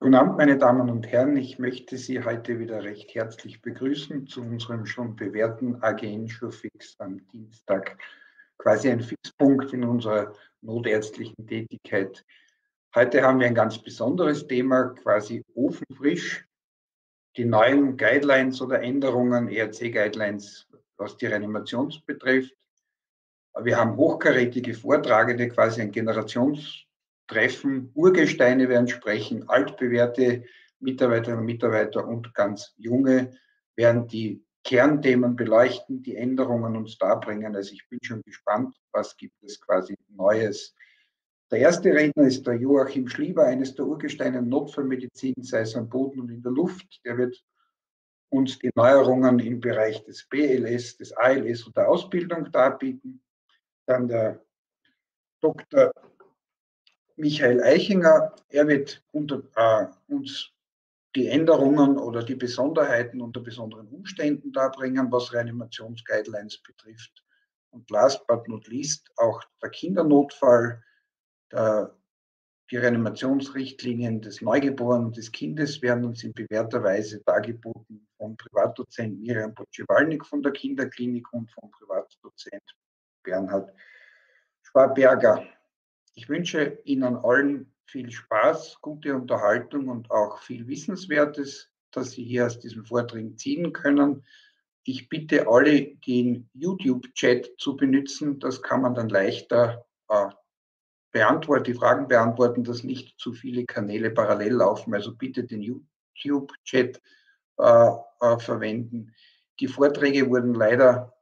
Guten Abend, meine Damen und Herren. Ich möchte Sie heute wieder recht herzlich begrüßen zu unserem schon bewährten AG Insurefix am Dienstag. Quasi ein Fixpunkt in unserer notärztlichen Tätigkeit. Heute haben wir ein ganz besonderes Thema, quasi ofenfrisch. Die neuen Guidelines oder Änderungen, ERC-Guidelines, was die Reanimation betrifft. Wir haben hochkarätige Vortragende, quasi ein Generations- treffen. Urgesteine werden sprechen, altbewährte Mitarbeiterinnen und Mitarbeiter und ganz junge werden die Kernthemen beleuchten, die Änderungen uns darbringen. Also ich bin schon gespannt, was gibt es quasi Neues. Der erste Redner ist der Joachim Schlieber, eines der Urgesteine Notfallmedizin, sei es am Boden und in der Luft. Der wird uns die Neuerungen im Bereich des BLS, des ALS und der Ausbildung darbieten. Dann der Dr. Michael Eichinger. Er wird unter, äh, uns die Änderungen oder die Besonderheiten unter besonderen Umständen darbringen, was Reanimationsguidelines betrifft. Und last but not least auch der Kindernotfall, der, die Reanimationsrichtlinien des Neugeborenen, des Kindes werden uns in bewährter Weise dargeboten vom Privatdozent Miriam Pocewalnik von der Kinderklinik und vom Privatdozent Bernhard Schwarberger. Ich wünsche Ihnen allen viel Spaß, gute Unterhaltung und auch viel Wissenswertes, das Sie hier aus diesem Vortrag ziehen können. Ich bitte alle, den YouTube-Chat zu benutzen. Das kann man dann leichter äh, beantworten, die Fragen beantworten, dass nicht zu viele Kanäle parallel laufen. Also bitte den YouTube-Chat äh, äh, verwenden. Die Vorträge wurden leider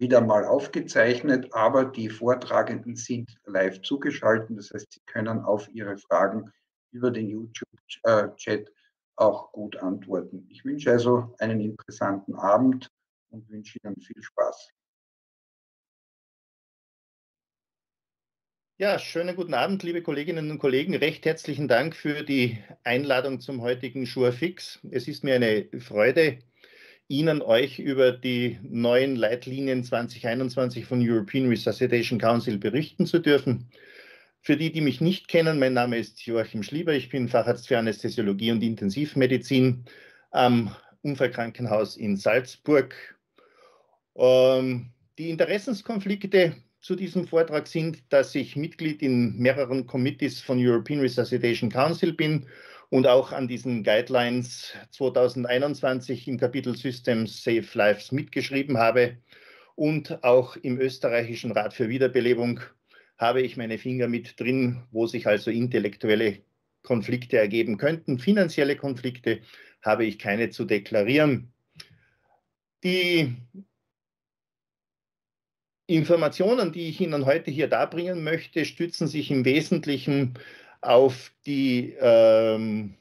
wieder mal aufgezeichnet, aber die Vortragenden sind live zugeschaltet. Das heißt, Sie können auf Ihre Fragen über den YouTube-Chat auch gut antworten. Ich wünsche also einen interessanten Abend und wünsche Ihnen viel Spaß. Ja, schönen guten Abend, liebe Kolleginnen und Kollegen. Recht herzlichen Dank für die Einladung zum heutigen Schurfix. Es ist mir eine Freude, Ihnen euch über die neuen Leitlinien 2021 von European Resuscitation Council berichten zu dürfen. Für die, die mich nicht kennen, mein Name ist Joachim Schlieber, ich bin Facharzt für Anästhesiologie und Intensivmedizin am Unfallkrankenhaus in Salzburg. Ähm, die Interessenskonflikte zu diesem Vortrag sind, dass ich Mitglied in mehreren Committees von European Resuscitation Council bin und auch an diesen Guidelines 2021 im Kapitel Systems Save Lives mitgeschrieben habe. Und auch im österreichischen Rat für Wiederbelebung habe ich meine Finger mit drin, wo sich also intellektuelle Konflikte ergeben könnten. Finanzielle Konflikte habe ich keine zu deklarieren. Die Informationen, die ich Ihnen heute hier darbringen möchte, stützen sich im Wesentlichen auf die ähm,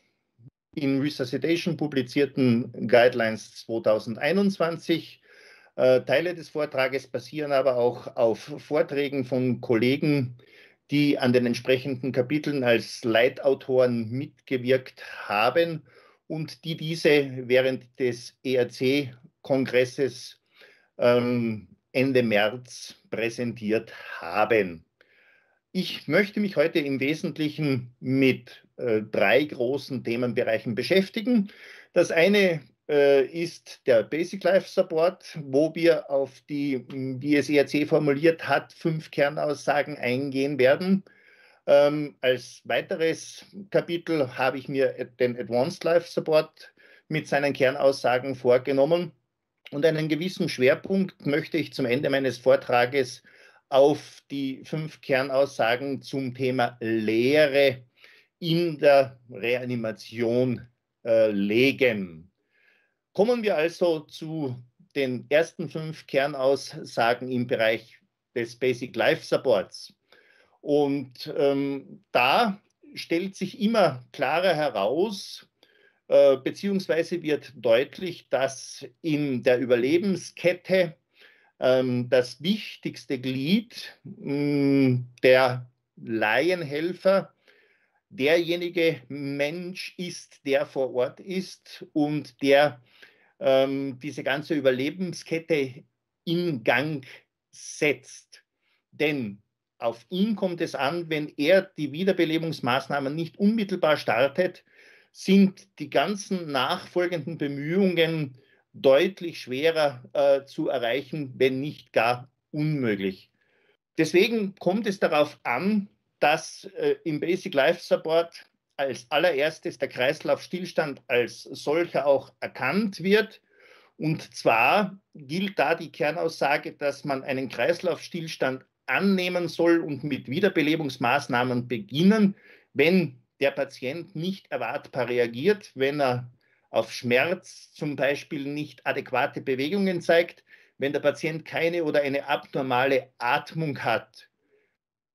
in Resuscitation publizierten Guidelines 2021. Äh, Teile des Vortrages basieren aber auch auf Vorträgen von Kollegen, die an den entsprechenden Kapiteln als Leitautoren mitgewirkt haben und die diese während des ERC-Kongresses ähm, Ende März präsentiert haben. Ich möchte mich heute im Wesentlichen mit äh, drei großen Themenbereichen beschäftigen. Das eine äh, ist der Basic Life Support, wo wir auf die, wie es ERC formuliert hat, fünf Kernaussagen eingehen werden. Ähm, als weiteres Kapitel habe ich mir den Advanced Life Support mit seinen Kernaussagen vorgenommen. Und einen gewissen Schwerpunkt möchte ich zum Ende meines Vortrages auf die fünf Kernaussagen zum Thema Lehre in der Reanimation äh, legen. Kommen wir also zu den ersten fünf Kernaussagen im Bereich des Basic Life Supports. Und ähm, da stellt sich immer klarer heraus, äh, beziehungsweise wird deutlich, dass in der Überlebenskette das wichtigste Glied mm, der Laienhelfer derjenige Mensch ist, der vor Ort ist und der ähm, diese ganze Überlebenskette in Gang setzt. Denn auf ihn kommt es an, wenn er die Wiederbelebungsmaßnahmen nicht unmittelbar startet, sind die ganzen nachfolgenden Bemühungen deutlich schwerer äh, zu erreichen, wenn nicht gar unmöglich. Deswegen kommt es darauf an, dass äh, im Basic Life Support als allererstes der Kreislaufstillstand als solcher auch erkannt wird. Und zwar gilt da die Kernaussage, dass man einen Kreislaufstillstand annehmen soll und mit Wiederbelebungsmaßnahmen beginnen, wenn der Patient nicht erwartbar reagiert, wenn er auf Schmerz zum Beispiel nicht adäquate Bewegungen zeigt, wenn der Patient keine oder eine abnormale Atmung hat.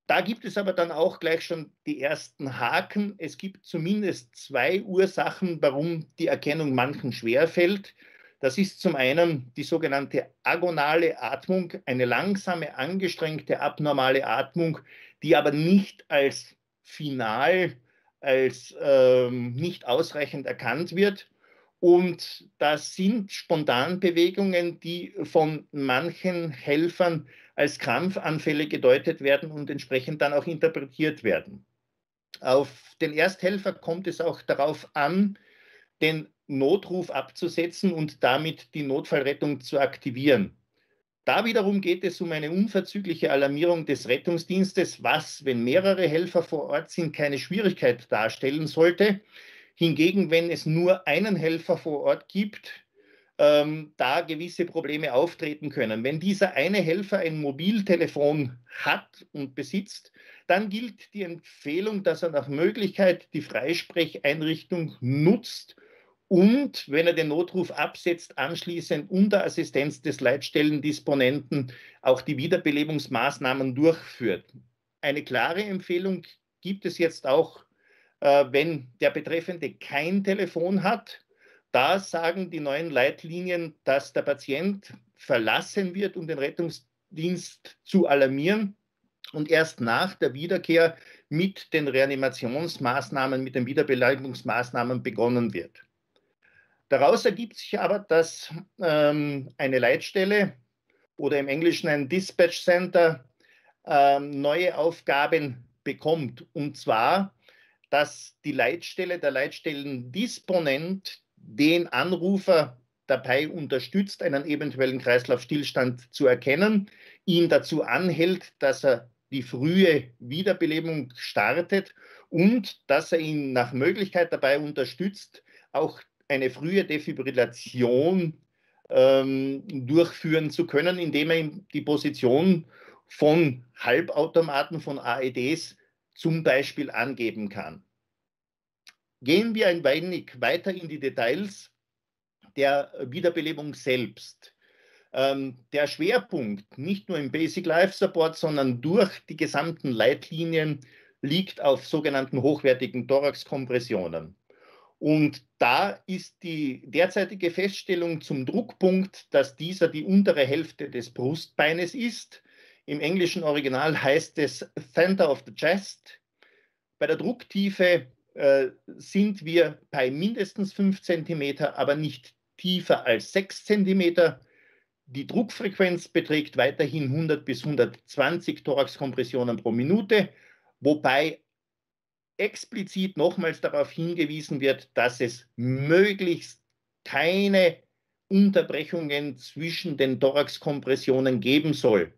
Da gibt es aber dann auch gleich schon die ersten Haken. Es gibt zumindest zwei Ursachen, warum die Erkennung manchen schwerfällt. Das ist zum einen die sogenannte agonale Atmung, eine langsame, angestrengte, abnormale Atmung, die aber nicht als final, als ähm, nicht ausreichend erkannt wird. Und das sind Spontanbewegungen, die von manchen Helfern als Krampfanfälle gedeutet werden und entsprechend dann auch interpretiert werden. Auf den Ersthelfer kommt es auch darauf an, den Notruf abzusetzen und damit die Notfallrettung zu aktivieren. Da wiederum geht es um eine unverzügliche Alarmierung des Rettungsdienstes, was, wenn mehrere Helfer vor Ort sind, keine Schwierigkeit darstellen sollte. Hingegen, wenn es nur einen Helfer vor Ort gibt, ähm, da gewisse Probleme auftreten können. Wenn dieser eine Helfer ein Mobiltelefon hat und besitzt, dann gilt die Empfehlung, dass er nach Möglichkeit die Freisprecheinrichtung nutzt und, wenn er den Notruf absetzt, anschließend unter Assistenz des Leitstellendisponenten auch die Wiederbelebungsmaßnahmen durchführt. Eine klare Empfehlung gibt es jetzt auch wenn der Betreffende kein Telefon hat. Da sagen die neuen Leitlinien, dass der Patient verlassen wird, um den Rettungsdienst zu alarmieren und erst nach der Wiederkehr mit den Reanimationsmaßnahmen, mit den Wiederbelebungsmaßnahmen begonnen wird. Daraus ergibt sich aber, dass ähm, eine Leitstelle oder im Englischen ein Dispatch Center ähm, neue Aufgaben bekommt. Und zwar dass die Leitstelle, der Leitstellendisponent den Anrufer dabei unterstützt, einen eventuellen Kreislaufstillstand zu erkennen, ihn dazu anhält, dass er die frühe Wiederbelebung startet und dass er ihn nach Möglichkeit dabei unterstützt, auch eine frühe Defibrillation ähm, durchführen zu können, indem er ihm die Position von Halbautomaten, von AEDs zum Beispiel angeben kann. Gehen wir ein wenig weiter in die Details der Wiederbelebung selbst. Ähm, der Schwerpunkt, nicht nur im Basic Life Support, sondern durch die gesamten Leitlinien, liegt auf sogenannten hochwertigen Thoraxkompressionen. Und da ist die derzeitige Feststellung zum Druckpunkt, dass dieser die untere Hälfte des Brustbeines ist. Im englischen Original heißt es Center of the Chest. Bei der Drucktiefe äh, sind wir bei mindestens 5 cm, aber nicht tiefer als 6 cm. Die Druckfrequenz beträgt weiterhin 100 bis 120 Thoraxkompressionen pro Minute, wobei explizit nochmals darauf hingewiesen wird, dass es möglichst keine Unterbrechungen zwischen den Thoraxkompressionen geben soll.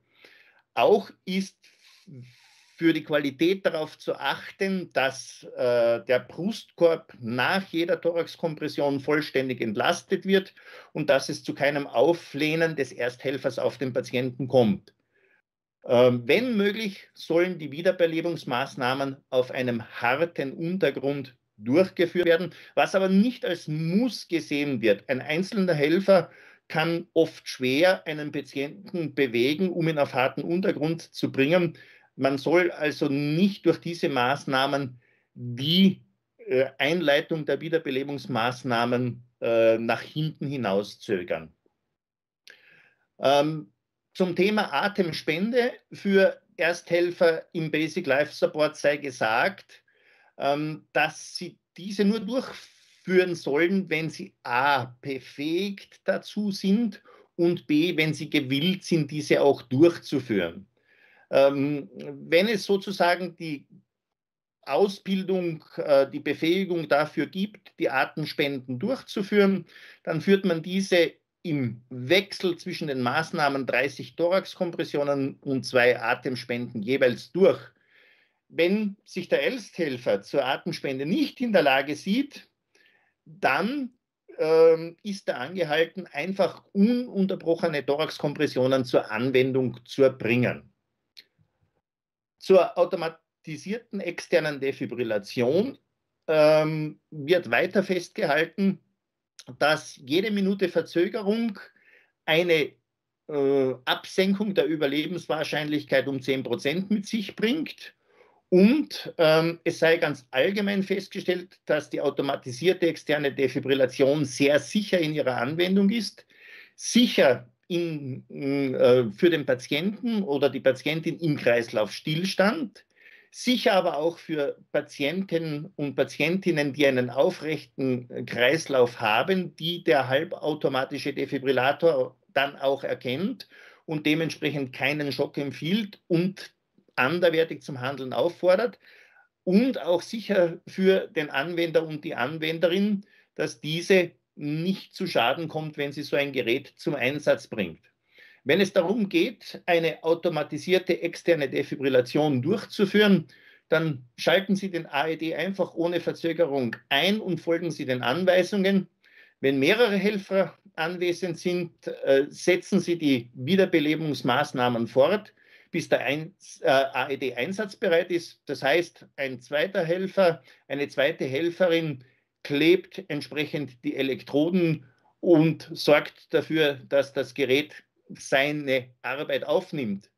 Auch ist für die Qualität darauf zu achten, dass äh, der Brustkorb nach jeder Thoraxkompression vollständig entlastet wird und dass es zu keinem Auflehnen des Ersthelfers auf den Patienten kommt. Ähm, wenn möglich, sollen die Wiederbelebungsmaßnahmen auf einem harten Untergrund durchgeführt werden, was aber nicht als Muss gesehen wird. Ein einzelner Helfer kann oft schwer einen Patienten bewegen, um ihn auf harten Untergrund zu bringen. Man soll also nicht durch diese Maßnahmen die äh, Einleitung der Wiederbelebungsmaßnahmen äh, nach hinten hinaus zögern. Ähm, zum Thema Atemspende für Ersthelfer im Basic Life Support sei gesagt, ähm, dass sie diese nur durchführen sollen, wenn sie a. befähigt dazu sind und b. wenn sie gewillt sind, diese auch durchzuführen. Ähm, wenn es sozusagen die Ausbildung, äh, die Befähigung dafür gibt, die Atemspenden durchzuführen. Dann führt man diese im Wechsel zwischen den Maßnahmen 30 Thoraxkompressionen und zwei Atemspenden jeweils durch. Wenn sich der Ersthelfer zur Atemspende nicht in der Lage sieht, dann ähm, ist er angehalten, einfach ununterbrochene Thoraxkompressionen zur Anwendung zu erbringen. Zur automatisierten externen Defibrillation ähm, wird weiter festgehalten, dass jede Minute Verzögerung eine äh, Absenkung der Überlebenswahrscheinlichkeit um 10 Prozent mit sich bringt. Und ähm, es sei ganz allgemein festgestellt, dass die automatisierte externe Defibrillation sehr sicher in ihrer Anwendung ist, sicher in, äh, für den Patienten oder die Patientin im Kreislaufstillstand, sicher aber auch für Patienten und Patientinnen, die einen aufrechten äh, Kreislauf haben, die der halbautomatische Defibrillator dann auch erkennt und dementsprechend keinen Schock empfiehlt und anderwertig zum Handeln auffordert und auch sicher für den Anwender und die Anwenderin, dass diese nicht zu Schaden kommt, wenn sie so ein Gerät zum Einsatz bringt. Wenn es darum geht, eine automatisierte externe Defibrillation durchzuführen, dann schalten Sie den AED einfach ohne Verzögerung ein und folgen Sie den Anweisungen. Wenn mehrere Helfer anwesend sind, äh, setzen Sie die Wiederbelebungsmaßnahmen fort, bis der ein, äh, AED einsatzbereit ist. Das heißt, ein zweiter Helfer, eine zweite Helferin klebt entsprechend die Elektroden und sorgt dafür, dass das Gerät seine Arbeit aufnimmt.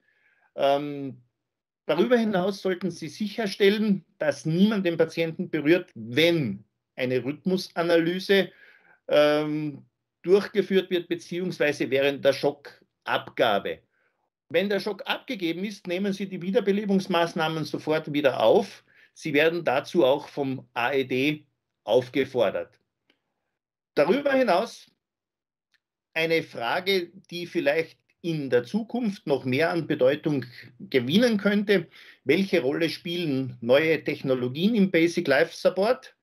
Ähm, darüber hinaus sollten Sie sicherstellen, dass niemand den Patienten berührt, wenn eine Rhythmusanalyse ähm, durchgeführt wird, beziehungsweise während der Schockabgabe. Wenn der Schock abgegeben ist, nehmen Sie die Wiederbelebungsmaßnahmen sofort wieder auf. Sie werden dazu auch vom AED aufgefordert. Darüber hinaus eine Frage, die vielleicht in der Zukunft noch mehr an Bedeutung gewinnen könnte. Welche Rolle spielen neue Technologien im Basic Life Support?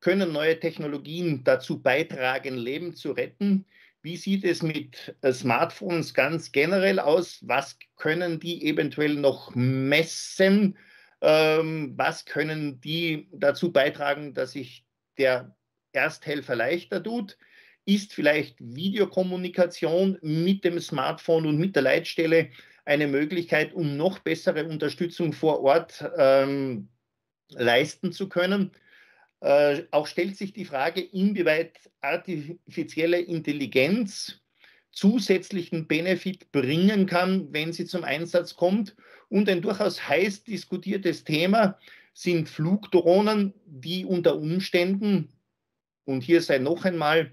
Können neue Technologien dazu beitragen, Leben zu retten? Wie sieht es mit äh, Smartphones ganz generell aus? Was können die eventuell noch messen? Ähm, was können die dazu beitragen, dass sich der Ersthelfer leichter tut? ist vielleicht Videokommunikation mit dem Smartphone und mit der Leitstelle eine Möglichkeit, um noch bessere Unterstützung vor Ort ähm, leisten zu können. Äh, auch stellt sich die Frage, inwieweit artifizielle Intelligenz zusätzlichen Benefit bringen kann, wenn sie zum Einsatz kommt. Und ein durchaus heiß diskutiertes Thema sind Flugdrohnen, die unter Umständen, und hier sei noch einmal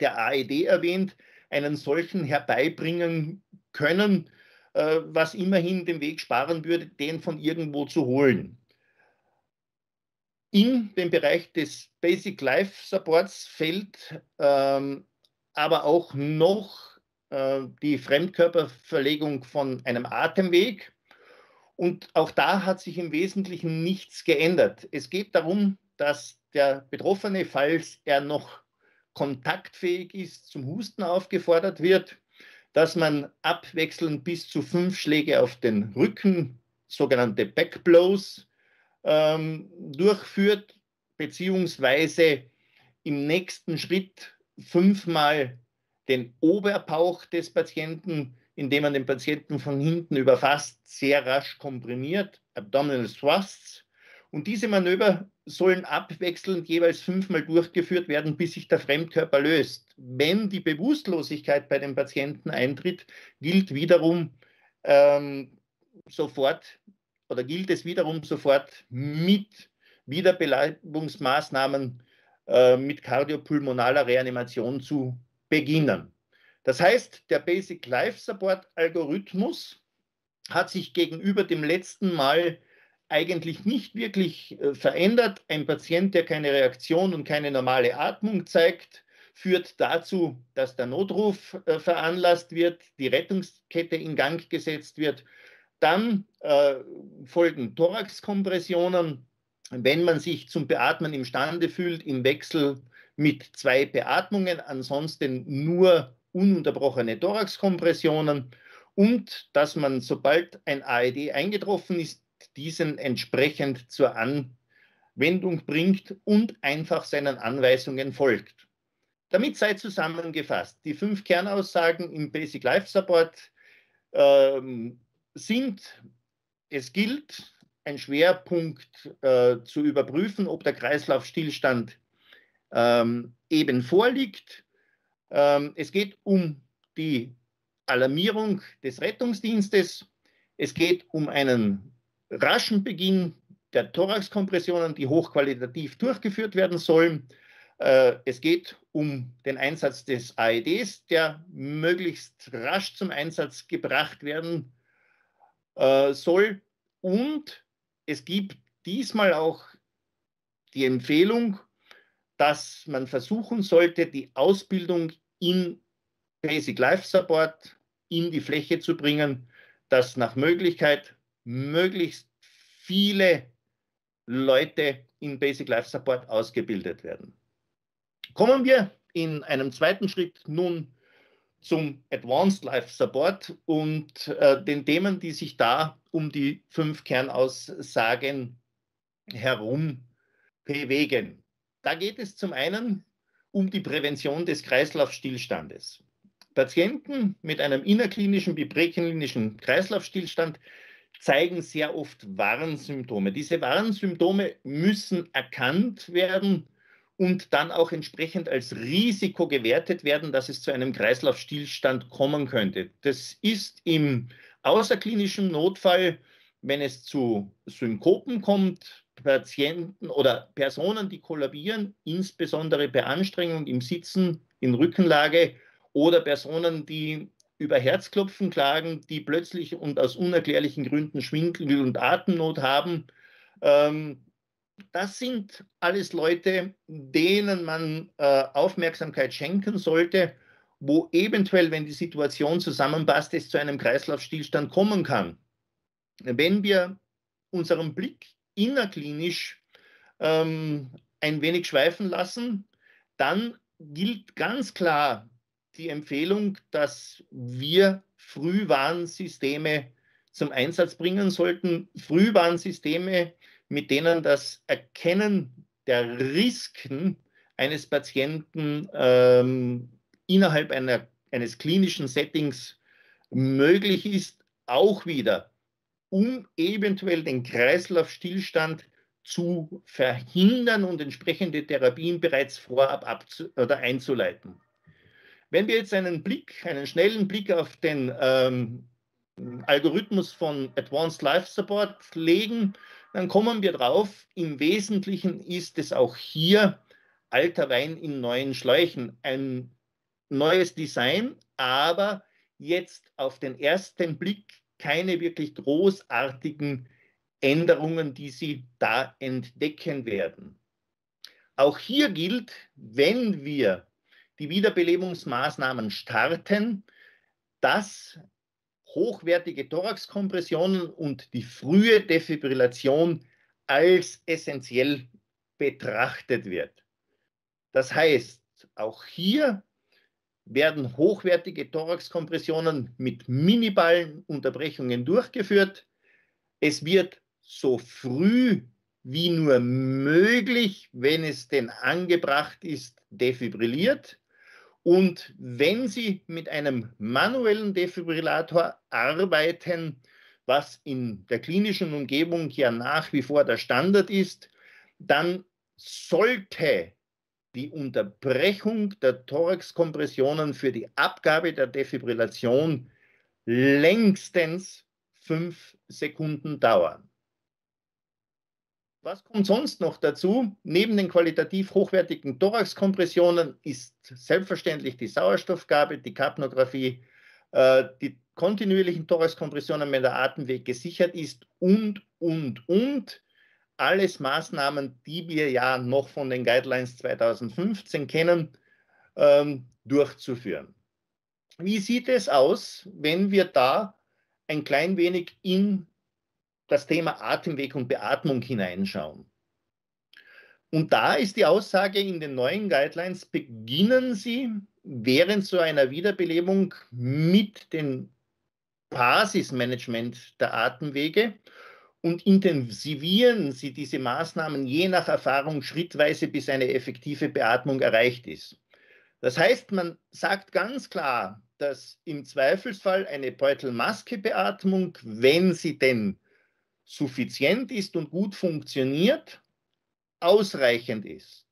der AED erwähnt, einen solchen herbeibringen können, äh, was immerhin den Weg sparen würde, den von irgendwo zu holen. In den Bereich des Basic Life Supports fällt ähm, aber auch noch äh, die Fremdkörperverlegung von einem Atemweg. Und auch da hat sich im Wesentlichen nichts geändert. Es geht darum, dass der Betroffene, falls er noch kontaktfähig ist, zum Husten aufgefordert wird, dass man abwechselnd bis zu fünf Schläge auf den Rücken, sogenannte Backblows, ähm, durchführt, beziehungsweise im nächsten Schritt fünfmal den Oberbauch des Patienten, indem man den Patienten von hinten überfasst, sehr rasch komprimiert, Abdominal Thrusts. Und diese Manöver sollen abwechselnd jeweils fünfmal durchgeführt werden, bis sich der Fremdkörper löst. Wenn die Bewusstlosigkeit bei dem Patienten eintritt, gilt wiederum ähm, sofort oder gilt es wiederum sofort mit Wiederbelebungsmaßnahmen äh, mit kardiopulmonaler Reanimation zu beginnen. Das heißt, der Basic Life Support Algorithmus hat sich gegenüber dem letzten Mal eigentlich nicht wirklich äh, verändert. Ein Patient, der keine Reaktion und keine normale Atmung zeigt, führt dazu, dass der Notruf äh, veranlasst wird, die Rettungskette in Gang gesetzt wird. Dann äh, folgen Thoraxkompressionen, wenn man sich zum Beatmen imstande fühlt, im Wechsel mit zwei Beatmungen, ansonsten nur ununterbrochene Thoraxkompressionen und dass man, sobald ein AED eingetroffen ist, diesen entsprechend zur Anwendung bringt und einfach seinen Anweisungen folgt. Damit sei zusammengefasst, die fünf Kernaussagen im Basic Life Support ähm, sind, es gilt, ein Schwerpunkt äh, zu überprüfen, ob der Kreislaufstillstand ähm, eben vorliegt. Ähm, es geht um die Alarmierung des Rettungsdienstes. Es geht um einen raschen Beginn der Thoraxkompressionen, die hochqualitativ durchgeführt werden sollen. Äh, es geht um den Einsatz des AEDs, der möglichst rasch zum Einsatz gebracht werden äh, soll. Und es gibt diesmal auch die Empfehlung, dass man versuchen sollte, die Ausbildung in Basic Life Support in die Fläche zu bringen, dass nach Möglichkeit möglichst viele Leute in Basic Life Support ausgebildet werden. Kommen wir in einem zweiten Schritt nun zum Advanced Life Support und äh, den Themen, die sich da um die fünf Kernaussagen herum bewegen. Da geht es zum einen um die Prävention des Kreislaufstillstandes. Patienten mit einem innerklinischen wie präklinischen Kreislaufstillstand zeigen sehr oft Warnsymptome. Diese Warnsymptome müssen erkannt werden und dann auch entsprechend als Risiko gewertet werden, dass es zu einem Kreislaufstillstand kommen könnte. Das ist im außerklinischen Notfall, wenn es zu Synkopen kommt, Patienten oder Personen, die kollabieren, insbesondere bei Anstrengung im Sitzen, in Rückenlage oder Personen, die über Herzklopfen klagen, die plötzlich und aus unerklärlichen Gründen Schwindel und Atemnot haben. Ähm, das sind alles Leute, denen man äh, Aufmerksamkeit schenken sollte, wo eventuell, wenn die Situation zusammenpasst, es zu einem Kreislaufstillstand kommen kann. Wenn wir unseren Blick innerklinisch ähm, ein wenig schweifen lassen, dann gilt ganz klar die Empfehlung, dass wir Frühwarnsysteme zum Einsatz bringen sollten. Frühwarnsysteme, mit denen das Erkennen der Risiken eines Patienten ähm, innerhalb einer, eines klinischen Settings möglich ist, auch wieder, um eventuell den Kreislaufstillstand zu verhindern und entsprechende Therapien bereits vorab oder einzuleiten. Wenn wir jetzt einen Blick, einen schnellen Blick auf den ähm, Algorithmus von Advanced Life Support legen, dann kommen wir drauf, im Wesentlichen ist es auch hier alter Wein in neuen Schläuchen. Ein neues Design, aber jetzt auf den ersten Blick keine wirklich großartigen Änderungen, die Sie da entdecken werden. Auch hier gilt, wenn wir die Wiederbelebungsmaßnahmen starten, dass hochwertige Thoraxkompressionen und die frühe Defibrillation als essentiell betrachtet wird. Das heißt, auch hier werden hochwertige Thoraxkompressionen mit minimalen Unterbrechungen durchgeführt. Es wird so früh wie nur möglich, wenn es denn angebracht ist, defibrilliert. Und wenn Sie mit einem manuellen Defibrillator arbeiten, was in der klinischen Umgebung ja nach wie vor der Standard ist, dann sollte die Unterbrechung der Thoraxkompressionen für die Abgabe der Defibrillation längstens fünf Sekunden dauern. Was kommt sonst noch dazu? Neben den qualitativ hochwertigen Thoraxkompressionen ist selbstverständlich die Sauerstoffgabe, die Kapnographie, äh, die kontinuierlichen Thoraxkompressionen, wenn der Atemweg gesichert ist und, und, und. Alles Maßnahmen, die wir ja noch von den Guidelines 2015 kennen, ähm, durchzuführen. Wie sieht es aus, wenn wir da ein klein wenig in das Thema Atemweg und Beatmung hineinschauen. Und da ist die Aussage in den neuen Guidelines, beginnen Sie während so einer Wiederbelebung mit dem Basismanagement der Atemwege und intensivieren Sie diese Maßnahmen je nach Erfahrung schrittweise, bis eine effektive Beatmung erreicht ist. Das heißt, man sagt ganz klar, dass im Zweifelsfall eine Beutelmaske-Beatmung, wenn sie denn suffizient ist und gut funktioniert, ausreichend ist.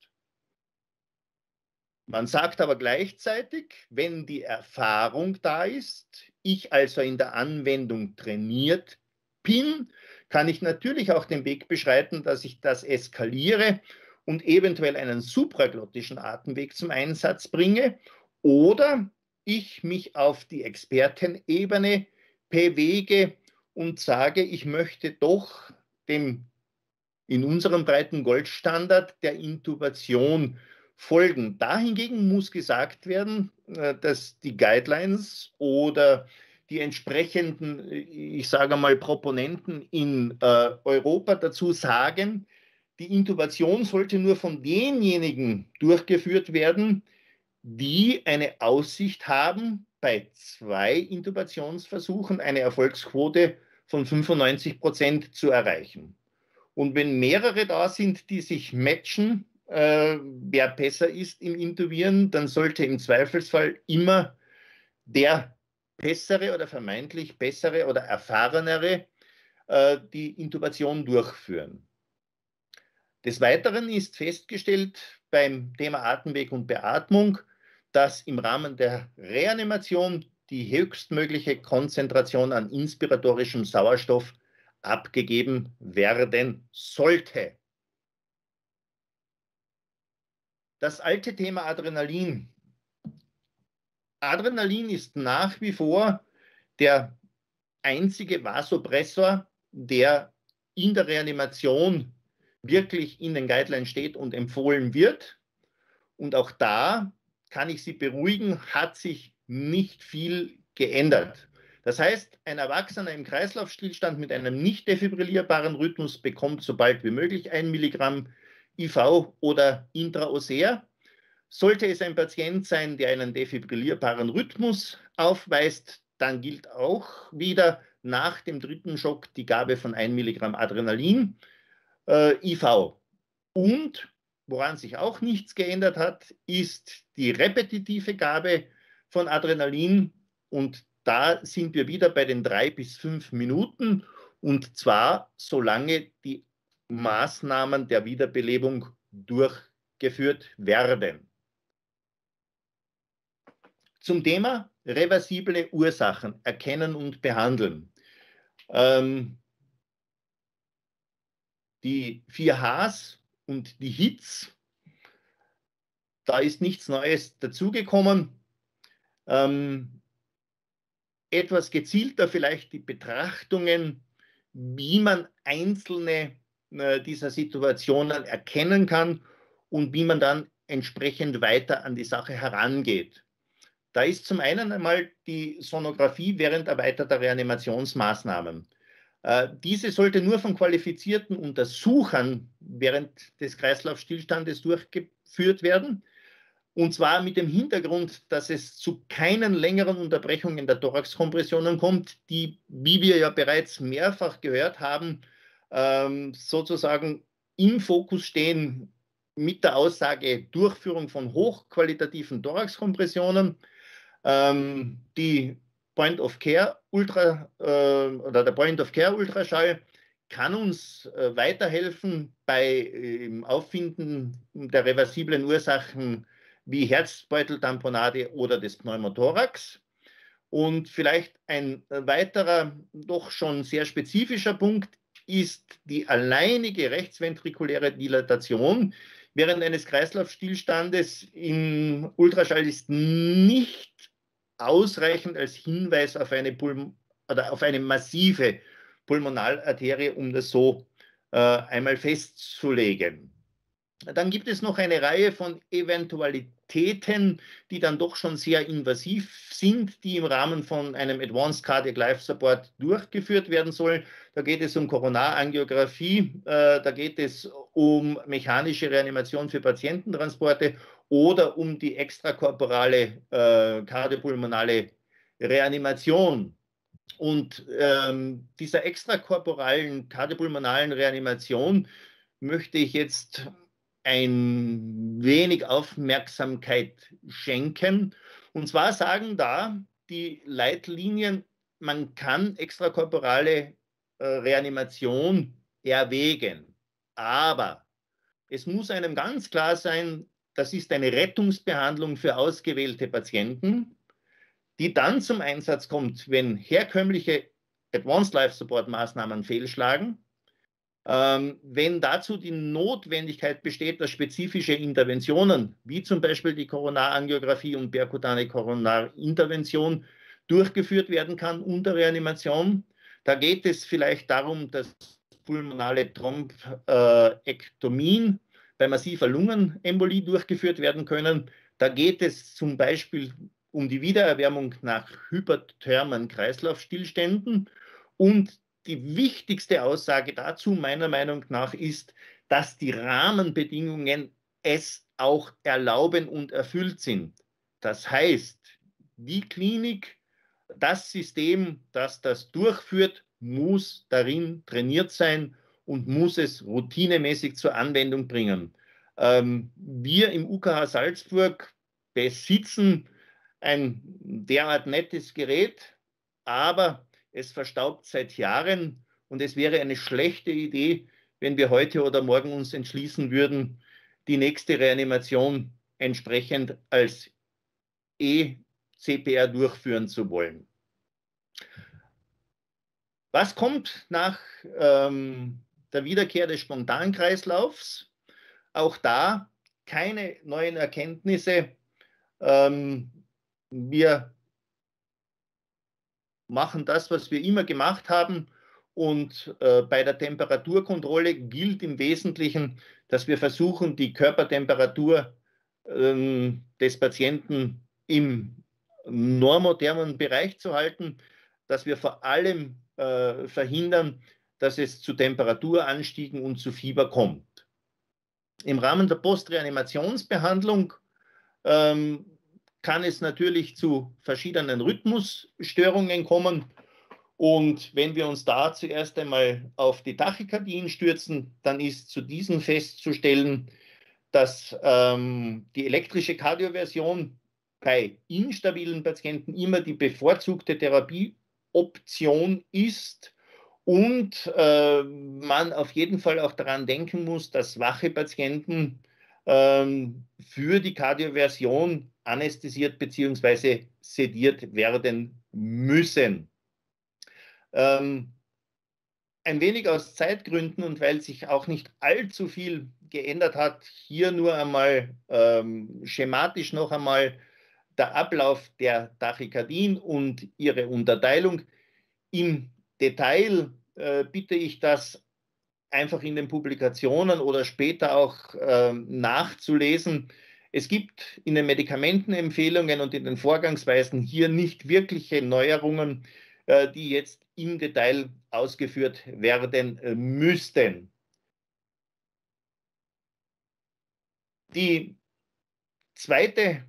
Man sagt aber gleichzeitig, wenn die Erfahrung da ist, ich also in der Anwendung trainiert bin, kann ich natürlich auch den Weg beschreiten, dass ich das eskaliere und eventuell einen supraglottischen Atemweg zum Einsatz bringe oder ich mich auf die Expertenebene bewege und sage, ich möchte doch dem in unserem breiten Goldstandard der Intubation folgen. Dahingegen muss gesagt werden, äh, dass die Guidelines oder die entsprechenden, ich sage mal, Proponenten in äh, Europa dazu sagen, die Intubation sollte nur von denjenigen durchgeführt werden, die eine Aussicht haben, bei zwei Intubationsversuchen eine Erfolgsquote von 95 Prozent zu erreichen. Und wenn mehrere da sind, die sich matchen, äh, wer besser ist im Intubieren, dann sollte im Zweifelsfall immer der bessere oder vermeintlich bessere oder erfahrenere äh, die Intubation durchführen. Des Weiteren ist festgestellt beim Thema Atemweg und Beatmung, dass im Rahmen der Reanimation die höchstmögliche Konzentration an inspiratorischem Sauerstoff abgegeben werden sollte. Das alte Thema Adrenalin. Adrenalin ist nach wie vor der einzige Vasopressor, der in der Reanimation wirklich in den Guidelines steht und empfohlen wird. Und auch da kann ich Sie beruhigen, hat sich nicht viel geändert. Das heißt, ein Erwachsener im Kreislaufstillstand mit einem nicht defibrillierbaren Rhythmus bekommt so bald wie möglich ein Milligramm IV oder Intraoser. Sollte es ein Patient sein, der einen defibrillierbaren Rhythmus aufweist, dann gilt auch wieder nach dem dritten Schock die Gabe von 1 Milligramm Adrenalin äh, IV. Und woran sich auch nichts geändert hat, ist die repetitive Gabe von Adrenalin. Und da sind wir wieder bei den drei bis fünf Minuten. Und zwar solange die Maßnahmen der Wiederbelebung durchgeführt werden. Zum Thema reversible Ursachen erkennen und behandeln. Ähm, die vier Hs und die Hits, da ist nichts Neues dazugekommen. Ähm, etwas gezielter vielleicht die Betrachtungen, wie man einzelne äh, dieser Situationen erkennen kann und wie man dann entsprechend weiter an die Sache herangeht. Da ist zum einen einmal die Sonographie während erweiterter Reanimationsmaßnahmen. Äh, diese sollte nur von qualifizierten Untersuchern während des Kreislaufstillstandes durchgeführt werden. Und zwar mit dem Hintergrund, dass es zu keinen längeren Unterbrechungen der Thoraxkompressionen kommt, die, wie wir ja bereits mehrfach gehört haben, ähm, sozusagen im Fokus stehen mit der Aussage Durchführung von hochqualitativen Thoraxkompressionen. Ähm, die Point of Care Ultra äh, oder der Point of Care Ultraschall kann uns äh, weiterhelfen bei äh, Auffinden der reversiblen Ursachen wie Herzbeuteltamponade oder des Pneumothorax. Und vielleicht ein weiterer, doch schon sehr spezifischer Punkt ist die alleinige rechtsventrikuläre Dilatation während eines Kreislaufstillstandes im Ultraschall ist nicht ausreichend als Hinweis auf eine, Pul oder auf eine massive Pulmonalarterie, um das so äh, einmal festzulegen. Dann gibt es noch eine Reihe von Eventualitäten Katheten, die dann doch schon sehr invasiv sind, die im Rahmen von einem Advanced Cardiac Life Support durchgeführt werden sollen. Da geht es um Koronarangiographie, äh, da geht es um mechanische Reanimation für Patiententransporte oder um die extrakorporale äh, kardiopulmonale Reanimation. Und ähm, dieser extrakorporalen kardiopulmonalen Reanimation möchte ich jetzt ein wenig Aufmerksamkeit schenken. Und zwar sagen da die Leitlinien, man kann extrakorporale äh, Reanimation erwägen. Aber es muss einem ganz klar sein, das ist eine Rettungsbehandlung für ausgewählte Patienten, die dann zum Einsatz kommt, wenn herkömmliche Advanced Life Support Maßnahmen fehlschlagen ähm, wenn dazu die Notwendigkeit besteht, dass spezifische Interventionen, wie zum Beispiel die Koronarangiographie und perkutane Koronarintervention, durchgeführt werden kann unter Reanimation, da geht es vielleicht darum, dass pulmonale Thrombektomien äh, bei massiver Lungenembolie durchgeführt werden können. Da geht es zum Beispiel um die Wiedererwärmung nach hyperthermen Kreislaufstillständen und die wichtigste Aussage dazu meiner Meinung nach ist, dass die Rahmenbedingungen es auch erlauben und erfüllt sind. Das heißt, die Klinik, das System, das das durchführt, muss darin trainiert sein und muss es routinemäßig zur Anwendung bringen. Ähm, wir im UKH Salzburg besitzen ein derart nettes Gerät, aber es verstaubt seit Jahren und es wäre eine schlechte Idee, wenn wir heute oder morgen uns entschließen würden, die nächste Reanimation entsprechend als E-CPR durchführen zu wollen. Was kommt nach ähm, der Wiederkehr des Spontankreislaufs? Auch da keine neuen Erkenntnisse. Ähm, wir machen das, was wir immer gemacht haben. Und äh, bei der Temperaturkontrolle gilt im Wesentlichen, dass wir versuchen, die Körpertemperatur äh, des Patienten im normothermen Bereich zu halten, dass wir vor allem äh, verhindern, dass es zu Temperaturanstiegen und zu Fieber kommt. Im Rahmen der Postreanimationsbehandlung ähm, kann es natürlich zu verschiedenen Rhythmusstörungen kommen. Und wenn wir uns da zuerst einmal auf die Tachykardien stürzen, dann ist zu diesen festzustellen, dass ähm, die elektrische Kardioversion bei instabilen Patienten immer die bevorzugte Therapieoption ist und äh, man auf jeden Fall auch daran denken muss, dass wache Patienten ähm, für die Kardioversion anästhesiert bzw. sediert werden müssen. Ähm, ein wenig aus Zeitgründen und weil sich auch nicht allzu viel geändert hat, hier nur einmal ähm, schematisch noch einmal der Ablauf der Tachykardien und ihre Unterteilung. Im Detail äh, bitte ich das einfach in den Publikationen oder später auch äh, nachzulesen. Es gibt in den Medikamentenempfehlungen und in den Vorgangsweisen hier nicht wirkliche Neuerungen, äh, die jetzt im Detail ausgeführt werden äh, müssten. Die zweite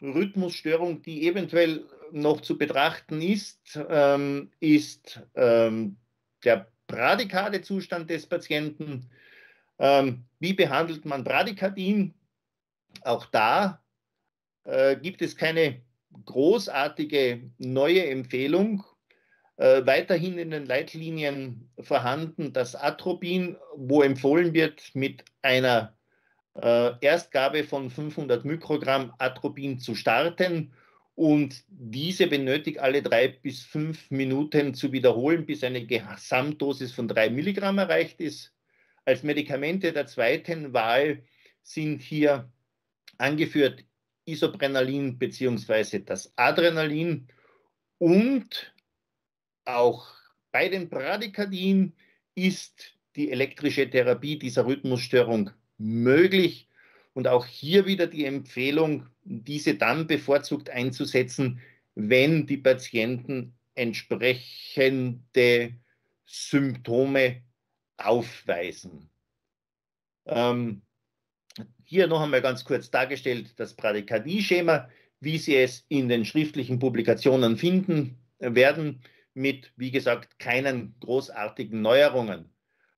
Rhythmusstörung, die eventuell noch zu betrachten ist, ähm, ist ähm, der Bradykardie-Zustand des Patienten. Ähm, wie behandelt man Bradykardien? Auch da äh, gibt es keine großartige neue Empfehlung. Äh, weiterhin in den Leitlinien vorhanden das Atropin, wo empfohlen wird, mit einer äh, Erstgabe von 500 Mikrogramm Atropin zu starten und diese benötigt alle drei bis fünf Minuten zu wiederholen, bis eine Gesamtdosis von drei Milligramm erreicht ist. Als Medikamente der zweiten Wahl sind hier angeführt Isoprenalin bzw. das Adrenalin und auch bei den Bradykardien ist die elektrische Therapie dieser Rhythmusstörung möglich Und auch hier wieder die Empfehlung, diese dann bevorzugt einzusetzen, wenn die Patienten entsprechende Symptome aufweisen. Ähm, hier noch einmal ganz kurz dargestellt das Bradykardie-Schema, wie Sie es in den schriftlichen Publikationen finden werden, mit, wie gesagt, keinen großartigen Neuerungen.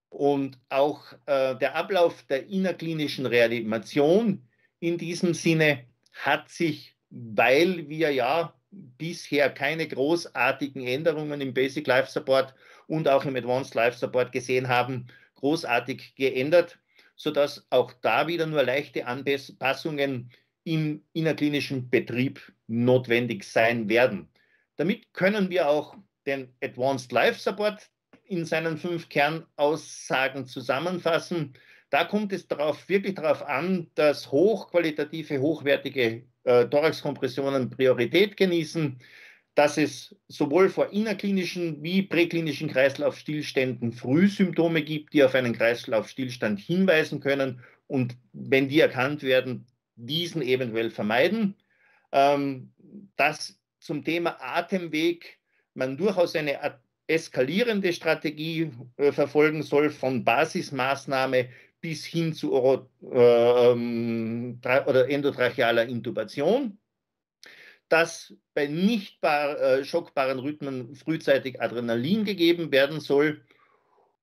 Und auch äh, der Ablauf der innerklinischen Reanimation in diesem Sinne hat sich, weil wir ja bisher keine großartigen Änderungen im Basic Life Support und auch im Advanced Life Support gesehen haben, großartig geändert, sodass auch da wieder nur leichte Anpassungen im innerklinischen Betrieb notwendig sein werden. Damit können wir auch den Advanced Life Support in seinen fünf Kernaussagen zusammenfassen. Da kommt es darauf, wirklich darauf an, dass hochqualitative, hochwertige äh, Thoraxkompressionen Priorität genießen, dass es sowohl vor innerklinischen wie präklinischen Kreislaufstillständen Frühsymptome gibt, die auf einen Kreislaufstillstand hinweisen können und wenn die erkannt werden, diesen eventuell vermeiden. Ähm, dass zum Thema Atemweg man durchaus eine eskalierende Strategie äh, verfolgen soll, von Basismaßnahme bis hin zu Oro, äh, ähm, oder endotrachealer Intubation, dass bei nicht äh, schockbaren Rhythmen frühzeitig Adrenalin gegeben werden soll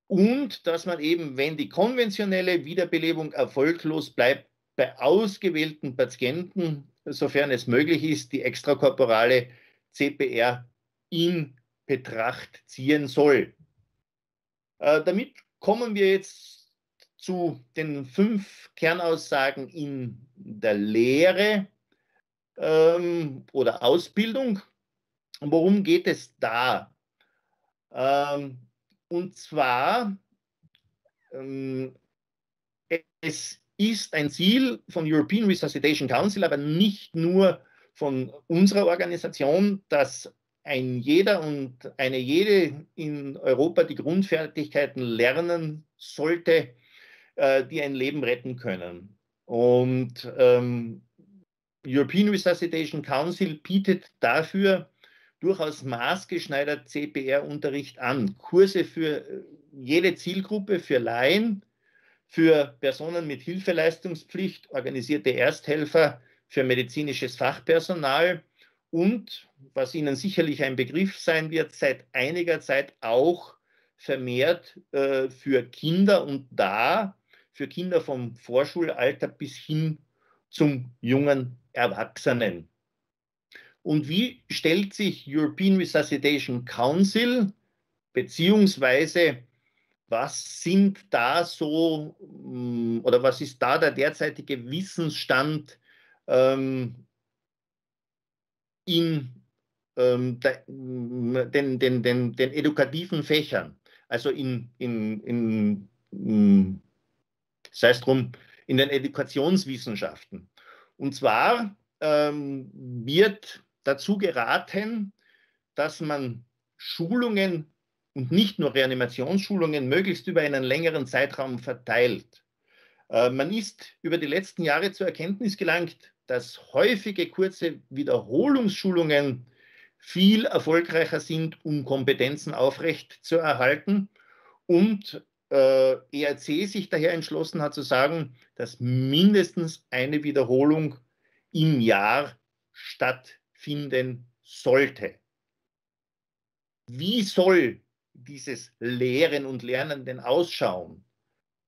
und dass man eben, wenn die konventionelle Wiederbelebung erfolglos bleibt, bei ausgewählten Patienten, sofern es möglich ist, die extrakorporale CPR in Betracht ziehen soll. Äh, damit kommen wir jetzt zu den fünf Kernaussagen in der Lehre ähm, oder Ausbildung. Worum geht es da? Ähm, und zwar, ähm, es ist ein Ziel von European Resuscitation Council, aber nicht nur von unserer Organisation, dass ein jeder und eine jede in Europa die Grundfertigkeiten lernen sollte, äh, die ein Leben retten können. Und ähm, European Resuscitation Council bietet dafür durchaus maßgeschneidert CPR-Unterricht an. Kurse für äh, jede Zielgruppe, für Laien, für Personen mit Hilfeleistungspflicht, organisierte Ersthelfer, für medizinisches Fachpersonal und, was Ihnen sicherlich ein Begriff sein wird, seit einiger Zeit auch vermehrt äh, für Kinder und da für Kinder vom Vorschulalter bis hin zum jungen Erwachsenen. Und wie stellt sich European Resuscitation Council beziehungsweise was sind da so mm, oder was ist da der derzeitige Wissensstand ähm, in ähm, den, den, den, den edukativen Fächern, also in, in, in, in sei es drum, in den Edukationswissenschaften. Und zwar ähm, wird dazu geraten, dass man Schulungen und nicht nur Reanimationsschulungen möglichst über einen längeren Zeitraum verteilt. Äh, man ist über die letzten Jahre zur Erkenntnis gelangt, dass häufige kurze Wiederholungsschulungen viel erfolgreicher sind, um Kompetenzen aufrecht zu erhalten. Und äh, ERC sich daher entschlossen hat zu sagen, dass mindestens eine Wiederholung im Jahr stattfinden sollte. Wie soll dieses Lehren und Lernen denn ausschauen?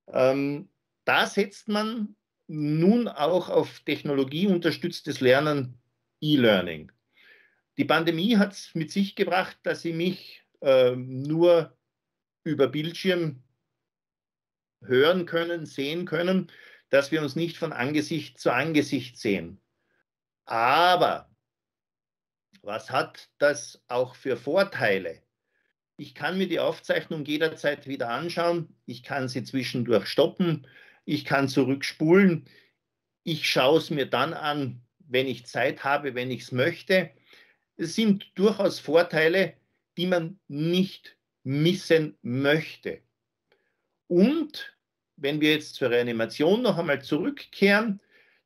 Ähm, da setzt man nun auch auf technologieunterstütztes Lernen, E-Learning. Die Pandemie hat es mit sich gebracht, dass sie mich äh, nur über Bildschirm hören können, sehen können, dass wir uns nicht von Angesicht zu Angesicht sehen. Aber was hat das auch für Vorteile? Ich kann mir die Aufzeichnung jederzeit wieder anschauen. Ich kann sie zwischendurch stoppen ich kann zurückspulen. Ich schaue es mir dann an, wenn ich Zeit habe, wenn ich es möchte. Es sind durchaus Vorteile, die man nicht missen möchte. Und wenn wir jetzt zur Reanimation noch einmal zurückkehren,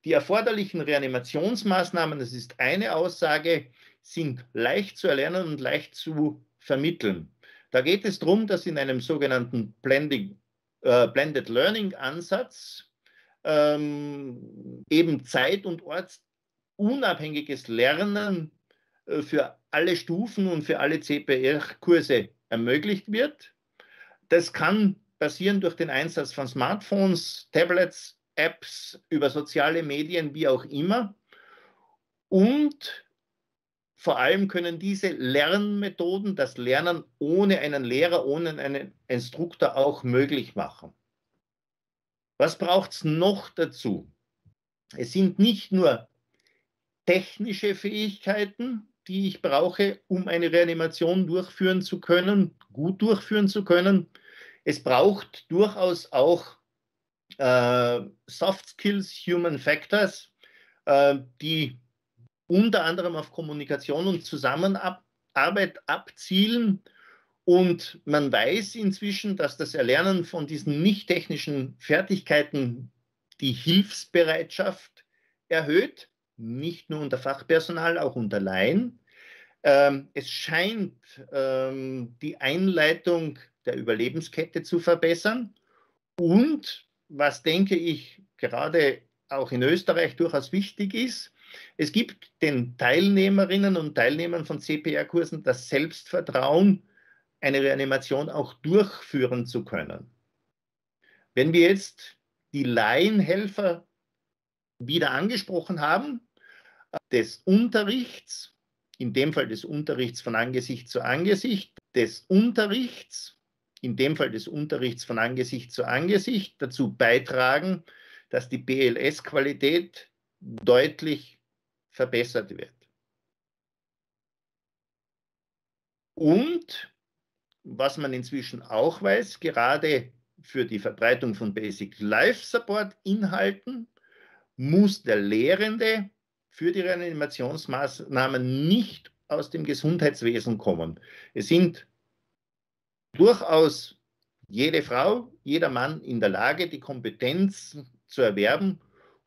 Die erforderlichen Reanimationsmaßnahmen, das ist eine Aussage, sind leicht zu erlernen und leicht zu vermitteln. Da geht es darum, dass in einem sogenannten Blending, äh, Blended Learning Ansatz ähm, eben zeit- und ortsunabhängiges Lernen äh, für alle Stufen und für alle CPR-Kurse ermöglicht wird. Das kann passieren durch den Einsatz von Smartphones, Tablets, Apps, über soziale Medien, wie auch immer. Und vor allem können diese Lernmethoden das Lernen ohne einen Lehrer, ohne einen Instruktor auch möglich machen. Was braucht es noch dazu? Es sind nicht nur technische Fähigkeiten, die ich brauche, um eine Reanimation durchführen zu können, gut durchführen zu können. Es braucht durchaus auch äh, Soft Skills, Human Factors, äh, die unter anderem auf Kommunikation und Zusammenarbeit abzielen. Und man weiß inzwischen, dass das Erlernen von diesen nicht technischen Fertigkeiten die Hilfsbereitschaft erhöht, nicht nur unter Fachpersonal, auch unter Laien. Ähm, es scheint ähm, die Einleitung der Überlebenskette zu verbessern und was denke ich gerade auch in Österreich durchaus wichtig ist, es gibt den Teilnehmerinnen und Teilnehmern von CPR-Kursen das Selbstvertrauen, eine Reanimation auch durchführen zu können. Wenn wir jetzt die Laienhelfer wieder angesprochen haben, des Unterrichts, in dem Fall des Unterrichts von Angesicht zu Angesicht, des Unterrichts in dem Fall des Unterrichts von Angesicht zu Angesicht, dazu beitragen, dass die BLS-Qualität deutlich verbessert wird. Und was man inzwischen auch weiß, gerade für die Verbreitung von Basic Life Support Inhalten muss der Lehrende für die Reanimationsmaßnahmen nicht aus dem Gesundheitswesen kommen. Es sind durchaus jede Frau, jeder Mann in der Lage, die Kompetenz zu erwerben,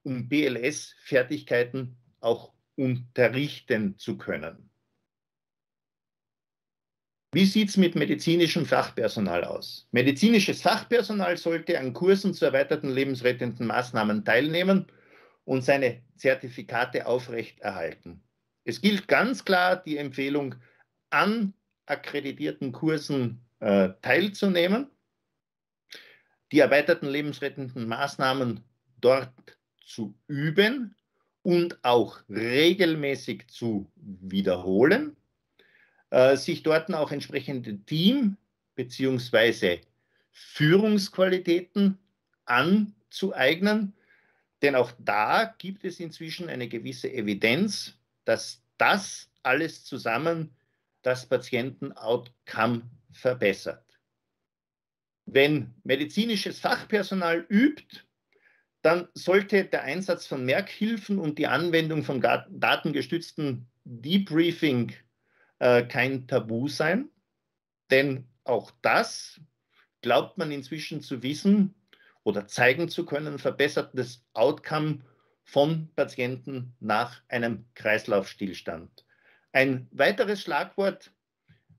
um BLS-Fertigkeiten auch unterrichten zu können. Wie sieht es mit medizinischem Fachpersonal aus? Medizinisches Fachpersonal sollte an Kursen zu erweiterten lebensrettenden Maßnahmen teilnehmen und seine Zertifikate aufrechterhalten. Es gilt ganz klar die Empfehlung, an akkreditierten Kursen äh, teilzunehmen, die erweiterten lebensrettenden Maßnahmen dort zu üben und auch regelmäßig zu wiederholen, äh, sich dort auch entsprechende Team- bzw. Führungsqualitäten anzueignen, denn auch da gibt es inzwischen eine gewisse Evidenz, dass das alles zusammen das Patienten-Outcome verbessert. Wenn medizinisches Fachpersonal übt, dann sollte der Einsatz von Merkhilfen und die Anwendung von datengestützten Debriefing äh, kein Tabu sein, denn auch das glaubt man inzwischen zu wissen oder zeigen zu können, verbessert das Outcome von Patienten nach einem Kreislaufstillstand. Ein weiteres Schlagwort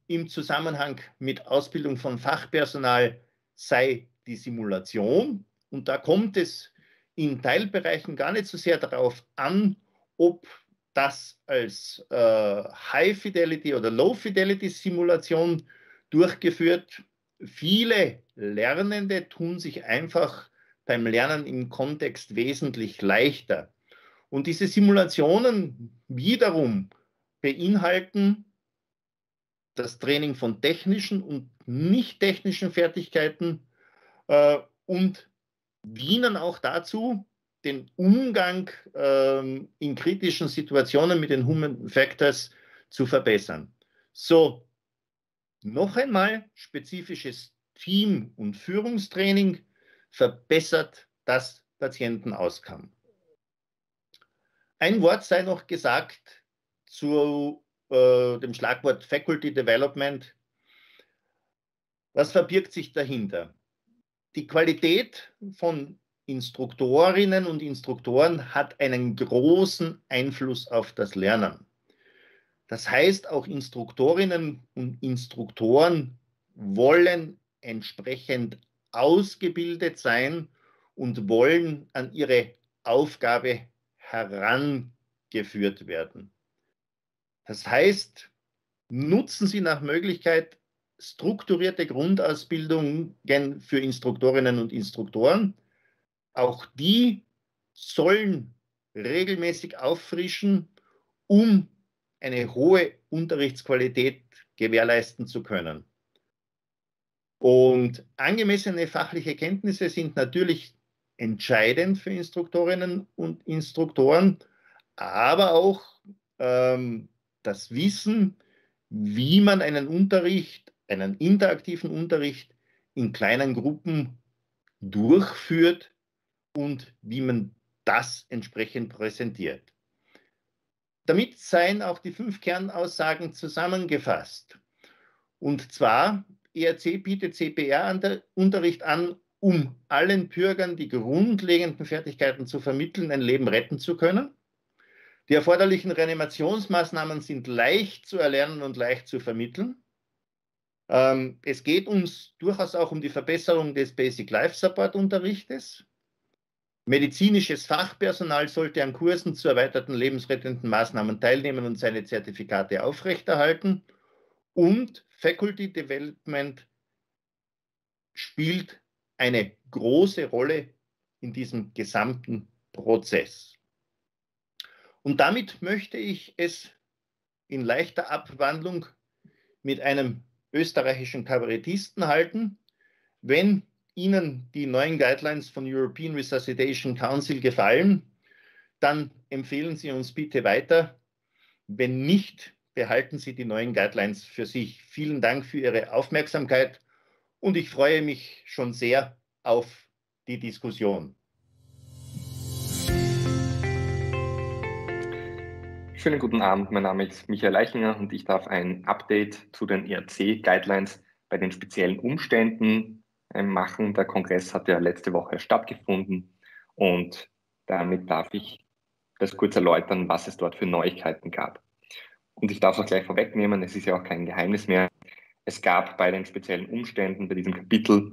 im Zusammenhang mit Ausbildung von Fachpersonal sei die Simulation. Und da kommt es in Teilbereichen gar nicht so sehr darauf an, ob das als äh, High-Fidelity oder Low-Fidelity-Simulation durchgeführt. Viele Lernende tun sich einfach beim Lernen im Kontext wesentlich leichter. Und diese Simulationen wiederum beinhalten das Training von technischen und nicht technischen Fertigkeiten äh, und dienen auch dazu, den Umgang äh, in kritischen Situationen mit den Human Factors zu verbessern. So, noch einmal spezifisches Team- und Führungstraining verbessert das Patientenauskommen. Ein Wort sei noch gesagt zu äh, dem Schlagwort Faculty Development. Was verbirgt sich dahinter? Die Qualität von Instruktorinnen und Instruktoren hat einen großen Einfluss auf das Lernen. Das heißt, auch Instruktorinnen und Instruktoren wollen entsprechend ausgebildet sein und wollen an ihre Aufgabe herangeführt werden. Das heißt, nutzen Sie nach Möglichkeit strukturierte Grundausbildungen für Instruktorinnen und Instruktoren. Auch die sollen regelmäßig auffrischen, um eine hohe Unterrichtsqualität gewährleisten zu können. Und angemessene fachliche Kenntnisse sind natürlich entscheidend für Instruktorinnen und Instruktoren, aber auch ähm, das Wissen, wie man einen Unterricht, einen interaktiven Unterricht in kleinen Gruppen durchführt und wie man das entsprechend präsentiert. Damit seien auch die fünf Kernaussagen zusammengefasst. Und zwar, ERC bietet CPR-Unterricht an, um allen Bürgern die grundlegenden Fertigkeiten zu vermitteln, ein Leben retten zu können. Die erforderlichen Reanimationsmaßnahmen sind leicht zu erlernen und leicht zu vermitteln. Ähm, es geht uns durchaus auch um die Verbesserung des Basic Life Support Unterrichtes. Medizinisches Fachpersonal sollte an Kursen zu erweiterten lebensrettenden Maßnahmen teilnehmen und seine Zertifikate aufrechterhalten. Und Faculty Development spielt eine große Rolle in diesem gesamten Prozess. Und damit möchte ich es in leichter Abwandlung mit einem österreichischen Kabarettisten halten. Wenn Ihnen die neuen Guidelines von European Resuscitation Council gefallen, dann empfehlen Sie uns bitte weiter. Wenn nicht, behalten Sie die neuen Guidelines für sich. Vielen Dank für Ihre Aufmerksamkeit und ich freue mich schon sehr auf die Diskussion. Schönen guten Abend, mein Name ist Michael Leichinger und ich darf ein Update zu den ERC-Guidelines bei den speziellen Umständen äh, machen. Der Kongress hat ja letzte Woche stattgefunden und damit darf ich das kurz erläutern, was es dort für Neuigkeiten gab. Und ich darf es auch gleich vorwegnehmen, es ist ja auch kein Geheimnis mehr. Es gab bei den speziellen Umständen, bei diesem Kapitel,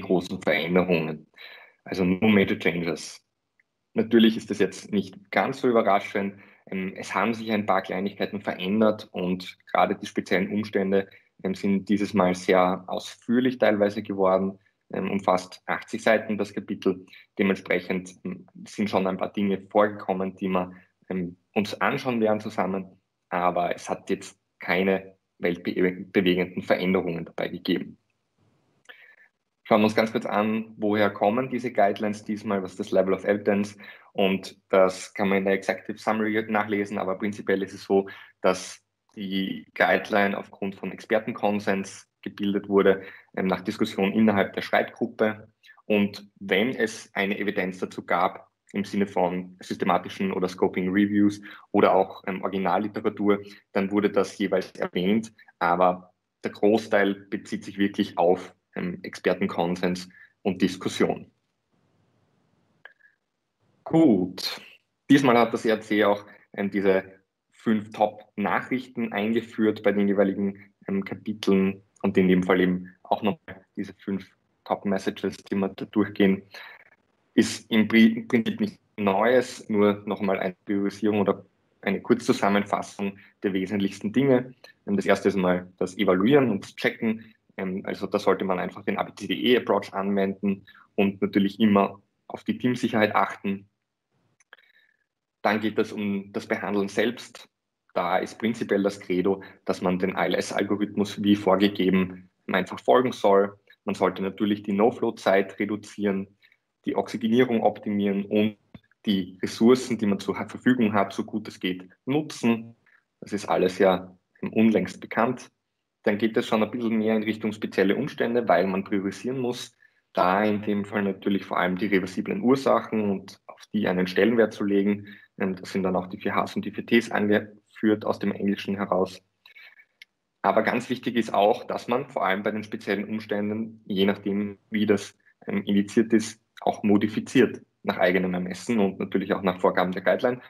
großen Veränderungen. Also no major changes. Natürlich ist das jetzt nicht ganz so überraschend. Ähm, es haben sich ein paar Kleinigkeiten verändert und gerade die speziellen Umstände ähm, sind dieses Mal sehr ausführlich teilweise geworden, ähm, um fast 80 Seiten das Kapitel. Dementsprechend sind schon ein paar Dinge vorgekommen, die wir uns anschauen werden zusammen, aber es hat jetzt keine weltbewegenden Veränderungen dabei gegeben. Schauen wir uns ganz kurz an, woher kommen diese Guidelines diesmal, was ist das Level of Evidence und das kann man in der Executive Summary nachlesen, aber prinzipiell ist es so, dass die Guideline aufgrund von Expertenkonsens gebildet wurde, ähm, nach Diskussion innerhalb der Schreibgruppe. Und wenn es eine Evidenz dazu gab, im Sinne von systematischen oder Scoping Reviews oder auch ähm, Originalliteratur, dann wurde das jeweils erwähnt, aber der Großteil bezieht sich wirklich auf ähm, Expertenkonsens und Diskussion. Gut, diesmal hat das ERC auch ähm, diese fünf Top-Nachrichten eingeführt bei den jeweiligen ähm, Kapiteln und in dem Fall eben auch noch diese fünf Top-Messages, die wir da durchgehen. Ist im Prinzip nichts Neues, nur nochmal eine Priorisierung oder eine Kurzzusammenfassung der wesentlichsten Dinge. Ähm, das erste ist mal das Evaluieren und das Checken ähm, also da sollte man einfach den ABCDE-Approach anwenden und natürlich immer auf die Teamsicherheit achten. Dann geht es um das Behandeln selbst. Da ist prinzipiell das Credo, dass man den ILS-Algorithmus wie vorgegeben einfach folgen soll. Man sollte natürlich die No-Flow-Zeit reduzieren, die Oxygenierung optimieren und die Ressourcen, die man zur Verfügung hat, so gut es geht, nutzen. Das ist alles ja unlängst bekannt dann geht es schon ein bisschen mehr in Richtung spezielle Umstände, weil man priorisieren muss. Da in dem Fall natürlich vor allem die reversiblen Ursachen und auf die einen Stellenwert zu legen. Ähm, das sind dann auch die vier Hs und die vier Ts angeführt aus dem Englischen heraus. Aber ganz wichtig ist auch, dass man vor allem bei den speziellen Umständen, je nachdem, wie das ähm, indiziert ist, auch modifiziert nach eigenem Ermessen und natürlich auch nach Vorgaben der Guideline.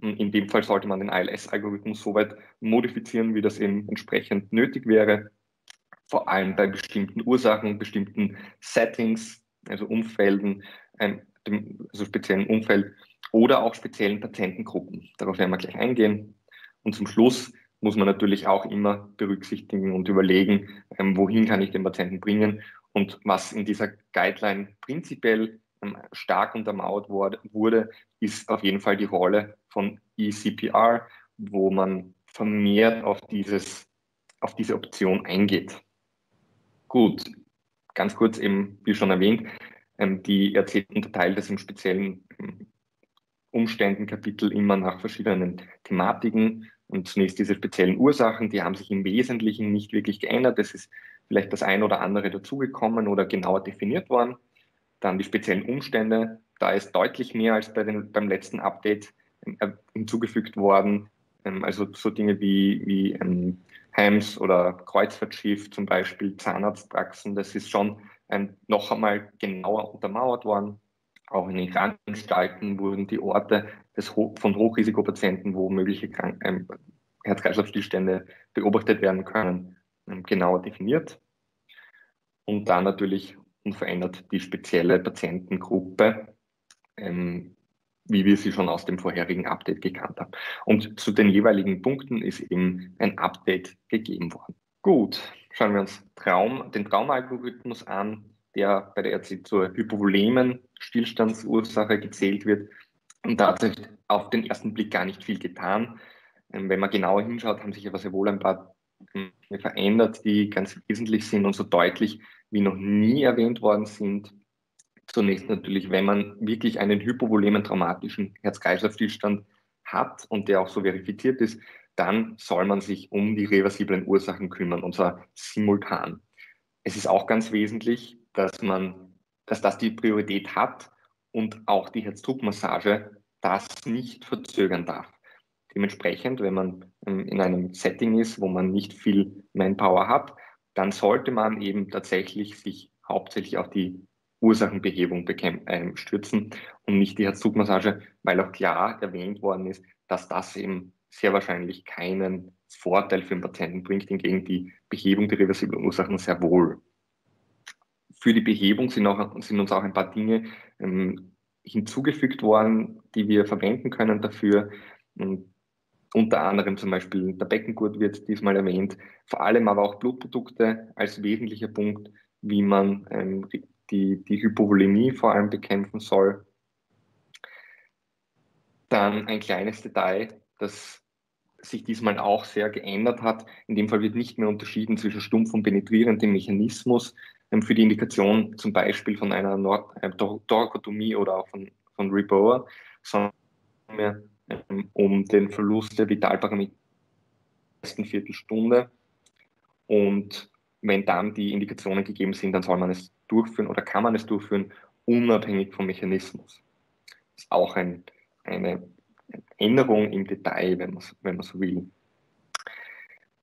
In dem Fall sollte man den ILS-Algorithmus so weit modifizieren, wie das eben entsprechend nötig wäre, vor allem bei bestimmten Ursachen, bestimmten Settings, also Umfelden, also speziellen Umfeld oder auch speziellen Patientengruppen. Darauf werden wir gleich eingehen. Und zum Schluss muss man natürlich auch immer berücksichtigen und überlegen, ähm, wohin kann ich den Patienten bringen und was in dieser Guideline prinzipiell ähm, stark untermauert wurde, ist auf jeden Fall die Rolle von eCPR, wo man vermehrt auf, dieses, auf diese Option eingeht. Gut, ganz kurz eben, wie schon erwähnt, ähm, die ERC unterteilt das im speziellen Umständen-Kapitel immer nach verschiedenen Thematiken. Und zunächst diese speziellen Ursachen, die haben sich im Wesentlichen nicht wirklich geändert. Es ist vielleicht das ein oder andere dazugekommen oder genauer definiert worden. Dann die speziellen Umstände, da ist deutlich mehr als bei den, beim letzten Update äh, hinzugefügt worden. Ähm, also so Dinge wie, wie ähm, Heims- oder Kreuzfahrtschiff, zum Beispiel Zahnarztpraxen, das ist schon ähm, noch einmal genauer untermauert worden. Auch in den Krankenanstalten wurden die Orte des, von Hochrisikopatienten, wo mögliche Krank ähm, Herz-Kreislauf-Stillstände beobachtet werden können, ähm, genauer definiert. Und dann natürlich unverändert die spezielle Patientengruppe, ähm, wie wir sie schon aus dem vorherigen Update gekannt haben. Und zu den jeweiligen Punkten ist eben ein Update gegeben worden. Gut, schauen wir uns Traum, den Traumalgorithmus an der bei der RC zur hypovolemen Stillstandsursache gezählt wird. Und da hat sich auf den ersten Blick gar nicht viel getan. Ähm, wenn man genauer hinschaut, haben sich aber sehr wohl ein paar Dinge verändert, die ganz wesentlich sind und so deutlich wie noch nie erwähnt worden sind. Zunächst natürlich, wenn man wirklich einen hypovolemen traumatischen Herz-Kreislauf-Stillstand hat und der auch so verifiziert ist, dann soll man sich um die reversiblen Ursachen kümmern, und zwar simultan. Es ist auch ganz wesentlich, dass man, dass das die Priorität hat und auch die Herzdruckmassage das nicht verzögern darf. Dementsprechend, wenn man ähm, in einem Setting ist, wo man nicht viel Manpower hat, dann sollte man eben tatsächlich sich hauptsächlich auf die Ursachenbehebung äh, stürzen und nicht die Herzdruckmassage, weil auch klar erwähnt worden ist, dass das eben sehr wahrscheinlich keinen Vorteil für den Patienten bringt, hingegen die Behebung der reversiblen Ursachen sehr wohl für die Behebung sind, auch, sind uns auch ein paar Dinge ähm, hinzugefügt worden, die wir verwenden können dafür. Und unter anderem zum Beispiel der Beckengurt wird diesmal erwähnt, vor allem aber auch Blutprodukte als wesentlicher Punkt, wie man ähm, die, die Hypovolemie vor allem bekämpfen soll. Dann ein kleines Detail, das sich diesmal auch sehr geändert hat. In dem Fall wird nicht mehr unterschieden zwischen stumpf und penetrierendem Mechanismus, für die Indikation zum Beispiel von einer äh, Thorakotomie oder auch von, von Reboa, sondern mehr ähm, um den Verlust der Vitalparameter in der ersten Viertelstunde. Und wenn dann die Indikationen gegeben sind, dann soll man es durchführen oder kann man es durchführen, unabhängig vom Mechanismus. Das ist auch ein, eine Änderung im Detail, wenn man, wenn man so will.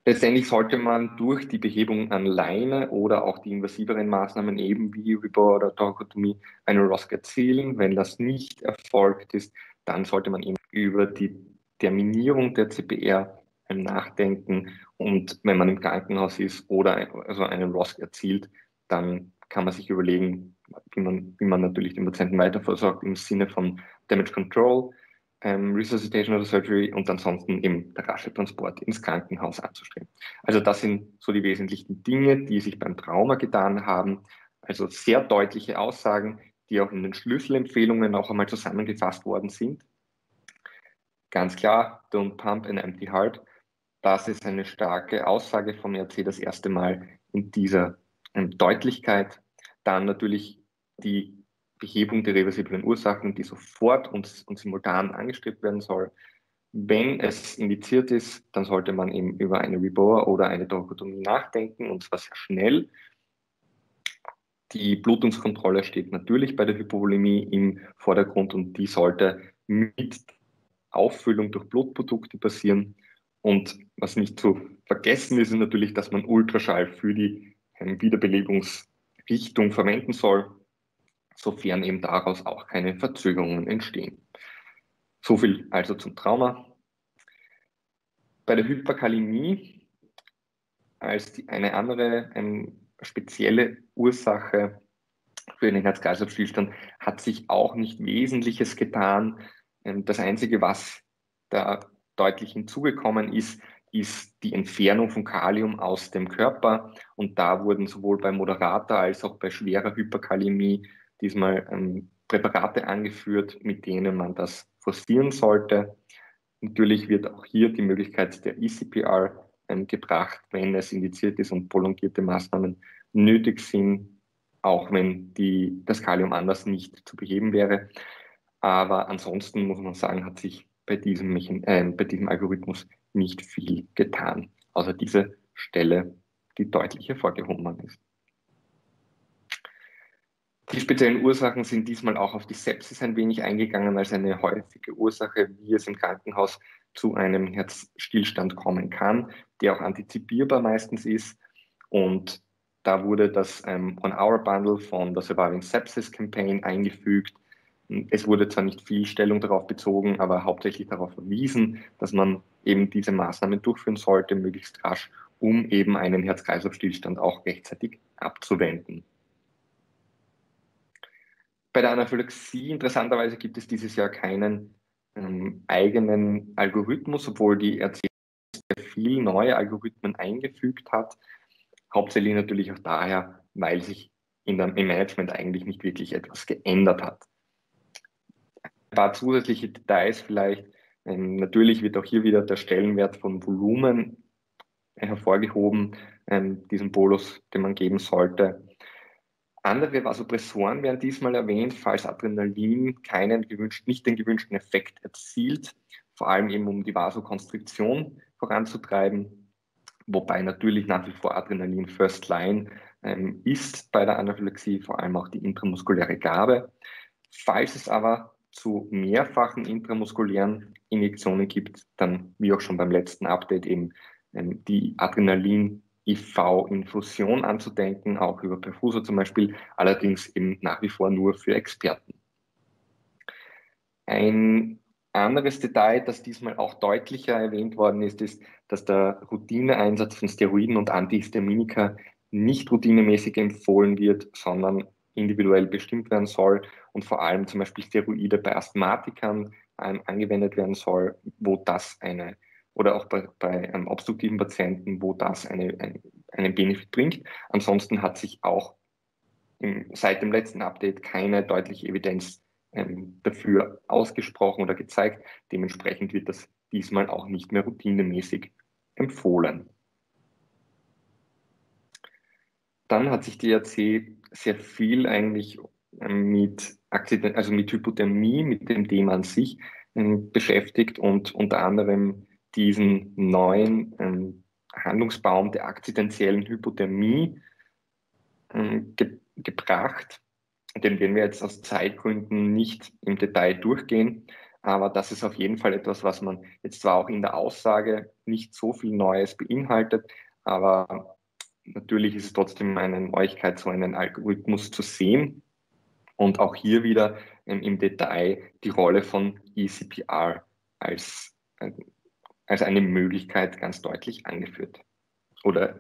Letztendlich sollte man durch die Behebung an Leine oder auch die invasiveren Maßnahmen eben wie Ribor oder Thorakotomie einen ROSC erzielen. Wenn das nicht erfolgt ist, dann sollte man eben über die Terminierung der CPR nachdenken und wenn man im Krankenhaus ist oder also einen ROSC erzielt, dann kann man sich überlegen, wie man, wie man natürlich den Patienten weiter versorgt im Sinne von Damage Control, ähm, Resuscitation oder Surgery und ansonsten eben der rasche Transport ins Krankenhaus anzustreben. Also das sind so die wesentlichen Dinge, die sich beim Trauma getan haben. Also sehr deutliche Aussagen, die auch in den Schlüsselempfehlungen auch einmal zusammengefasst worden sind. Ganz klar, don't pump an empty heart. Das ist eine starke Aussage vom RC das erste Mal in dieser ähm, Deutlichkeit. Dann natürlich die Behebung der reversiblen Ursachen, die sofort und, und simultan angestrebt werden soll. Wenn es indiziert ist, dann sollte man eben über eine Reboa oder eine Thorakotomie nachdenken und zwar sehr schnell. Die Blutungskontrolle steht natürlich bei der Hypovolemie im Vordergrund und die sollte mit Auffüllung durch Blutprodukte passieren. Und was nicht zu vergessen ist, ist natürlich, dass man Ultraschall für die Wiederbelebungsrichtung verwenden soll sofern eben daraus auch keine Verzögerungen entstehen. So viel also zum Trauma. Bei der Hyperkalämie als die, eine andere eine spezielle Ursache für den Herz-Kreislauf-Stillstand hat sich auch nicht Wesentliches getan. Ähm, das Einzige, was da deutlich hinzugekommen ist, ist die Entfernung von Kalium aus dem Körper. Und da wurden sowohl bei moderater als auch bei schwerer Hyperkalämie diesmal ähm, Präparate angeführt, mit denen man das forcieren sollte. Natürlich wird auch hier die Möglichkeit der ECPR ähm, gebracht, wenn es indiziert ist und prolongierte Maßnahmen nötig sind, auch wenn die, das Kalium anders nicht zu beheben wäre. Aber ansonsten muss man sagen, hat sich bei diesem, äh, bei diesem Algorithmus nicht viel getan, außer diese Stelle, die deutlich hervorgehoben ist. Die speziellen Ursachen sind diesmal auch auf die Sepsis ein wenig eingegangen als eine häufige Ursache, wie es im Krankenhaus zu einem Herzstillstand kommen kann, der auch antizipierbar meistens ist. Und da wurde das ähm, One-Hour-Bundle von der Surviving Sepsis Campaign eingefügt. Es wurde zwar nicht viel Stellung darauf bezogen, aber hauptsächlich darauf verwiesen, dass man eben diese Maßnahmen durchführen sollte, möglichst rasch, um eben einen Herz-Kreislauf-Stillstand auch rechtzeitig abzuwenden. Bei der Anaphylaxie interessanterweise gibt es dieses Jahr keinen ähm, eigenen Algorithmus, obwohl die RC viel neue Algorithmen eingefügt hat. Hauptsächlich natürlich auch daher, weil sich in der, im Management eigentlich nicht wirklich etwas geändert hat. Ein paar zusätzliche Details vielleicht. Ähm, natürlich wird auch hier wieder der Stellenwert von Volumen hervorgehoben, ähm, diesen Bolus, den man geben sollte. Andere Vasopressoren werden diesmal erwähnt, falls Adrenalin keinen gewünscht, nicht den gewünschten Effekt erzielt, vor allem eben um die Vasokonstriktion voranzutreiben, wobei natürlich nach wie vor Adrenalin First Line ähm, ist bei der Anaphylaxie, vor allem auch die intramuskuläre Gabe. Falls es aber zu mehrfachen intramuskulären Injektionen gibt, dann, wie auch schon beim letzten Update, eben ähm, die Adrenalin IV-Infusion anzudenken, auch über Perfuser zum Beispiel, allerdings eben nach wie vor nur für Experten. Ein anderes Detail, das diesmal auch deutlicher erwähnt worden ist, ist, dass der Routineeinsatz von Steroiden und Antihistaminika nicht routinemäßig empfohlen wird, sondern individuell bestimmt werden soll und vor allem zum Beispiel Steroide bei Asthmatikern ähm, angewendet werden soll, wo das eine oder auch bei, bei ähm, obstruktiven Patienten, wo das eine, ein, einen Benefit bringt. Ansonsten hat sich auch im, seit dem letzten Update keine deutliche Evidenz ähm, dafür ausgesprochen oder gezeigt. Dementsprechend wird das diesmal auch nicht mehr routinemäßig empfohlen. Dann hat sich die DRC sehr viel eigentlich ähm, mit, also mit Hypothermie, mit dem Thema an sich ähm, beschäftigt und unter anderem diesen neuen ähm, Handlungsbaum der akzidentiellen Hypothermie ähm, ge gebracht. Den werden wir jetzt aus Zeitgründen nicht im Detail durchgehen, aber das ist auf jeden Fall etwas, was man jetzt zwar auch in der Aussage nicht so viel Neues beinhaltet, aber natürlich ist es trotzdem eine Neuigkeit, so einen Algorithmus zu sehen. Und auch hier wieder ähm, im Detail die Rolle von ECPR als äh, als eine Möglichkeit ganz deutlich angeführt. Oder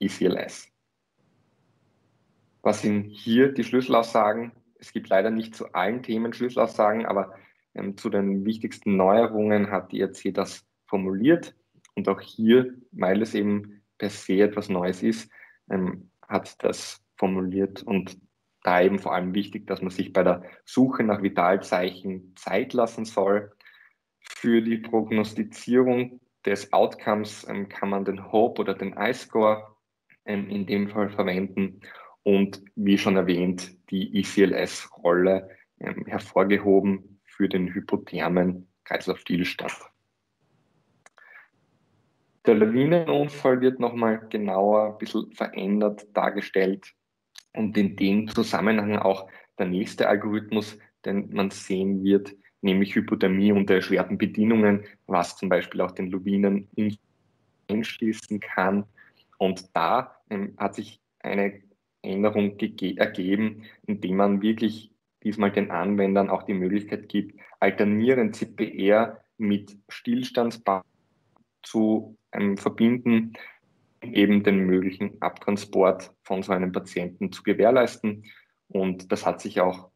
ECLS. Was sind hier die Schlüsselaussagen? Es gibt leider nicht zu allen Themen Schlüsselaussagen, aber ähm, zu den wichtigsten Neuerungen hat die ERC das formuliert. Und auch hier, weil es eben per se etwas Neues ist, ähm, hat das formuliert und da eben vor allem wichtig, dass man sich bei der Suche nach Vitalzeichen Zeit lassen soll für die Prognostizierung des Outcomes ähm, kann man den Hope oder den I-Score ähm, in dem Fall verwenden und wie schon erwähnt, die ECLS-Rolle ähm, hervorgehoben für den hypothermen Kreislaufstillstand. Der Lawinenunfall wird nochmal genauer ein bisschen verändert dargestellt und in dem Zusammenhang auch der nächste Algorithmus, den man sehen wird, nämlich Hypothermie unter erschwerten Bedingungen, was zum Beispiel auch den Lubinen einschließen kann. Und da ähm, hat sich eine Änderung ergeben, indem man wirklich diesmal den Anwendern auch die Möglichkeit gibt, alternierend CPR mit Stillstandsbahn zu ähm, verbinden, eben den möglichen Abtransport von so einem Patienten zu gewährleisten. Und das hat sich auch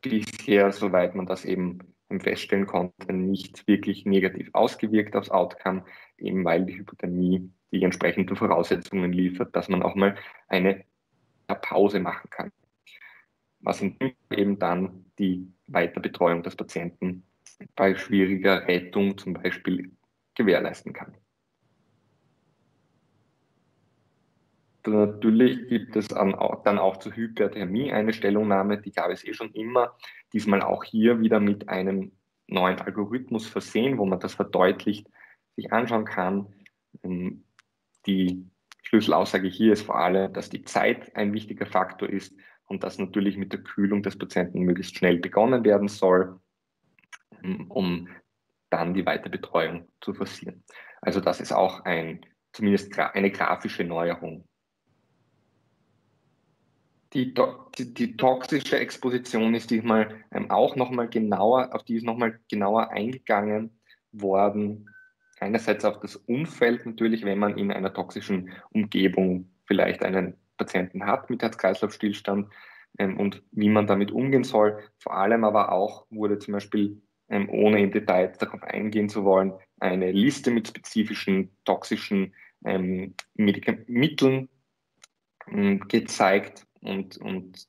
bisher, soweit man das eben feststellen konnte, nicht wirklich negativ ausgewirkt aufs Outcome, eben weil die Hypothermie die entsprechenden Voraussetzungen liefert, dass man auch mal eine Pause machen kann. Was eben dann die Weiterbetreuung des Patienten bei schwieriger Rettung zum Beispiel gewährleisten kann. Natürlich gibt es dann auch zur Hyperthermie eine Stellungnahme, die gab es eh schon immer, diesmal auch hier wieder mit einem neuen Algorithmus versehen, wo man das verdeutlicht sich anschauen kann. Ähm, die Schlüsselaussage hier ist vor allem, dass die Zeit ein wichtiger Faktor ist und dass natürlich mit der Kühlung des Patienten möglichst schnell begonnen werden soll, ähm, um dann die Weiterbetreuung zu forcieren. Also das ist auch ein, zumindest eine grafische Neuerung die, die, die, toxische Exposition ist diesmal ähm, auch nochmal genauer, auf die ist nochmal genauer eingegangen worden. Einerseits auf das Umfeld natürlich, wenn man in einer toxischen Umgebung vielleicht einen Patienten hat mit Herz-Kreislauf-Stillstand ähm, und wie man damit umgehen soll. Vor allem aber auch wurde zum Beispiel, ähm, ohne in Details darauf eingehen zu wollen, eine Liste mit spezifischen toxischen ähm, Mitteln ähm, gezeigt, und, und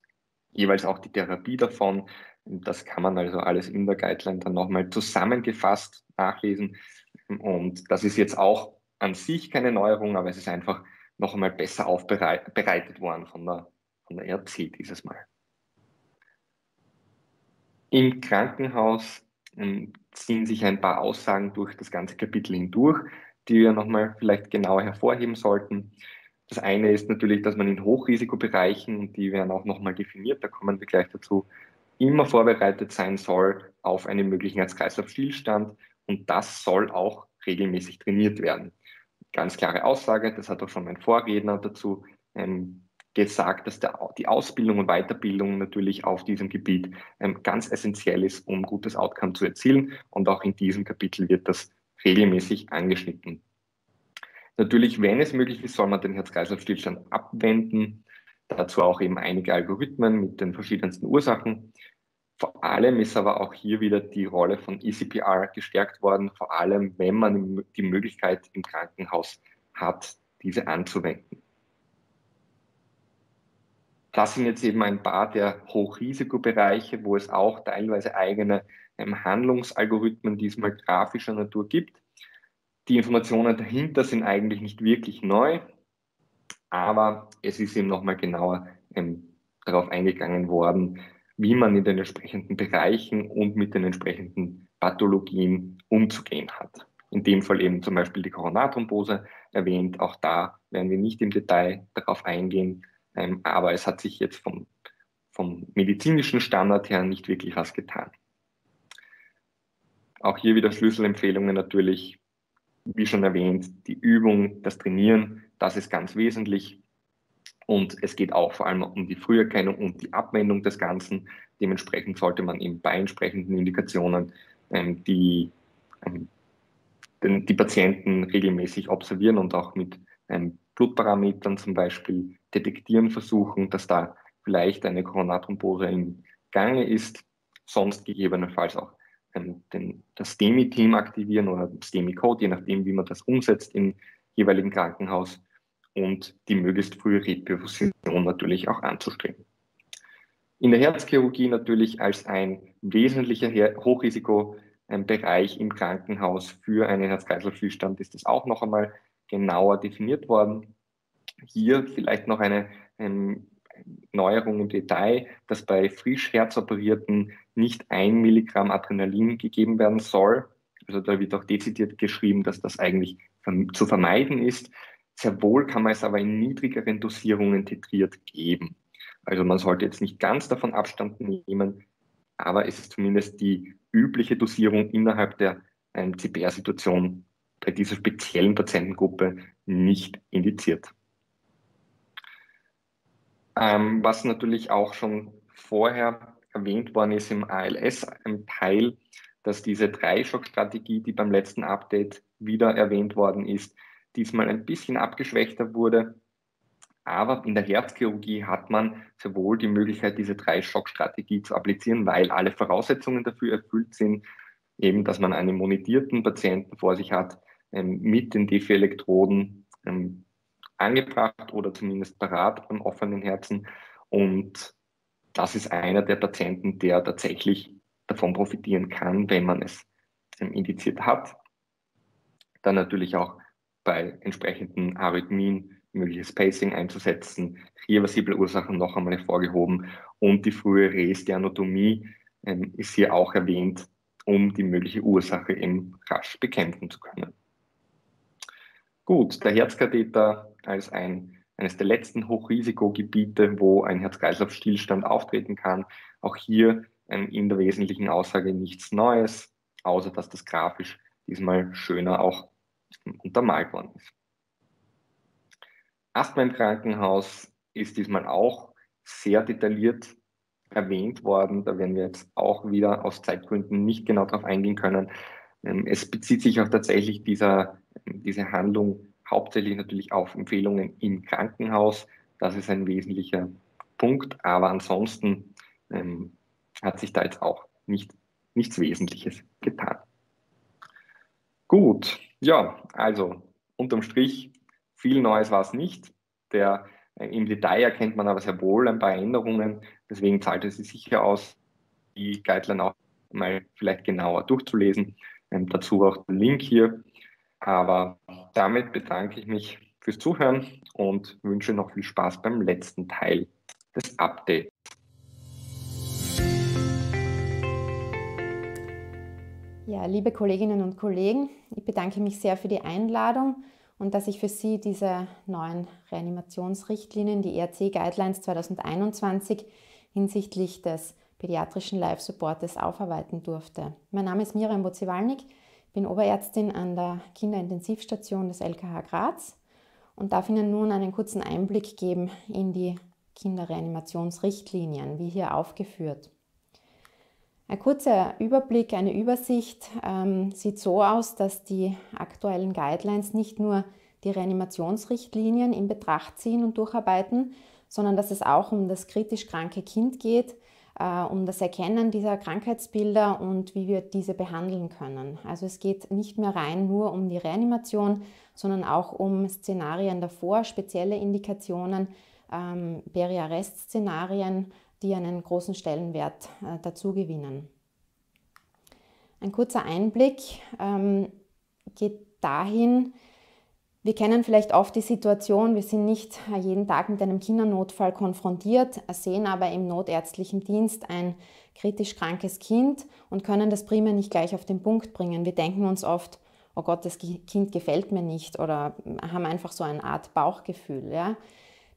jeweils auch die Therapie davon. Das kann man also alles in der Guideline dann nochmal zusammengefasst nachlesen. Und das ist jetzt auch an sich keine Neuerung, aber es ist einfach noch einmal besser aufbereitet worden von der, von der RC dieses Mal. Im Krankenhaus ähm, ziehen sich ein paar Aussagen durch das ganze Kapitel hindurch, die wir nochmal vielleicht genauer hervorheben sollten. Das eine ist natürlich, dass man in Hochrisikobereichen, und die werden auch nochmal definiert, da kommen wir gleich dazu, immer vorbereitet sein soll auf einen möglichen Herz-Kreislauf-Stillstand und das soll auch regelmäßig trainiert werden. Ganz klare Aussage, das hat auch schon mein Vorredner dazu ähm, gesagt, dass der, die Ausbildung und Weiterbildung natürlich auf diesem Gebiet ähm, ganz essentiell ist, um gutes Outcome zu erzielen und auch in diesem Kapitel wird das regelmäßig angeschnitten. Natürlich, wenn es möglich ist, soll man den Herz-Kreislauf-Stillstand abwenden. Dazu auch eben einige Algorithmen mit den verschiedensten Ursachen. Vor allem ist aber auch hier wieder die Rolle von ECPR gestärkt worden, vor allem wenn man die Möglichkeit im Krankenhaus hat, diese anzuwenden. Das sind jetzt eben ein paar der Hochrisikobereiche, wo es auch teilweise eigene ähm, Handlungsalgorithmen diesmal grafischer Natur gibt. Die Informationen dahinter sind eigentlich nicht wirklich neu, aber es ist eben nochmal genauer ähm, darauf eingegangen worden, wie man in den entsprechenden Bereichen und mit den entsprechenden Pathologien umzugehen hat. In dem Fall eben zum Beispiel die Koronarthrombose erwähnt. Auch da werden wir nicht im Detail darauf eingehen, ähm, aber es hat sich jetzt vom, vom medizinischen Standard her nicht wirklich was getan. Auch hier wieder Schlüsselempfehlungen natürlich wie schon erwähnt, die Übung, das Trainieren, das ist ganz wesentlich. Und es geht auch vor allem um die Früherkennung und die Abwendung des Ganzen. Dementsprechend sollte man eben bei entsprechenden Indikationen ähm, die, ähm, den, die Patienten regelmäßig observieren und auch mit ähm, Blutparametern zum Beispiel detektieren versuchen, dass da vielleicht eine Koronarthrombose im Gange ist, sonst gegebenenfalls auch ähm, den, das STEMI-Team aktivieren oder STEMI-Code, je nachdem, wie man das umsetzt im jeweiligen Krankenhaus und die möglichst frühe Reperfusion natürlich auch anzustreben. In der Herzchirurgie natürlich als ein wesentlicher Hochrisikobereich im Krankenhaus für einen Herz-Kreislauf-Stillstand ist das auch noch einmal genauer definiert worden. Hier vielleicht noch eine ähm, Neuerung im Detail, dass bei frisch herzoperierten nicht ein Milligramm Adrenalin gegeben werden soll. Also da wird auch dezidiert geschrieben, dass das eigentlich zu vermeiden ist. Sehr wohl kann man es aber in niedrigeren Dosierungen titriert geben. Also man sollte jetzt nicht ganz davon Abstand nehmen, aber es ist zumindest die übliche Dosierung innerhalb der ähm, CPR-Situation bei dieser speziellen Patientengruppe nicht indiziert. Ähm, was natürlich auch schon vorher erwähnt worden ist im ALS, ein Teil, dass diese Drei-Schock-Strategie, die beim letzten Update wieder erwähnt worden ist, diesmal ein bisschen abgeschwächter wurde. Aber in der Herzchirurgie hat man sehr wohl die Möglichkeit, diese Drei-Schock-Strategie zu applizieren, weil alle Voraussetzungen dafür erfüllt sind. Eben, dass man einen monitierten Patienten vor sich hat, ähm, mit den DeFi-Elektroden ähm, angebracht oder zumindest parat beim offenen Herzen. Und das ist einer der Patienten, der tatsächlich davon profitieren kann, wenn man es indiziert hat. Dann natürlich auch bei entsprechenden Arrhythmien mögliches Pacing einzusetzen, reversible Ursachen noch einmal hervorgehoben und die frühe Restenotomie ähm, ist hier auch erwähnt, um die mögliche Ursache eben rasch bekämpfen zu können. Gut, der Herzkatheter als ein, eines der letzten Hochrisikogebiete, wo ein Herz-Kreislauf-Stillstand auftreten kann. Auch hier ähm, in der wesentlichen Aussage nichts Neues, außer dass das grafisch diesmal schöner auch untermalt worden ist. Asthma im Krankenhaus ist diesmal auch sehr detailliert erwähnt worden. Da werden wir jetzt auch wieder aus Zeitgründen nicht genau darauf eingehen können. Ähm, es bezieht sich auch tatsächlich dieser, diese Handlung hauptsächlich natürlich auf Empfehlungen im Krankenhaus. Das ist ein wesentlicher Punkt. Aber ansonsten ähm, hat sich da jetzt auch nicht, nichts Wesentliches getan. Gut, ja, also unterm Strich, viel Neues war es nicht. Der, äh, Im Detail erkennt man aber sehr wohl ein paar Änderungen. Deswegen zahlt es sich sicher aus, die Guideline auch mal vielleicht genauer durchzulesen. Ähm, dazu auch der Link hier. Aber damit bedanke ich mich fürs Zuhören und wünsche noch viel Spaß beim letzten Teil des Updates. Ja, liebe Kolleginnen und Kollegen, ich bedanke mich sehr für die Einladung und dass ich für Sie diese neuen Reanimationsrichtlinien, die ERC Guidelines 2021 hinsichtlich des pädiatrischen Live-Supportes aufarbeiten durfte. Mein Name ist Miriam Boziwalnik, bin Oberärztin an der Kinderintensivstation des LKH Graz und darf Ihnen nun einen kurzen Einblick geben in die Kinderreanimationsrichtlinien, wie hier aufgeführt. Ein kurzer Überblick, eine Übersicht ähm, sieht so aus, dass die aktuellen Guidelines nicht nur die Reanimationsrichtlinien in Betracht ziehen und durcharbeiten, sondern dass es auch um das kritisch kranke Kind geht, um das Erkennen dieser Krankheitsbilder und wie wir diese behandeln können. Also es geht nicht mehr rein nur um die Reanimation, sondern auch um Szenarien davor, spezielle Indikationen, ähm, Periarrest-Szenarien, die einen großen Stellenwert äh, dazu gewinnen. Ein kurzer Einblick ähm, geht dahin, wir kennen vielleicht oft die Situation, wir sind nicht jeden Tag mit einem Kindernotfall konfrontiert, sehen aber im notärztlichen Dienst ein kritisch krankes Kind und können das primär nicht gleich auf den Punkt bringen. Wir denken uns oft, oh Gott, das Kind gefällt mir nicht oder haben einfach so eine Art Bauchgefühl. Ja?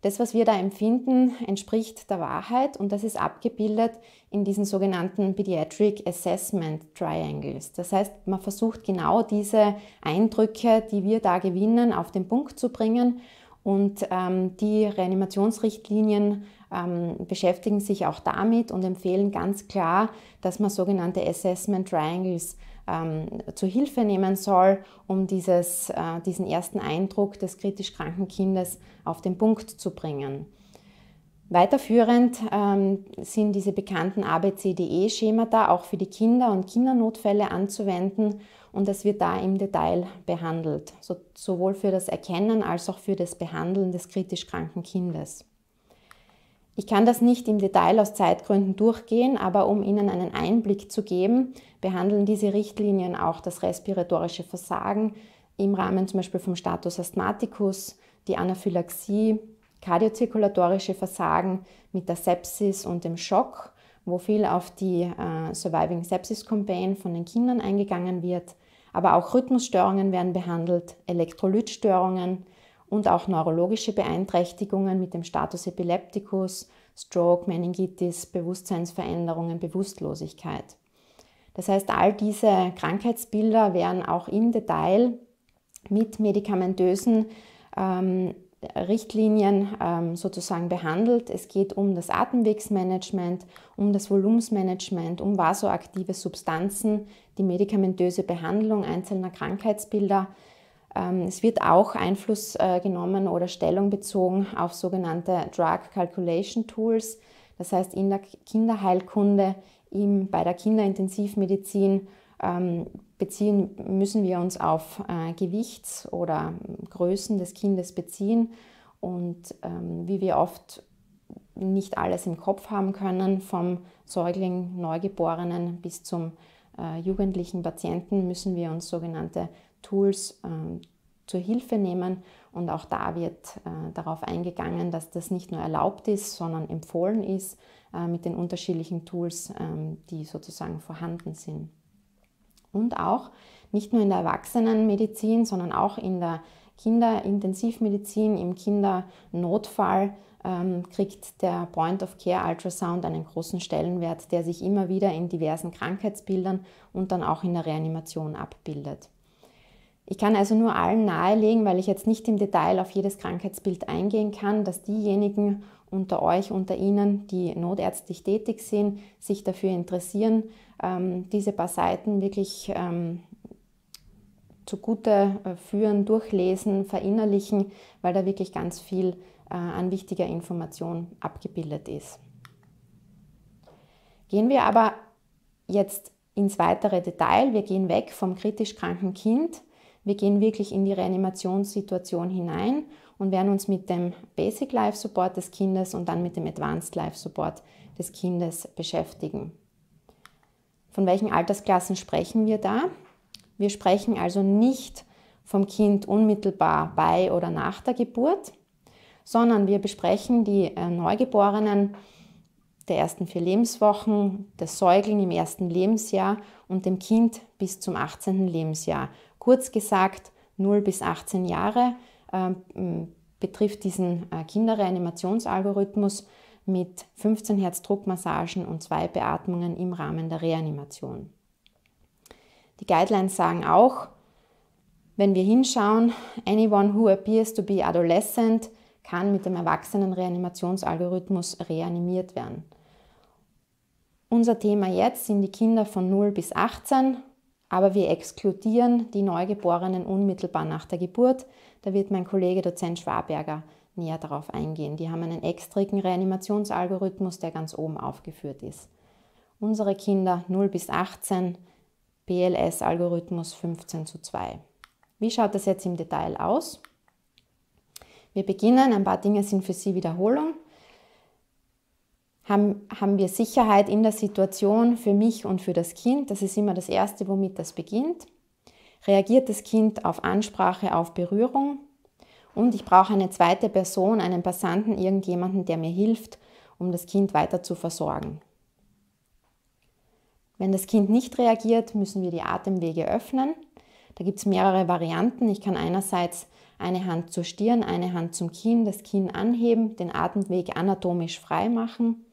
Das, was wir da empfinden, entspricht der Wahrheit und das ist abgebildet in diesen sogenannten Pediatric Assessment Triangles. Das heißt, man versucht genau diese Eindrücke, die wir da gewinnen, auf den Punkt zu bringen und ähm, die Reanimationsrichtlinien ähm, beschäftigen sich auch damit und empfehlen ganz klar, dass man sogenannte Assessment Triangles ähm, zu Hilfe nehmen soll, um dieses, äh, diesen ersten Eindruck des kritisch kranken Kindes auf den Punkt zu bringen. Weiterführend ähm, sind diese bekannten ABCDE-Schemata auch für die Kinder und Kindernotfälle anzuwenden und das wird da im Detail behandelt, so, sowohl für das Erkennen als auch für das Behandeln des kritisch kranken Kindes. Ich kann das nicht im Detail aus Zeitgründen durchgehen, aber um Ihnen einen Einblick zu geben, behandeln diese Richtlinien auch das respiratorische Versagen im Rahmen zum Beispiel vom Status Asthmaticus, die Anaphylaxie, kardiozirkulatorische Versagen mit der Sepsis und dem Schock, wo viel auf die äh, Surviving Sepsis Campaign von den Kindern eingegangen wird. Aber auch Rhythmusstörungen werden behandelt, Elektrolytstörungen, und auch neurologische Beeinträchtigungen mit dem Status Epilepticus, Stroke, Meningitis, Bewusstseinsveränderungen, Bewusstlosigkeit. Das heißt, all diese Krankheitsbilder werden auch im Detail mit medikamentösen ähm, Richtlinien ähm, sozusagen behandelt. Es geht um das Atemwegsmanagement, um das Volumensmanagement, um vasoaktive Substanzen, die medikamentöse Behandlung einzelner Krankheitsbilder. Ähm, es wird auch Einfluss äh, genommen oder Stellung bezogen auf sogenannte Drug Calculation Tools, das heißt in der Kinderheilkunde, im, bei der Kinderintensivmedizin ähm, beziehen, müssen wir uns auf äh, Gewichts- oder Größen des Kindes beziehen und ähm, wie wir oft nicht alles im Kopf haben können, vom Säugling, Neugeborenen bis zum äh, jugendlichen Patienten, müssen wir uns sogenannte Tools äh, zur Hilfe nehmen. Und auch da wird äh, darauf eingegangen, dass das nicht nur erlaubt ist, sondern empfohlen ist mit den unterschiedlichen Tools, ähm, die sozusagen vorhanden sind. Und auch nicht nur in der Erwachsenenmedizin, sondern auch in der Kinderintensivmedizin, im Kindernotfall ähm, kriegt der Point of Care Ultrasound einen großen Stellenwert, der sich immer wieder in diversen Krankheitsbildern und dann auch in der Reanimation abbildet. Ich kann also nur allen nahelegen, weil ich jetzt nicht im Detail auf jedes Krankheitsbild eingehen kann, dass diejenigen unter euch, unter Ihnen, die notärztlich tätig sind, sich dafür interessieren, ähm, diese paar Seiten wirklich ähm, zugute äh, führen, durchlesen, verinnerlichen, weil da wirklich ganz viel äh, an wichtiger Information abgebildet ist. Gehen wir aber jetzt ins weitere Detail. Wir gehen weg vom kritisch kranken Kind. Wir gehen wirklich in die Reanimationssituation hinein und werden uns mit dem Basic Life Support des Kindes und dann mit dem Advanced Life Support des Kindes beschäftigen. Von welchen Altersklassen sprechen wir da? Wir sprechen also nicht vom Kind unmittelbar bei oder nach der Geburt, sondern wir besprechen die äh, Neugeborenen der ersten vier Lebenswochen, des Säugling im ersten Lebensjahr und dem Kind bis zum 18. Lebensjahr. Kurz gesagt, 0 bis 18 Jahre betrifft diesen äh, Kinderreanimationsalgorithmus mit 15 Herzdruckmassagen und zwei Beatmungen im Rahmen der Reanimation. Die Guidelines sagen auch, wenn wir hinschauen, anyone who appears to be adolescent kann mit dem Erwachsenen-Reanimationsalgorithmus reanimiert werden. Unser Thema jetzt sind die Kinder von 0 bis 18 aber wir exkludieren die Neugeborenen unmittelbar nach der Geburt. Da wird mein Kollege Dozent Schwaberger näher darauf eingehen. Die haben einen extrigen Reanimationsalgorithmus, der ganz oben aufgeführt ist. Unsere Kinder 0 bis 18, BLS-Algorithmus 15 zu 2. Wie schaut das jetzt im Detail aus? Wir beginnen, ein paar Dinge sind für Sie Wiederholung haben, haben wir Sicherheit in der Situation für mich und für das Kind. Das ist immer das Erste, womit das beginnt. Reagiert das Kind auf Ansprache, auf Berührung? Und ich brauche eine zweite Person, einen Passanten, irgendjemanden, der mir hilft, um das Kind weiter zu versorgen. Wenn das Kind nicht reagiert, müssen wir die Atemwege öffnen. Da gibt es mehrere Varianten. Ich kann einerseits eine Hand zur Stirn, eine Hand zum Kinn, das Kinn anheben, den Atemweg anatomisch frei machen.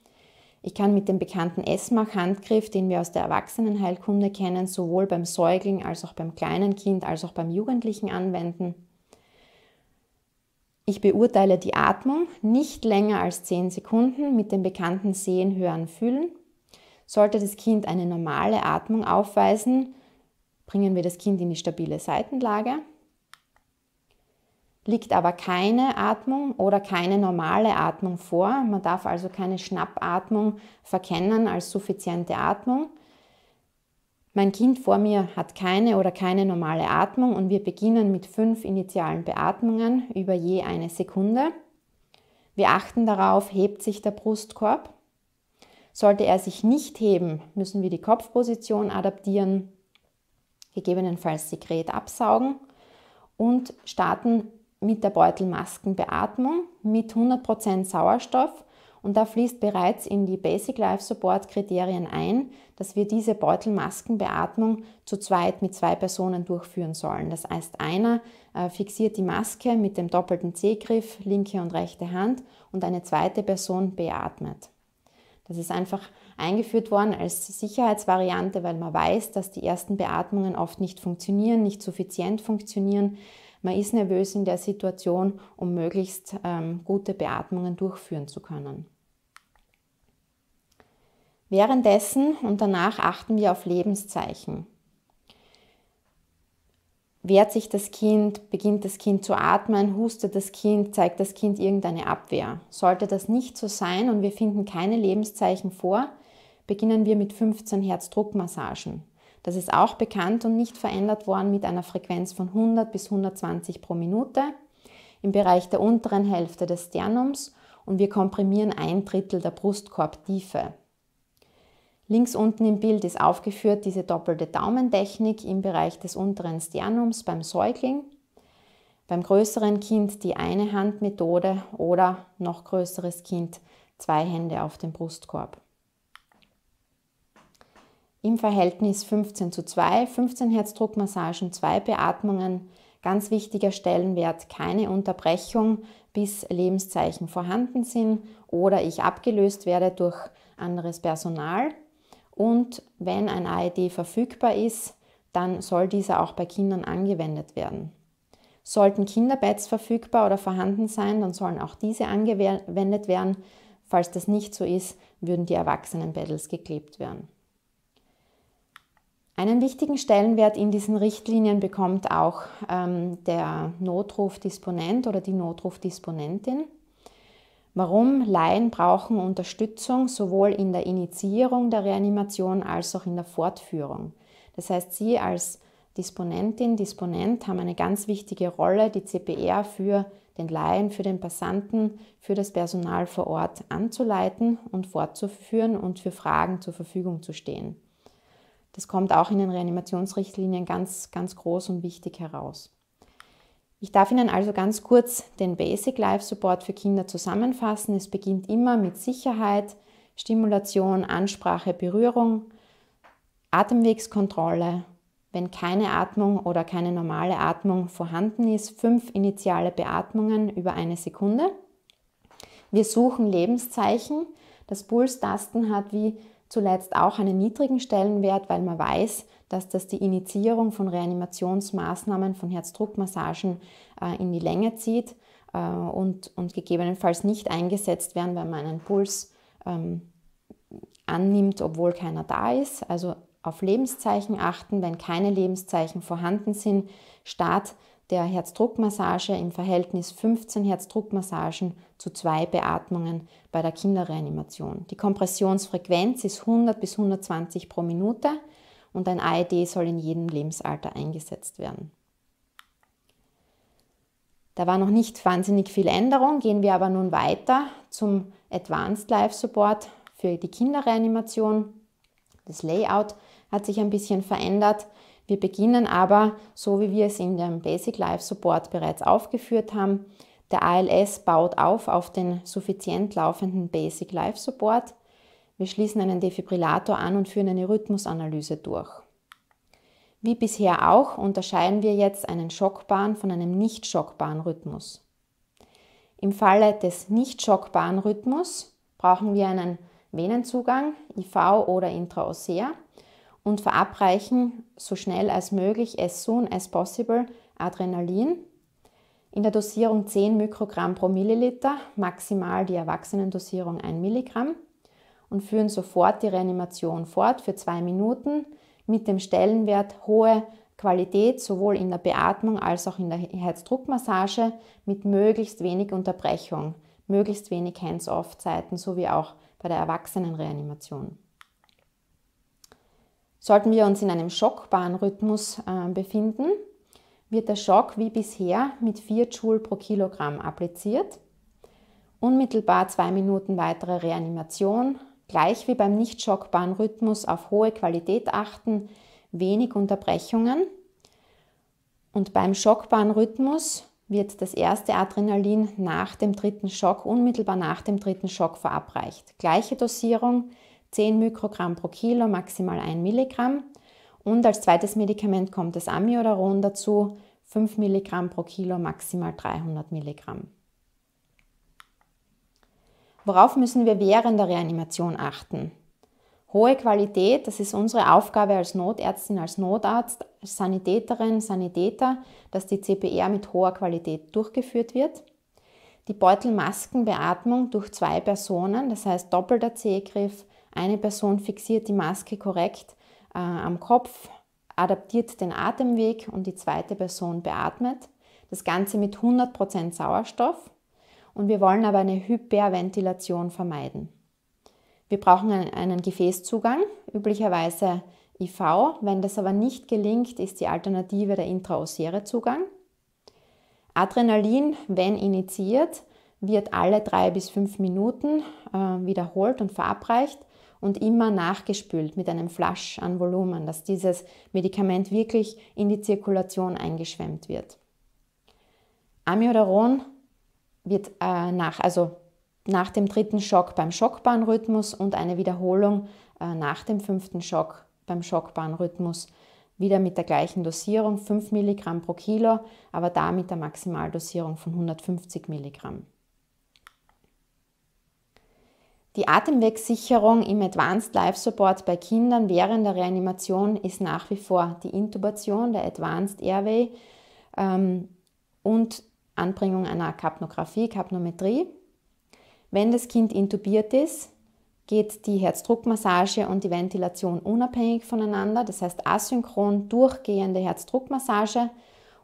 Ich kann mit dem bekannten ESMAC-Handgriff, den wir aus der Erwachsenenheilkunde kennen, sowohl beim Säugling als auch beim kleinen Kind als auch beim Jugendlichen anwenden. Ich beurteile die Atmung nicht länger als 10 Sekunden mit dem bekannten Sehen, Hören, Fühlen. Sollte das Kind eine normale Atmung aufweisen, bringen wir das Kind in die stabile Seitenlage liegt aber keine Atmung oder keine normale Atmung vor. Man darf also keine Schnappatmung verkennen als suffiziente Atmung. Mein Kind vor mir hat keine oder keine normale Atmung und wir beginnen mit fünf initialen Beatmungen über je eine Sekunde. Wir achten darauf, hebt sich der Brustkorb. Sollte er sich nicht heben, müssen wir die Kopfposition adaptieren, gegebenenfalls Sekret absaugen und starten mit der Beutelmaskenbeatmung mit 100% Sauerstoff und da fließt bereits in die Basic Life Support Kriterien ein, dass wir diese Beutelmaskenbeatmung zu zweit mit zwei Personen durchführen sollen. Das heißt, einer äh, fixiert die Maske mit dem doppelten C-Griff, linke und rechte Hand und eine zweite Person beatmet. Das ist einfach eingeführt worden als Sicherheitsvariante, weil man weiß, dass die ersten Beatmungen oft nicht funktionieren, nicht suffizient funktionieren man ist nervös in der Situation, um möglichst ähm, gute Beatmungen durchführen zu können. Währenddessen und danach achten wir auf Lebenszeichen. Wehrt sich das Kind, beginnt das Kind zu atmen, hustet das Kind, zeigt das Kind irgendeine Abwehr. Sollte das nicht so sein und wir finden keine Lebenszeichen vor, beginnen wir mit 15 Herzdruckmassagen. Das ist auch bekannt und nicht verändert worden mit einer Frequenz von 100 bis 120 pro Minute im Bereich der unteren Hälfte des Sternums und wir komprimieren ein Drittel der Brustkorbtiefe. Links unten im Bild ist aufgeführt diese doppelte Daumentechnik im Bereich des unteren Sternums beim Säugling. Beim größeren Kind die eine Handmethode oder noch größeres Kind zwei Hände auf dem Brustkorb. Im Verhältnis 15 zu 2, 15 Herzdruckmassagen, zwei Beatmungen, ganz wichtiger Stellenwert, keine Unterbrechung, bis Lebenszeichen vorhanden sind oder ich abgelöst werde durch anderes Personal. Und wenn ein AED verfügbar ist, dann soll dieser auch bei Kindern angewendet werden. Sollten Kinderbeds verfügbar oder vorhanden sein, dann sollen auch diese angewendet werden. Falls das nicht so ist, würden die Erwachsenenbettels geklebt werden. Einen wichtigen Stellenwert in diesen Richtlinien bekommt auch ähm, der Notrufdisponent oder die Notrufdisponentin. Warum Laien brauchen Unterstützung sowohl in der Initiierung der Reanimation als auch in der Fortführung. Das heißt, Sie als Disponentin, Disponent haben eine ganz wichtige Rolle, die CPR für den Laien, für den Passanten, für das Personal vor Ort anzuleiten und fortzuführen und für Fragen zur Verfügung zu stehen. Das kommt auch in den Reanimationsrichtlinien ganz, ganz groß und wichtig heraus. Ich darf Ihnen also ganz kurz den Basic Life Support für Kinder zusammenfassen. Es beginnt immer mit Sicherheit, Stimulation, Ansprache, Berührung, Atemwegskontrolle. Wenn keine Atmung oder keine normale Atmung vorhanden ist, fünf initiale Beatmungen über eine Sekunde. Wir suchen Lebenszeichen. Das Pulstasten hat wie zuletzt auch einen niedrigen Stellenwert, weil man weiß, dass das die Initiierung von Reanimationsmaßnahmen, von Herzdruckmassagen äh, in die Länge zieht äh, und, und gegebenenfalls nicht eingesetzt werden, wenn man einen Puls ähm, annimmt, obwohl keiner da ist. Also auf Lebenszeichen achten, wenn keine Lebenszeichen vorhanden sind. Start der Herzdruckmassage im Verhältnis 15 Herzdruckmassagen zu zwei Beatmungen bei der Kinderreanimation. Die Kompressionsfrequenz ist 100 bis 120 pro Minute und ein AED soll in jedem Lebensalter eingesetzt werden. Da war noch nicht wahnsinnig viel Änderung, gehen wir aber nun weiter zum Advanced Life Support für die Kinderreanimation. Das Layout hat sich ein bisschen verändert. Wir beginnen aber, so wie wir es in dem Basic Life Support bereits aufgeführt haben, der ALS baut auf auf den suffizient laufenden Basic Life Support. Wir schließen einen Defibrillator an und führen eine Rhythmusanalyse durch. Wie bisher auch unterscheiden wir jetzt einen schockbaren von einem nicht schockbaren Rhythmus. Im Falle des nicht schockbaren Rhythmus brauchen wir einen Venenzugang, IV oder intraosär und verabreichen so schnell als möglich, as soon as possible, Adrenalin in der Dosierung 10 Mikrogramm pro Milliliter, maximal die Erwachsenendosierung 1 Milligramm und führen sofort die Reanimation fort für zwei Minuten mit dem Stellenwert hohe Qualität sowohl in der Beatmung als auch in der Herzdruckmassage mit möglichst wenig Unterbrechung, möglichst wenig Hands-off-Zeiten sowie auch bei der Erwachsenenreanimation. Sollten wir uns in einem schockbaren Rhythmus äh, befinden, wird der Schock wie bisher mit 4 Joule pro Kilogramm appliziert. Unmittelbar zwei Minuten weitere Reanimation, Gleich wie beim nicht schockbaren Rhythmus auf hohe Qualität achten, wenig Unterbrechungen. Und beim schockbaren Rhythmus wird das erste Adrenalin nach dem dritten Schock, unmittelbar nach dem dritten Schock verabreicht. Gleiche Dosierung, 10 Mikrogramm pro Kilo, maximal 1 Milligramm. Und als zweites Medikament kommt das Amiodaron dazu, 5 Milligramm pro Kilo, maximal 300 Milligramm. Worauf müssen wir während der Reanimation achten? Hohe Qualität, das ist unsere Aufgabe als Notärztin, als Notarzt, als Sanitäterin, Sanitäter, dass die CPR mit hoher Qualität durchgeführt wird. Die Beutelmaskenbeatmung durch zwei Personen, das heißt doppelter C-Griff, eine Person fixiert die Maske korrekt äh, am Kopf, adaptiert den Atemweg und die zweite Person beatmet. Das Ganze mit 100% Sauerstoff. Und wir wollen aber eine Hyperventilation vermeiden. Wir brauchen einen Gefäßzugang, üblicherweise IV. Wenn das aber nicht gelingt, ist die Alternative der intraosäre Zugang. Adrenalin, wenn initiiert, wird alle drei bis fünf Minuten äh, wiederholt und verabreicht und immer nachgespült mit einem Flasch an Volumen, dass dieses Medikament wirklich in die Zirkulation eingeschwemmt wird. Amiodaron wird äh, nach, also nach dem dritten Schock beim Schockbahnrhythmus und eine Wiederholung äh, nach dem fünften Schock beim Schockbahnrhythmus wieder mit der gleichen Dosierung 5 Milligramm pro Kilo, aber da mit der Maximaldosierung von 150 Milligramm. Die Atemwegssicherung im Advanced Life Support bei Kindern während der Reanimation ist nach wie vor die Intubation, der Advanced Airway ähm, und Anbringung einer Kapnographie, Kapnometrie. Wenn das Kind intubiert ist, geht die Herzdruckmassage und die Ventilation unabhängig voneinander, das heißt asynchron durchgehende Herzdruckmassage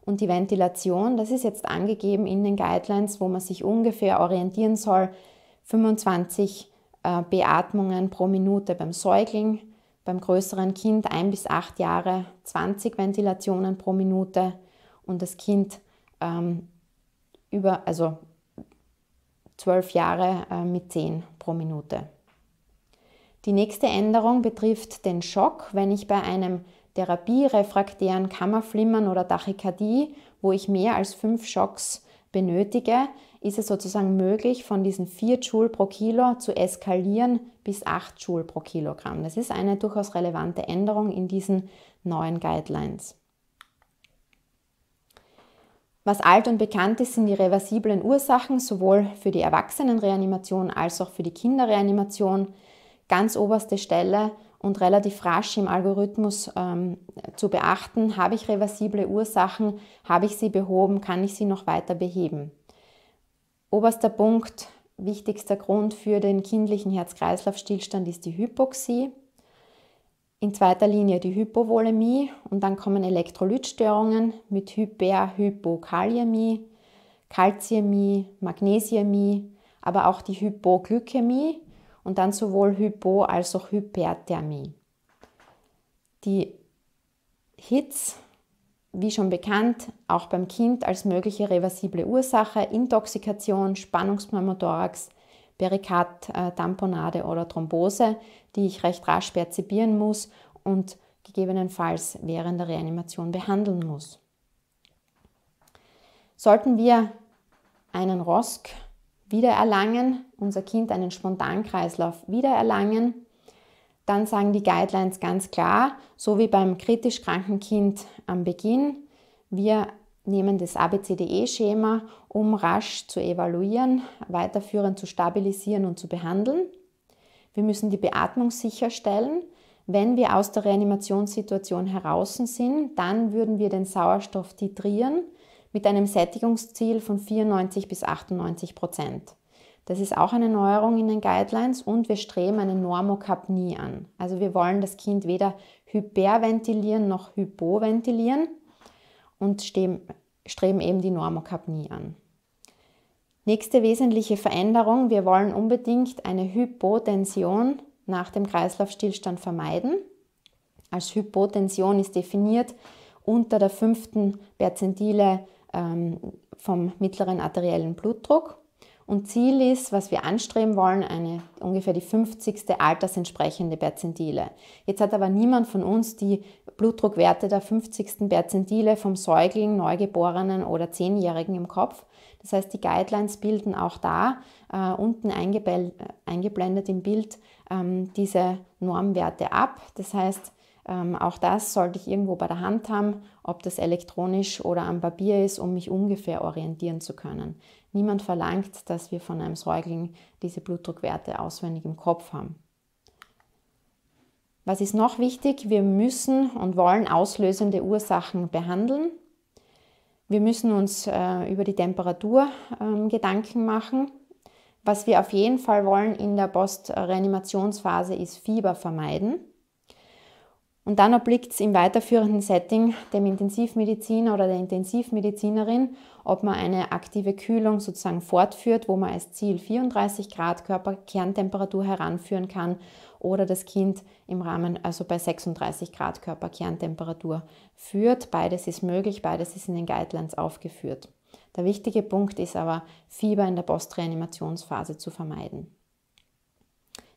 und die Ventilation, das ist jetzt angegeben in den Guidelines, wo man sich ungefähr orientieren soll, 25 äh, Beatmungen pro Minute beim Säugling, beim größeren Kind 1 bis 8 Jahre 20 Ventilationen pro Minute und das Kind ähm, über, also 12 Jahre äh, mit 10 pro Minute. Die nächste Änderung betrifft den Schock. Wenn ich bei einem therapierefraktären Kammerflimmern oder Tachykardie, wo ich mehr als fünf Schocks benötige, ist es sozusagen möglich, von diesen 4 Joule pro Kilo zu eskalieren bis 8 Joule pro Kilogramm. Das ist eine durchaus relevante Änderung in diesen neuen Guidelines. Was alt und bekannt ist, sind die reversiblen Ursachen, sowohl für die Erwachsenenreanimation als auch für die Kinderreanimation. Ganz oberste Stelle und relativ rasch im Algorithmus ähm, zu beachten, habe ich reversible Ursachen, habe ich sie behoben, kann ich sie noch weiter beheben. Oberster Punkt, wichtigster Grund für den kindlichen Herz-Kreislauf-Stillstand ist die Hypoxie. In zweiter Linie die Hypovolemie und dann kommen Elektrolytstörungen mit Hyper-Hypokaliämie, Kalziämie, Magnesiämie, aber auch die Hypoglykämie und dann sowohl Hypo- als auch Hyperthermie. Die HITS wie schon bekannt, auch beim Kind als mögliche reversible Ursache Intoxikation, Spannungspneumothorax, Perikard-Tamponade oder Thrombose, die ich recht rasch perzipieren muss und gegebenenfalls während der Reanimation behandeln muss. Sollten wir einen ROSC wiedererlangen, unser Kind einen Spontankreislauf wiedererlangen, dann sagen die Guidelines ganz klar, so wie beim kritisch kranken Kind am Beginn, wir nehmen das ABCDE-Schema, um rasch zu evaluieren, weiterführend zu stabilisieren und zu behandeln. Wir müssen die Beatmung sicherstellen. Wenn wir aus der Reanimationssituation heraus sind, dann würden wir den Sauerstoff titrieren mit einem Sättigungsziel von 94 bis 98 Prozent. Das ist auch eine Neuerung in den Guidelines und wir streben eine Normokapnie an. Also wir wollen das Kind weder hyperventilieren noch hypoventilieren und streben eben die Normokapnie an. Nächste wesentliche Veränderung, wir wollen unbedingt eine Hypotension nach dem Kreislaufstillstand vermeiden. Als Hypotension ist definiert unter der fünften Perzentile vom mittleren arteriellen Blutdruck und Ziel ist, was wir anstreben wollen, eine ungefähr die 50. altersentsprechende Perzentile. Jetzt hat aber niemand von uns die Blutdruckwerte der 50. Perzentile vom Säugling, Neugeborenen oder Zehnjährigen im Kopf. Das heißt, die Guidelines bilden auch da äh, unten eingeblendet im Bild ähm, diese Normwerte ab. Das heißt, ähm, auch das sollte ich irgendwo bei der Hand haben, ob das elektronisch oder am Papier ist, um mich ungefähr orientieren zu können. Niemand verlangt, dass wir von einem Säugling diese Blutdruckwerte auswendig im Kopf haben. Was ist noch wichtig? Wir müssen und wollen auslösende Ursachen behandeln. Wir müssen uns äh, über die Temperatur äh, Gedanken machen. Was wir auf jeden Fall wollen in der Postreanimationsphase ist Fieber vermeiden. Und dann obliegt es im weiterführenden Setting dem Intensivmediziner oder der Intensivmedizinerin, ob man eine aktive Kühlung sozusagen fortführt, wo man als Ziel 34 Grad Körperkerntemperatur heranführen kann oder das Kind im Rahmen, also bei 36 Grad Körperkerntemperatur führt. Beides ist möglich, beides ist in den Guidelines aufgeführt. Der wichtige Punkt ist aber, Fieber in der Postreanimationsphase zu vermeiden.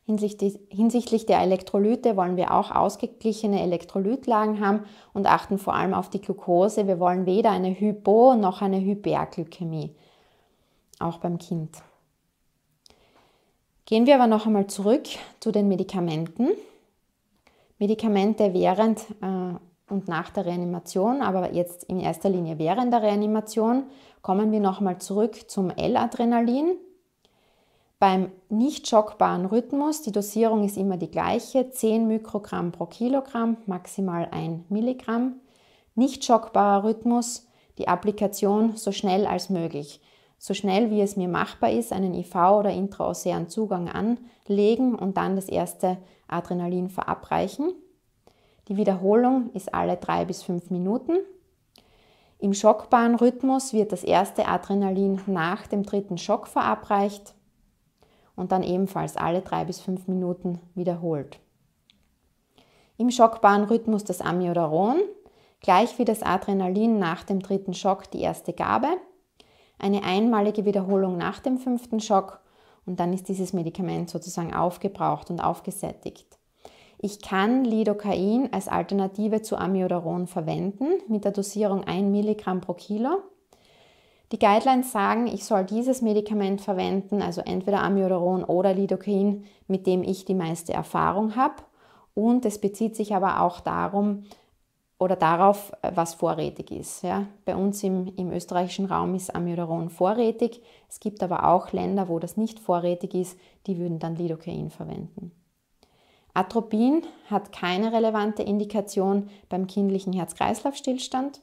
Hinsichtlich der Elektrolyte wollen wir auch ausgeglichene Elektrolytlagen haben und achten vor allem auf die Glucose. Wir wollen weder eine Hypo- noch eine Hyperglykämie, auch beim Kind. Gehen wir aber noch einmal zurück zu den Medikamenten. Medikamente während äh, und nach der Reanimation, aber jetzt in erster Linie während der Reanimation, kommen wir noch einmal zurück zum L-Adrenalin. Beim nicht schockbaren Rhythmus, die Dosierung ist immer die gleiche, 10 Mikrogramm pro Kilogramm, maximal 1 Milligramm. Nicht schockbarer Rhythmus, die Applikation so schnell als möglich. So schnell wie es mir machbar ist, einen IV- oder intraosären Zugang anlegen und dann das erste Adrenalin verabreichen. Die Wiederholung ist alle drei bis fünf Minuten. Im schockbaren Rhythmus wird das erste Adrenalin nach dem dritten Schock verabreicht und dann ebenfalls alle drei bis fünf Minuten wiederholt. Im schockbaren Rhythmus das Amiodaron, gleich wie das Adrenalin nach dem dritten Schock die erste Gabe, eine einmalige Wiederholung nach dem fünften Schock und dann ist dieses Medikament sozusagen aufgebraucht und aufgesättigt. Ich kann Lidocain als Alternative zu Amiodaron verwenden mit der Dosierung 1 Milligramm pro Kilo die Guidelines sagen, ich soll dieses Medikament verwenden, also entweder Amiodaron oder Lidocain, mit dem ich die meiste Erfahrung habe. Und es bezieht sich aber auch darum oder darauf, was vorrätig ist. Ja. Bei uns im, im österreichischen Raum ist Amiodaron vorrätig. Es gibt aber auch Länder, wo das nicht vorrätig ist, die würden dann Lidocain verwenden. Atropin hat keine relevante Indikation beim kindlichen Herz-Kreislauf-Stillstand.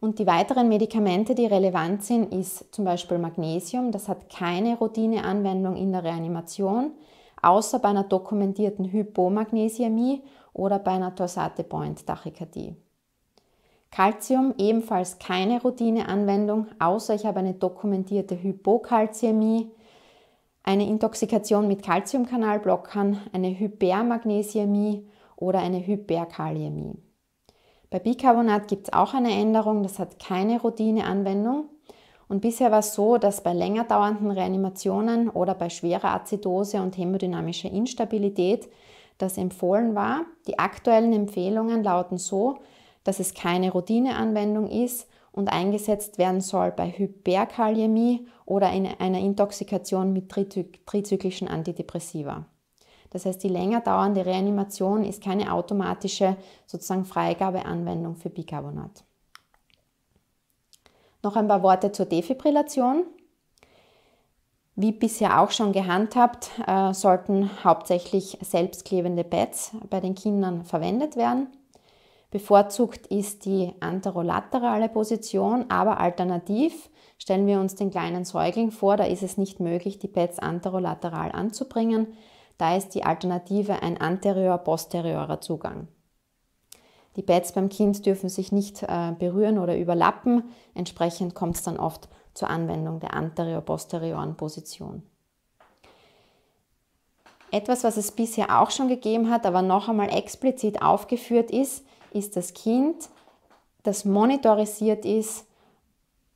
Und die weiteren Medikamente, die relevant sind, ist zum Beispiel Magnesium. Das hat keine Routineanwendung in der Reanimation, außer bei einer dokumentierten Hypomagnesiämie oder bei einer Torsate-Point-Tachykardie. Calcium ebenfalls keine Routineanwendung, außer ich habe eine dokumentierte Hypokalziämie, eine Intoxikation mit Calciumkanalblockern, eine Hypermagnesiämie oder eine Hyperkaliämie. Bei Bicarbonat gibt es auch eine Änderung, das hat keine Routineanwendung. Und bisher war es so, dass bei länger dauernden Reanimationen oder bei schwerer Azidose und hämodynamischer Instabilität das empfohlen war. Die aktuellen Empfehlungen lauten so, dass es keine Routineanwendung ist und eingesetzt werden soll bei Hyperkaliämie oder in einer Intoxikation mit trizyklischen Antidepressiva. Das heißt, die länger dauernde Reanimation ist keine automatische sozusagen Freigabeanwendung für Bicarbonat. Noch ein paar Worte zur Defibrillation. Wie bisher auch schon gehandhabt, äh, sollten hauptsächlich selbstklebende Pads bei den Kindern verwendet werden. Bevorzugt ist die anterolaterale Position, aber alternativ stellen wir uns den kleinen Säugling vor, da ist es nicht möglich, die Pads anterolateral anzubringen. Da ist die Alternative ein anterior-posteriorer Zugang. Die Pads beim Kind dürfen sich nicht äh, berühren oder überlappen. Entsprechend kommt es dann oft zur Anwendung der anterior-posterioren Position. Etwas, was es bisher auch schon gegeben hat, aber noch einmal explizit aufgeführt ist, ist das Kind, das monitorisiert ist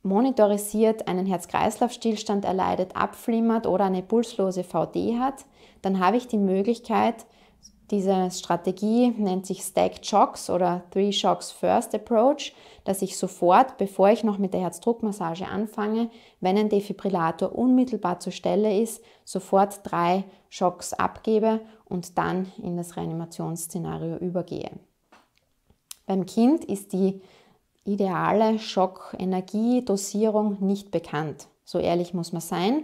monitorisiert, einen Herz-Kreislauf-Stillstand erleidet, abflimmert oder eine pulslose VD hat, dann habe ich die Möglichkeit, diese Strategie nennt sich Stacked Shocks oder Three Shocks First Approach, dass ich sofort, bevor ich noch mit der Herzdruckmassage anfange, wenn ein Defibrillator unmittelbar zur Stelle ist, sofort drei Schocks abgebe und dann in das Reanimationsszenario übergehe. Beim Kind ist die ideale Schockenergiedosierung nicht bekannt. So ehrlich muss man sein.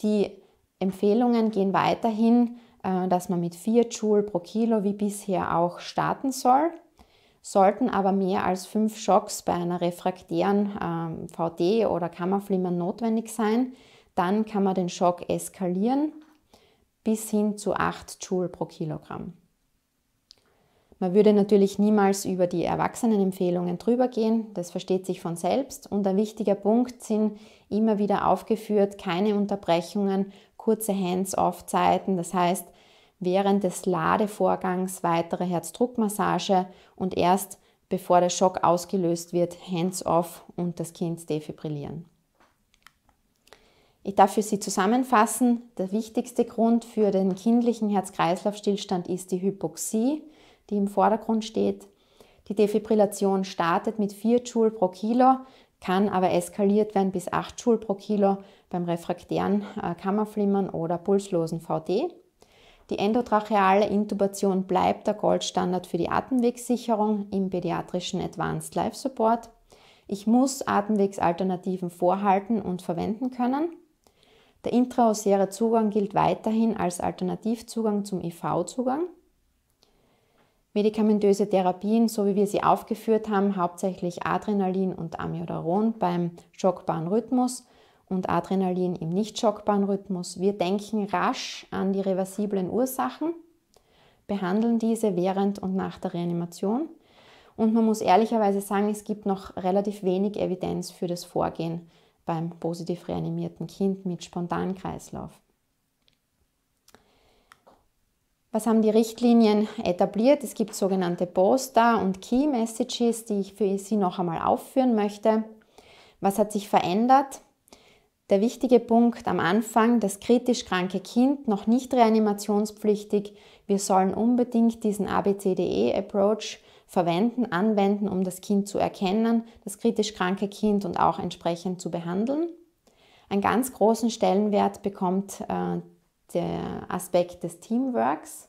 Die Empfehlungen gehen weiterhin äh, dass man mit 4 Joule pro Kilo wie bisher auch starten soll. Sollten aber mehr als 5 Schocks bei einer refraktären ähm, VD oder Kammerflimmern notwendig sein, dann kann man den Schock eskalieren bis hin zu 8 Joule pro Kilogramm. Man würde natürlich niemals über die Erwachsenenempfehlungen drüber gehen, das versteht sich von selbst. Und ein wichtiger Punkt sind immer wieder aufgeführt, keine Unterbrechungen, kurze Hands-off-Zeiten, das heißt während des Ladevorgangs weitere Herzdruckmassage und erst bevor der Schock ausgelöst wird, Hands-off und das Kind defibrillieren. Ich darf für Sie zusammenfassen, der wichtigste Grund für den kindlichen Herz-Kreislauf-Stillstand ist die Hypoxie die im Vordergrund steht. Die Defibrillation startet mit 4 Joule pro Kilo, kann aber eskaliert werden bis 8 Joule pro Kilo beim refraktären äh, Kammerflimmern oder pulslosen VD. Die endotracheale Intubation bleibt der Goldstandard für die Atemwegssicherung im pädiatrischen Advanced Life Support. Ich muss Atemwegsalternativen vorhalten und verwenden können. Der intraosäre Zugang gilt weiterhin als Alternativzugang zum IV-Zugang. Medikamentöse Therapien, so wie wir sie aufgeführt haben, hauptsächlich Adrenalin und Amiodaron beim schockbaren Rhythmus und Adrenalin im nicht schockbaren Rhythmus. Wir denken rasch an die reversiblen Ursachen, behandeln diese während und nach der Reanimation. Und man muss ehrlicherweise sagen, es gibt noch relativ wenig Evidenz für das Vorgehen beim positiv reanimierten Kind mit Spontankreislauf. Was haben die Richtlinien etabliert? Es gibt sogenannte Poster und Key Messages, die ich für Sie noch einmal aufführen möchte. Was hat sich verändert? Der wichtige Punkt am Anfang, das kritisch kranke Kind noch nicht reanimationspflichtig. Wir sollen unbedingt diesen ABCDE-Approach verwenden, anwenden, um das Kind zu erkennen, das kritisch kranke Kind und auch entsprechend zu behandeln. Einen ganz großen Stellenwert bekommt äh, der Aspekt des Teamworks.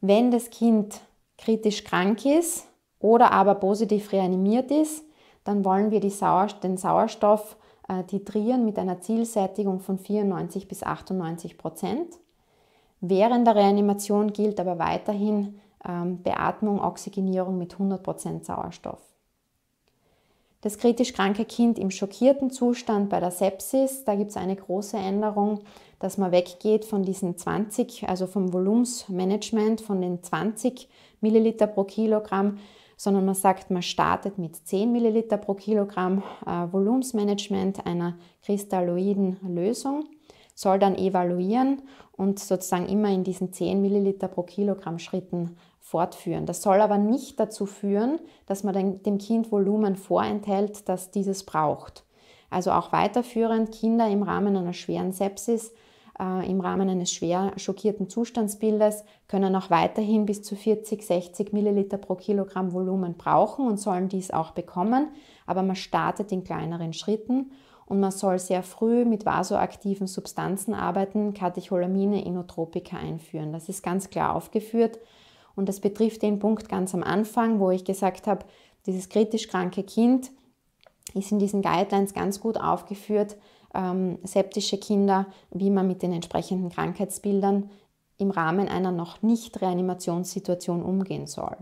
Wenn das Kind kritisch krank ist oder aber positiv reanimiert ist, dann wollen wir Sauer, den Sauerstoff äh, titrieren mit einer Zielsättigung von 94 bis 98 Prozent. Während der Reanimation gilt aber weiterhin ähm, Beatmung, Oxygenierung mit 100 Prozent Sauerstoff. Das kritisch kranke Kind im schockierten Zustand bei der Sepsis, da gibt es eine große Änderung, dass man weggeht von diesen 20, also vom Volumensmanagement, von den 20 Milliliter pro Kilogramm, sondern man sagt, man startet mit 10 Milliliter pro Kilogramm äh, Volumensmanagement einer kristalloiden Lösung, soll dann evaluieren und sozusagen immer in diesen 10 Milliliter pro Kilogramm Schritten fortführen. Das soll aber nicht dazu führen, dass man dem Kind Volumen vorenthält, das dieses braucht. Also auch weiterführend Kinder im Rahmen einer schweren Sepsis, äh, im Rahmen eines schwer schockierten Zustandsbildes können auch weiterhin bis zu 40, 60 Milliliter pro Kilogramm Volumen brauchen und sollen dies auch bekommen. Aber man startet in kleineren Schritten und man soll sehr früh mit vasoaktiven Substanzen arbeiten, Katecholamine, Inotropika einführen. Das ist ganz klar aufgeführt und das betrifft den Punkt ganz am Anfang, wo ich gesagt habe, dieses kritisch kranke Kind ist in diesen Guidelines ganz gut aufgeführt, ähm, septische Kinder, wie man mit den entsprechenden Krankheitsbildern im Rahmen einer noch nicht Reanimationssituation umgehen soll.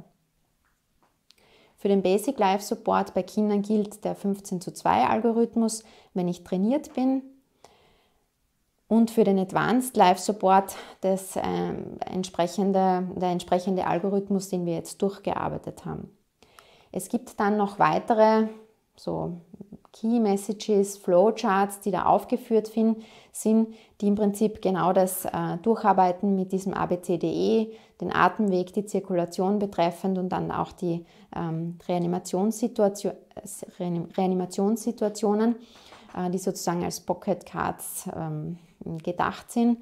Für den Basic Life Support bei Kindern gilt der 15 zu 2 Algorithmus, wenn ich trainiert bin, und für den Advanced Life Support das, äh, entsprechende, der entsprechende Algorithmus, den wir jetzt durchgearbeitet haben. Es gibt dann noch weitere so Key Messages, Flowcharts, die da aufgeführt sind, die im Prinzip genau das äh, Durcharbeiten mit diesem ABCDE, den Atemweg, die Zirkulation betreffend und dann auch die ähm, Reanimationssituation, Reanimationssituationen, äh, die sozusagen als Pocket Cards ähm, gedacht sind.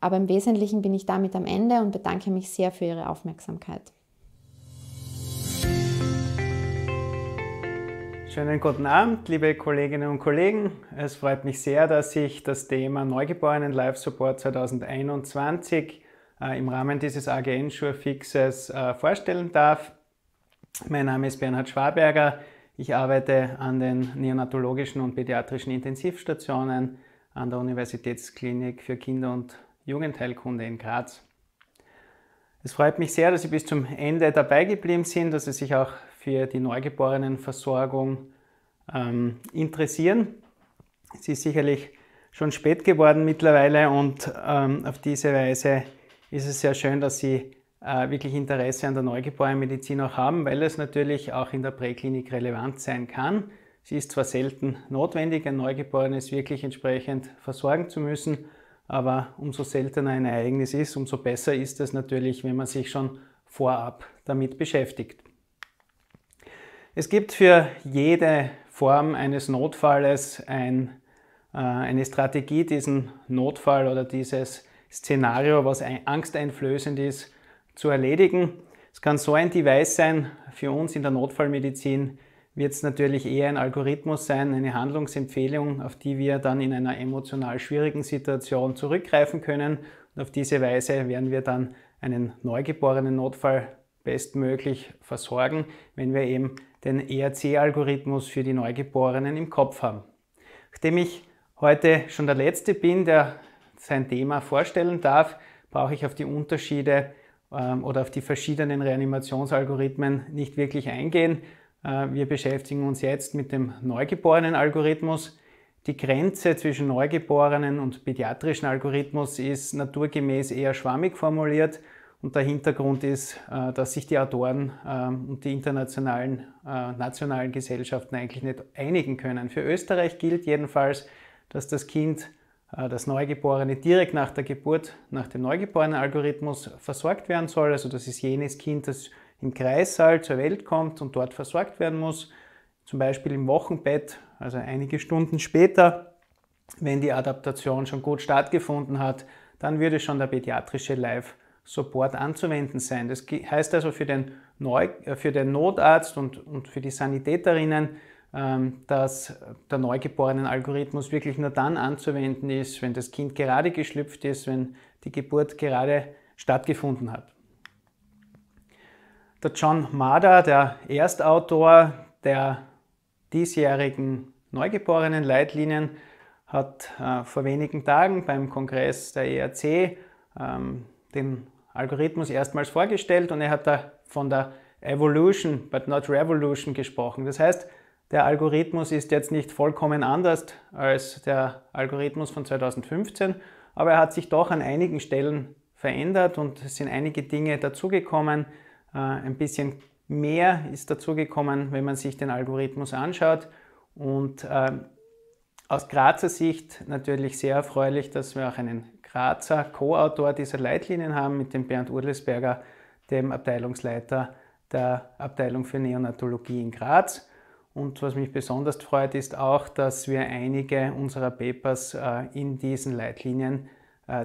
Aber im Wesentlichen bin ich damit am Ende und bedanke mich sehr für Ihre Aufmerksamkeit. Schönen guten Abend, liebe Kolleginnen und Kollegen. Es freut mich sehr, dass ich das Thema Neugeborenen Live Support 2021 äh, im Rahmen dieses AGN Sure Fixes äh, vorstellen darf. Mein Name ist Bernhard Schwaberger. Ich arbeite an den neonatologischen und pädiatrischen Intensivstationen an der Universitätsklinik für Kinder- und Jugendheilkunde in Graz. Es freut mich sehr, dass Sie bis zum Ende dabei geblieben sind, dass Sie sich auch für die Neugeborenenversorgung ähm, interessieren. Es ist sicherlich schon spät geworden mittlerweile und ähm, auf diese Weise ist es sehr schön, dass Sie äh, wirklich Interesse an der Neugeborenenmedizin auch haben, weil es natürlich auch in der Präklinik relevant sein kann. Sie ist zwar selten notwendig, ein Neugeborenes wirklich entsprechend versorgen zu müssen, aber umso seltener ein Ereignis ist, umso besser ist es natürlich, wenn man sich schon vorab damit beschäftigt. Es gibt für jede Form eines Notfalles ein, äh, eine Strategie, diesen Notfall oder dieses Szenario, was angsteinflößend ist, zu erledigen. Es kann so ein Device sein, für uns in der Notfallmedizin wird es natürlich eher ein Algorithmus sein, eine Handlungsempfehlung, auf die wir dann in einer emotional schwierigen Situation zurückgreifen können. Und auf diese Weise werden wir dann einen neugeborenen Notfall bestmöglich versorgen, wenn wir eben den ERC-Algorithmus für die Neugeborenen im Kopf haben. Nachdem ich heute schon der Letzte bin, der sein Thema vorstellen darf, brauche ich auf die Unterschiede ähm, oder auf die verschiedenen Reanimationsalgorithmen nicht wirklich eingehen. Äh, wir beschäftigen uns jetzt mit dem Neugeborenen-Algorithmus. Die Grenze zwischen Neugeborenen und pädiatrischen Algorithmus ist naturgemäß eher schwammig formuliert und der Hintergrund ist, äh, dass sich die Autoren ähm, und die internationalen, äh, nationalen Gesellschaften eigentlich nicht einigen können. Für Österreich gilt jedenfalls, dass das Kind das Neugeborene direkt nach der Geburt nach dem Neugeborenen-Algorithmus versorgt werden soll. Also das ist jenes Kind, das im Kreissaal zur Welt kommt und dort versorgt werden muss, zum Beispiel im Wochenbett, also einige Stunden später, wenn die Adaptation schon gut stattgefunden hat, dann würde schon der pädiatrische Live-Support anzuwenden sein. Das heißt also für den, Neu äh, für den Notarzt und, und für die Sanitäterinnen, ähm, dass der neugeborenen Algorithmus wirklich nur dann anzuwenden ist, wenn das Kind gerade geschlüpft ist, wenn die Geburt gerade stattgefunden hat. Der John Mader, der Erstautor der diesjährigen neugeborenen Leitlinien, hat äh, vor wenigen Tagen beim Kongress der ERC ähm, den Algorithmus erstmals vorgestellt und er hat da von der Evolution, but not Revolution gesprochen. Das heißt, der Algorithmus ist jetzt nicht vollkommen anders als der Algorithmus von 2015, aber er hat sich doch an einigen Stellen verändert und es sind einige Dinge dazugekommen. Äh, ein bisschen mehr ist dazugekommen, wenn man sich den Algorithmus anschaut. Und äh, aus Grazer Sicht natürlich sehr erfreulich, dass wir auch einen Grazer Co-Autor dieser Leitlinien haben mit dem Bernd Urlesberger, dem Abteilungsleiter der Abteilung für Neonatologie in Graz. Und was mich besonders freut, ist auch, dass wir einige unserer Papers äh, in diesen Leitlinien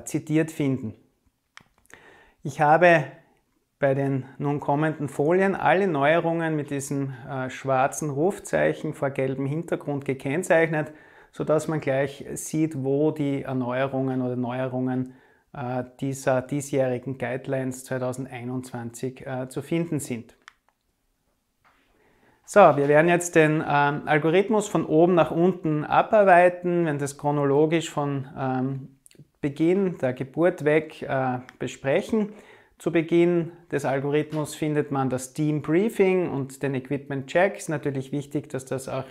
zitiert finden. Ich habe bei den nun kommenden Folien alle Neuerungen mit diesem äh, schwarzen Rufzeichen vor gelbem Hintergrund gekennzeichnet, sodass man gleich sieht, wo die Erneuerungen oder Neuerungen dieser diesjährigen Guidelines 2021 zu finden sind. So, wir werden jetzt den ähm, Algorithmus von oben nach unten abarbeiten, wenn das chronologisch von ähm, Beginn der Geburt weg äh, besprechen. Zu Beginn des Algorithmus findet man das Team Briefing und den Equipment Check. Ist natürlich wichtig, dass das auch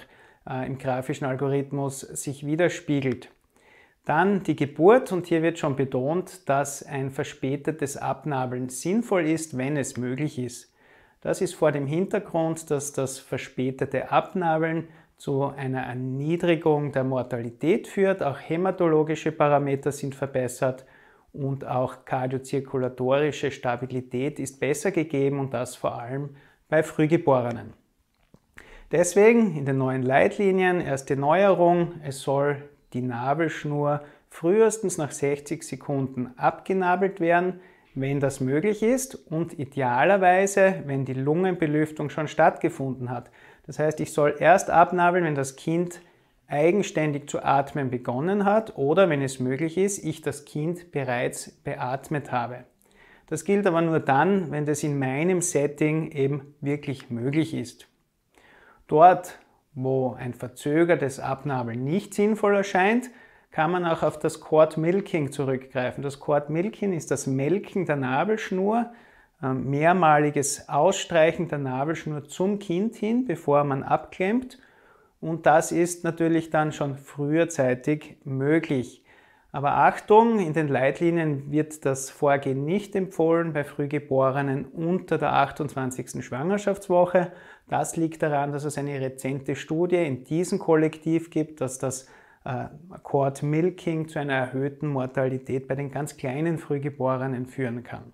äh, im grafischen Algorithmus sich widerspiegelt. Dann die Geburt und hier wird schon betont, dass ein verspätetes Abnabeln sinnvoll ist, wenn es möglich ist. Das ist vor dem Hintergrund, dass das verspätete Abnabeln zu einer Erniedrigung der Mortalität führt. Auch hämatologische Parameter sind verbessert und auch kardiozirkulatorische Stabilität ist besser gegeben und das vor allem bei Frühgeborenen. Deswegen in den neuen Leitlinien erste Neuerung, es soll die Nabelschnur frühestens nach 60 Sekunden abgenabelt werden wenn das möglich ist und idealerweise, wenn die Lungenbelüftung schon stattgefunden hat. Das heißt, ich soll erst abnabeln, wenn das Kind eigenständig zu atmen begonnen hat oder wenn es möglich ist, ich das Kind bereits beatmet habe. Das gilt aber nur dann, wenn das in meinem Setting eben wirklich möglich ist. Dort, wo ein verzögertes Abnabeln nicht sinnvoll erscheint, kann man auch auf das Cord Milking zurückgreifen. Das Cord Milking ist das Melken der Nabelschnur, ähm, mehrmaliges Ausstreichen der Nabelschnur zum Kind hin, bevor man abklemmt. Und das ist natürlich dann schon früherzeitig möglich. Aber Achtung, in den Leitlinien wird das Vorgehen nicht empfohlen bei Frühgeborenen unter der 28. Schwangerschaftswoche. Das liegt daran, dass es eine rezente Studie in diesem Kollektiv gibt, dass das äh, Cord Milking zu einer erhöhten Mortalität bei den ganz kleinen Frühgeborenen führen kann.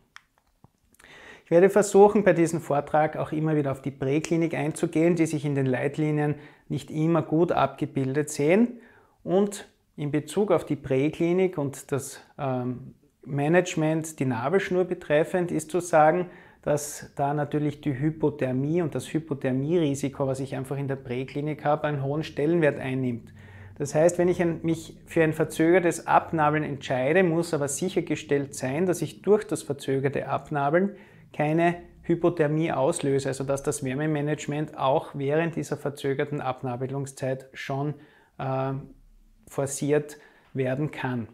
Ich werde versuchen, bei diesem Vortrag auch immer wieder auf die Präklinik einzugehen, die sich in den Leitlinien nicht immer gut abgebildet sehen. Und in Bezug auf die Präklinik und das ähm, Management, die Nabelschnur betreffend, ist zu sagen, dass da natürlich die Hypothermie und das Hypothermierisiko, was ich einfach in der Präklinik habe, einen hohen Stellenwert einnimmt. Das heißt, wenn ich mich für ein verzögertes Abnabeln entscheide, muss aber sichergestellt sein, dass ich durch das verzögerte Abnabeln keine Hypothermie auslöse, also dass das Wärmemanagement auch während dieser verzögerten Abnabelungszeit schon äh, forciert werden kann.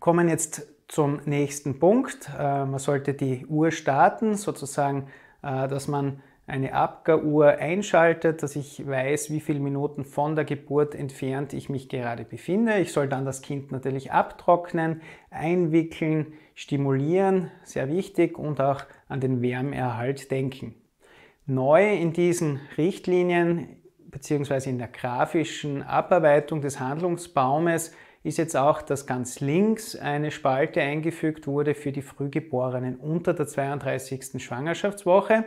Kommen jetzt zum nächsten Punkt. Äh, man sollte die Uhr starten, sozusagen, äh, dass man eine Abgaruhr einschaltet, dass ich weiß, wie viele Minuten von der Geburt entfernt ich mich gerade befinde. Ich soll dann das Kind natürlich abtrocknen, einwickeln, stimulieren, sehr wichtig, und auch an den Wärmeerhalt denken. Neu in diesen Richtlinien bzw. in der grafischen Abarbeitung des Handlungsbaumes ist jetzt auch, dass ganz links eine Spalte eingefügt wurde für die Frühgeborenen unter der 32. Schwangerschaftswoche.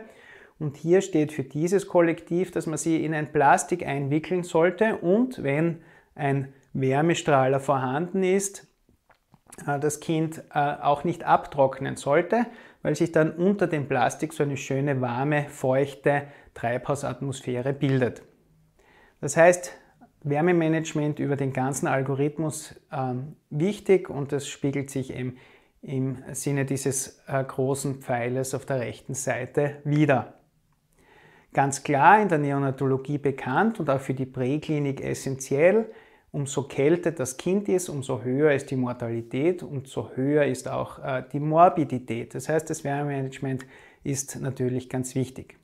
Und hier steht für dieses Kollektiv, dass man sie in ein Plastik einwickeln sollte und wenn ein Wärmestrahler vorhanden ist, das Kind äh, auch nicht abtrocknen sollte, weil sich dann unter dem Plastik so eine schöne, warme, feuchte Treibhausatmosphäre bildet. Das heißt, Wärmemanagement über den ganzen Algorithmus ähm, wichtig und das spiegelt sich eben im Sinne dieses äh, großen Pfeiles auf der rechten Seite wieder ganz klar in der Neonatologie bekannt und auch für die Präklinik essentiell. Umso kälter das Kind ist, umso höher ist die Mortalität, umso höher ist auch äh, die Morbidität. Das heißt, das Wärmemanagement ist natürlich ganz wichtig.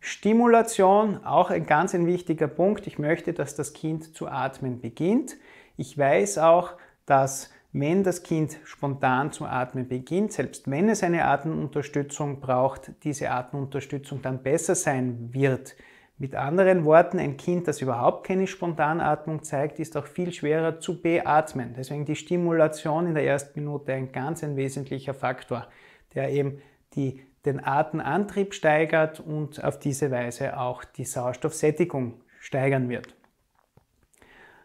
Stimulation, auch ein ganz ein wichtiger Punkt. Ich möchte, dass das Kind zu atmen beginnt. Ich weiß auch, dass wenn das Kind spontan zu atmen beginnt, selbst wenn es eine Atemunterstützung braucht, diese Atemunterstützung dann besser sein wird. Mit anderen Worten, ein Kind, das überhaupt keine Spontanatmung zeigt, ist auch viel schwerer zu beatmen. Deswegen die Stimulation in der ersten Minute ein ganz ein wesentlicher Faktor, der eben die, den Atemantrieb steigert und auf diese Weise auch die Sauerstoffsättigung steigern wird.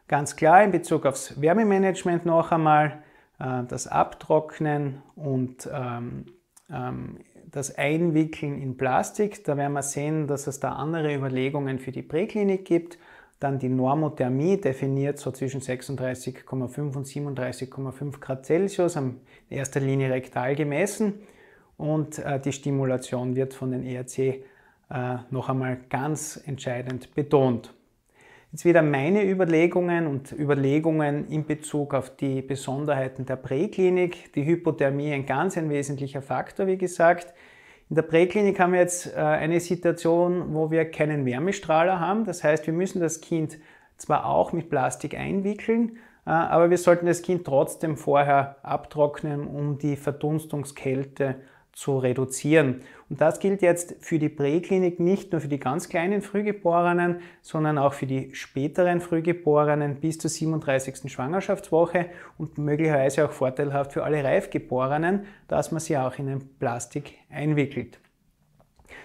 Ganz klar in Bezug aufs Wärmemanagement noch einmal äh, das Abtrocknen und ähm, ähm, das Einwickeln in Plastik. Da werden wir sehen, dass es da andere Überlegungen für die Präklinik gibt. Dann die Normothermie definiert so zwischen 36,5 und 37,5 Grad Celsius, in erster Linie rektal gemessen. Und äh, die Stimulation wird von den ERC äh, noch einmal ganz entscheidend betont. Jetzt wieder meine Überlegungen und Überlegungen in Bezug auf die Besonderheiten der Präklinik. Die Hypothermie ein ganz ein wesentlicher Faktor, wie gesagt. In der Präklinik haben wir jetzt äh, eine Situation, wo wir keinen Wärmestrahler haben. Das heißt, wir müssen das Kind zwar auch mit Plastik einwickeln, äh, aber wir sollten das Kind trotzdem vorher abtrocknen, um die Verdunstungskälte zu reduzieren. Und das gilt jetzt für die Präklinik nicht nur für die ganz kleinen Frühgeborenen, sondern auch für die späteren Frühgeborenen bis zur 37. Schwangerschaftswoche und möglicherweise auch vorteilhaft für alle Reifgeborenen, dass man sie auch in ein Plastik einwickelt.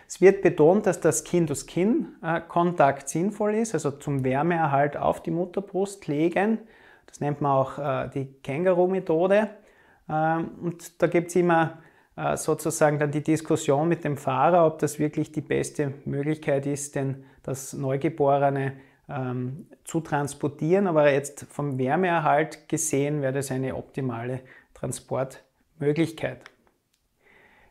Es wird betont, dass das Kind-to-Skin-Kontakt sinnvoll ist, also zum Wärmeerhalt auf die Mutterbrust legen. Das nennt man auch äh, die Känguru-Methode. Ähm, und da gibt es immer sozusagen dann die Diskussion mit dem Fahrer, ob das wirklich die beste Möglichkeit ist, denn das Neugeborene ähm, zu transportieren. Aber jetzt vom Wärmeerhalt gesehen wäre das eine optimale Transportmöglichkeit.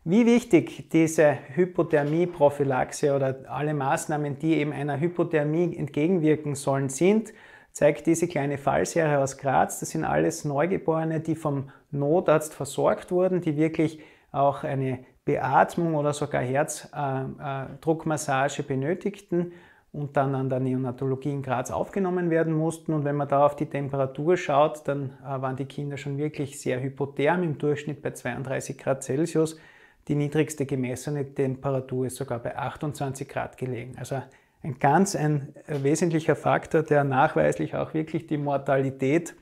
Wie wichtig diese Hypothermie-Prophylaxe oder alle Maßnahmen, die eben einer Hypothermie entgegenwirken sollen, sind, zeigt diese kleine Fallserie aus Graz. Das sind alles Neugeborene, die vom Notarzt versorgt wurden, die wirklich auch eine Beatmung oder sogar Herzdruckmassage benötigten und dann an der Neonatologie in Graz aufgenommen werden mussten. Und wenn man da auf die Temperatur schaut, dann äh, waren die Kinder schon wirklich sehr hypotherm, im Durchschnitt bei 32 Grad Celsius. Die niedrigste gemessene Temperatur ist sogar bei 28 Grad gelegen. Also ein ganz ein äh, wesentlicher Faktor, der nachweislich auch wirklich die Mortalität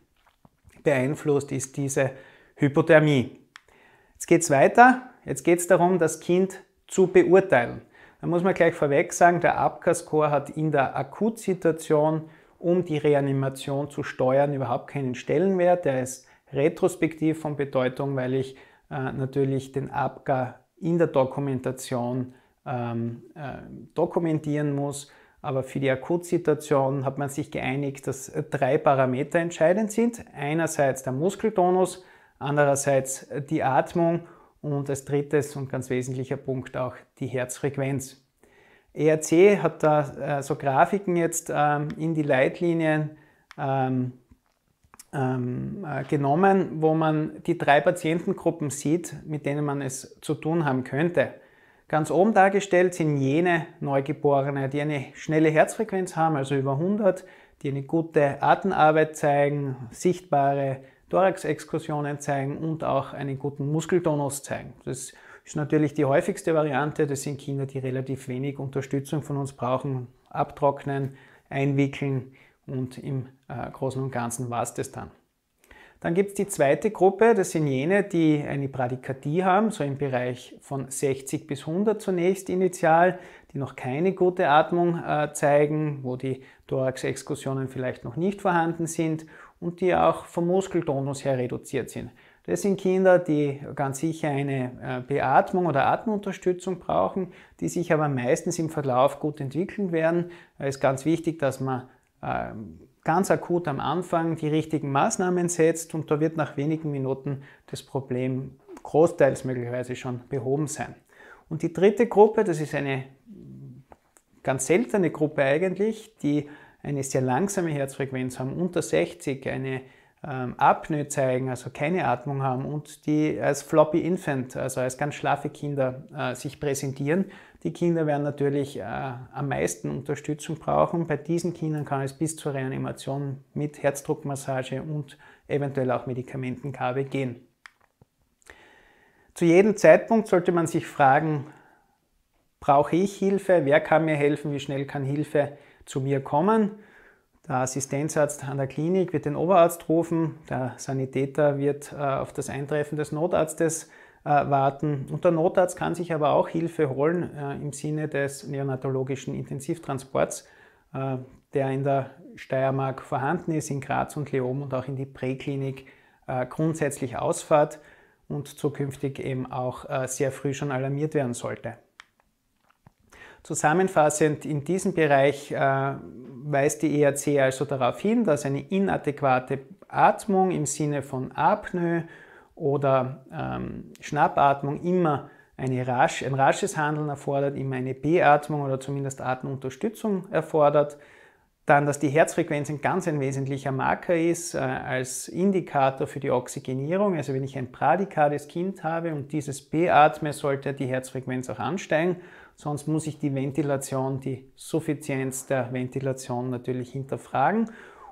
beeinflusst, ist diese Hypothermie. Jetzt geht es weiter. Jetzt geht es darum, das Kind zu beurteilen. Da muss man gleich vorweg sagen, der APGAR-Score hat in der Akutsituation, um die Reanimation zu steuern, überhaupt keinen Stellenwert. Der ist retrospektiv von Bedeutung, weil ich äh, natürlich den APGAR in der Dokumentation ähm, äh, dokumentieren muss. Aber für die Akutsituation hat man sich geeinigt, dass drei Parameter entscheidend sind. Einerseits der Muskeltonus, andererseits die Atmung und als drittes und ganz wesentlicher Punkt auch die Herzfrequenz. ERC hat da äh, so Grafiken jetzt ähm, in die Leitlinien ähm, ähm, äh, genommen, wo man die drei Patientengruppen sieht, mit denen man es zu tun haben könnte. Ganz oben dargestellt sind jene Neugeborene, die eine schnelle Herzfrequenz haben, also über 100, die eine gute Atemarbeit zeigen, sichtbare Thorax-Exkursionen zeigen und auch einen guten Muskeltonus zeigen. Das ist natürlich die häufigste Variante. Das sind Kinder, die relativ wenig Unterstützung von uns brauchen. Abtrocknen, einwickeln und im äh, Großen und Ganzen war es das dann. Dann gibt es die zweite Gruppe, das sind jene, die eine Bradykardie haben, so im Bereich von 60 bis 100 zunächst initial, die noch keine gute Atmung äh, zeigen, wo die Thorax-Exkursionen vielleicht noch nicht vorhanden sind und die auch vom Muskeltonus her reduziert sind. Das sind Kinder, die ganz sicher eine äh, Beatmung oder Atemunterstützung brauchen, die sich aber meistens im Verlauf gut entwickeln werden. Es ist ganz wichtig, dass man ähm, ganz akut am Anfang die richtigen Maßnahmen setzt und da wird nach wenigen Minuten das Problem großteils möglicherweise schon behoben sein. Und die dritte Gruppe, das ist eine ganz seltene Gruppe eigentlich, die eine sehr langsame Herzfrequenz haben, unter 60, eine ähm, Apnoe zeigen, also keine Atmung haben und die als Floppy Infant, also als ganz schlafe Kinder äh, sich präsentieren. Die Kinder werden natürlich äh, am meisten Unterstützung brauchen. Bei diesen Kindern kann es bis zur Reanimation mit Herzdruckmassage und eventuell auch Medikamentengabe gehen. Zu jedem Zeitpunkt sollte man sich fragen, brauche ich Hilfe? Wer kann mir helfen? Wie schnell kann Hilfe zu mir kommen? Der Assistenzarzt an der Klinik wird den Oberarzt rufen, der Sanitäter wird äh, auf das Eintreffen des Notarztes äh, warten. Und der Notarzt kann sich aber auch Hilfe holen äh, im Sinne des neonatologischen Intensivtransports, der in der Steiermark vorhanden ist, in Graz und Leom und auch in die Präklinik grundsätzlich ausfahrt und zukünftig eben auch sehr früh schon alarmiert werden sollte. Zusammenfassend in diesem Bereich äh, weist die ERC also darauf hin, dass eine inadäquate Atmung im Sinne von Apnoe oder ähm, Schnappatmung immer rasch, ein rasches Handeln erfordert, immer eine Beatmung oder zumindest Atemunterstützung erfordert. Dann, dass die Herzfrequenz ein ganz ein wesentlicher Marker ist äh, als Indikator für die Oxygenierung. Also wenn ich ein bradykades Kind habe und dieses beatme, sollte die Herzfrequenz auch ansteigen. Sonst muss ich die Ventilation, die Suffizienz der Ventilation natürlich hinterfragen.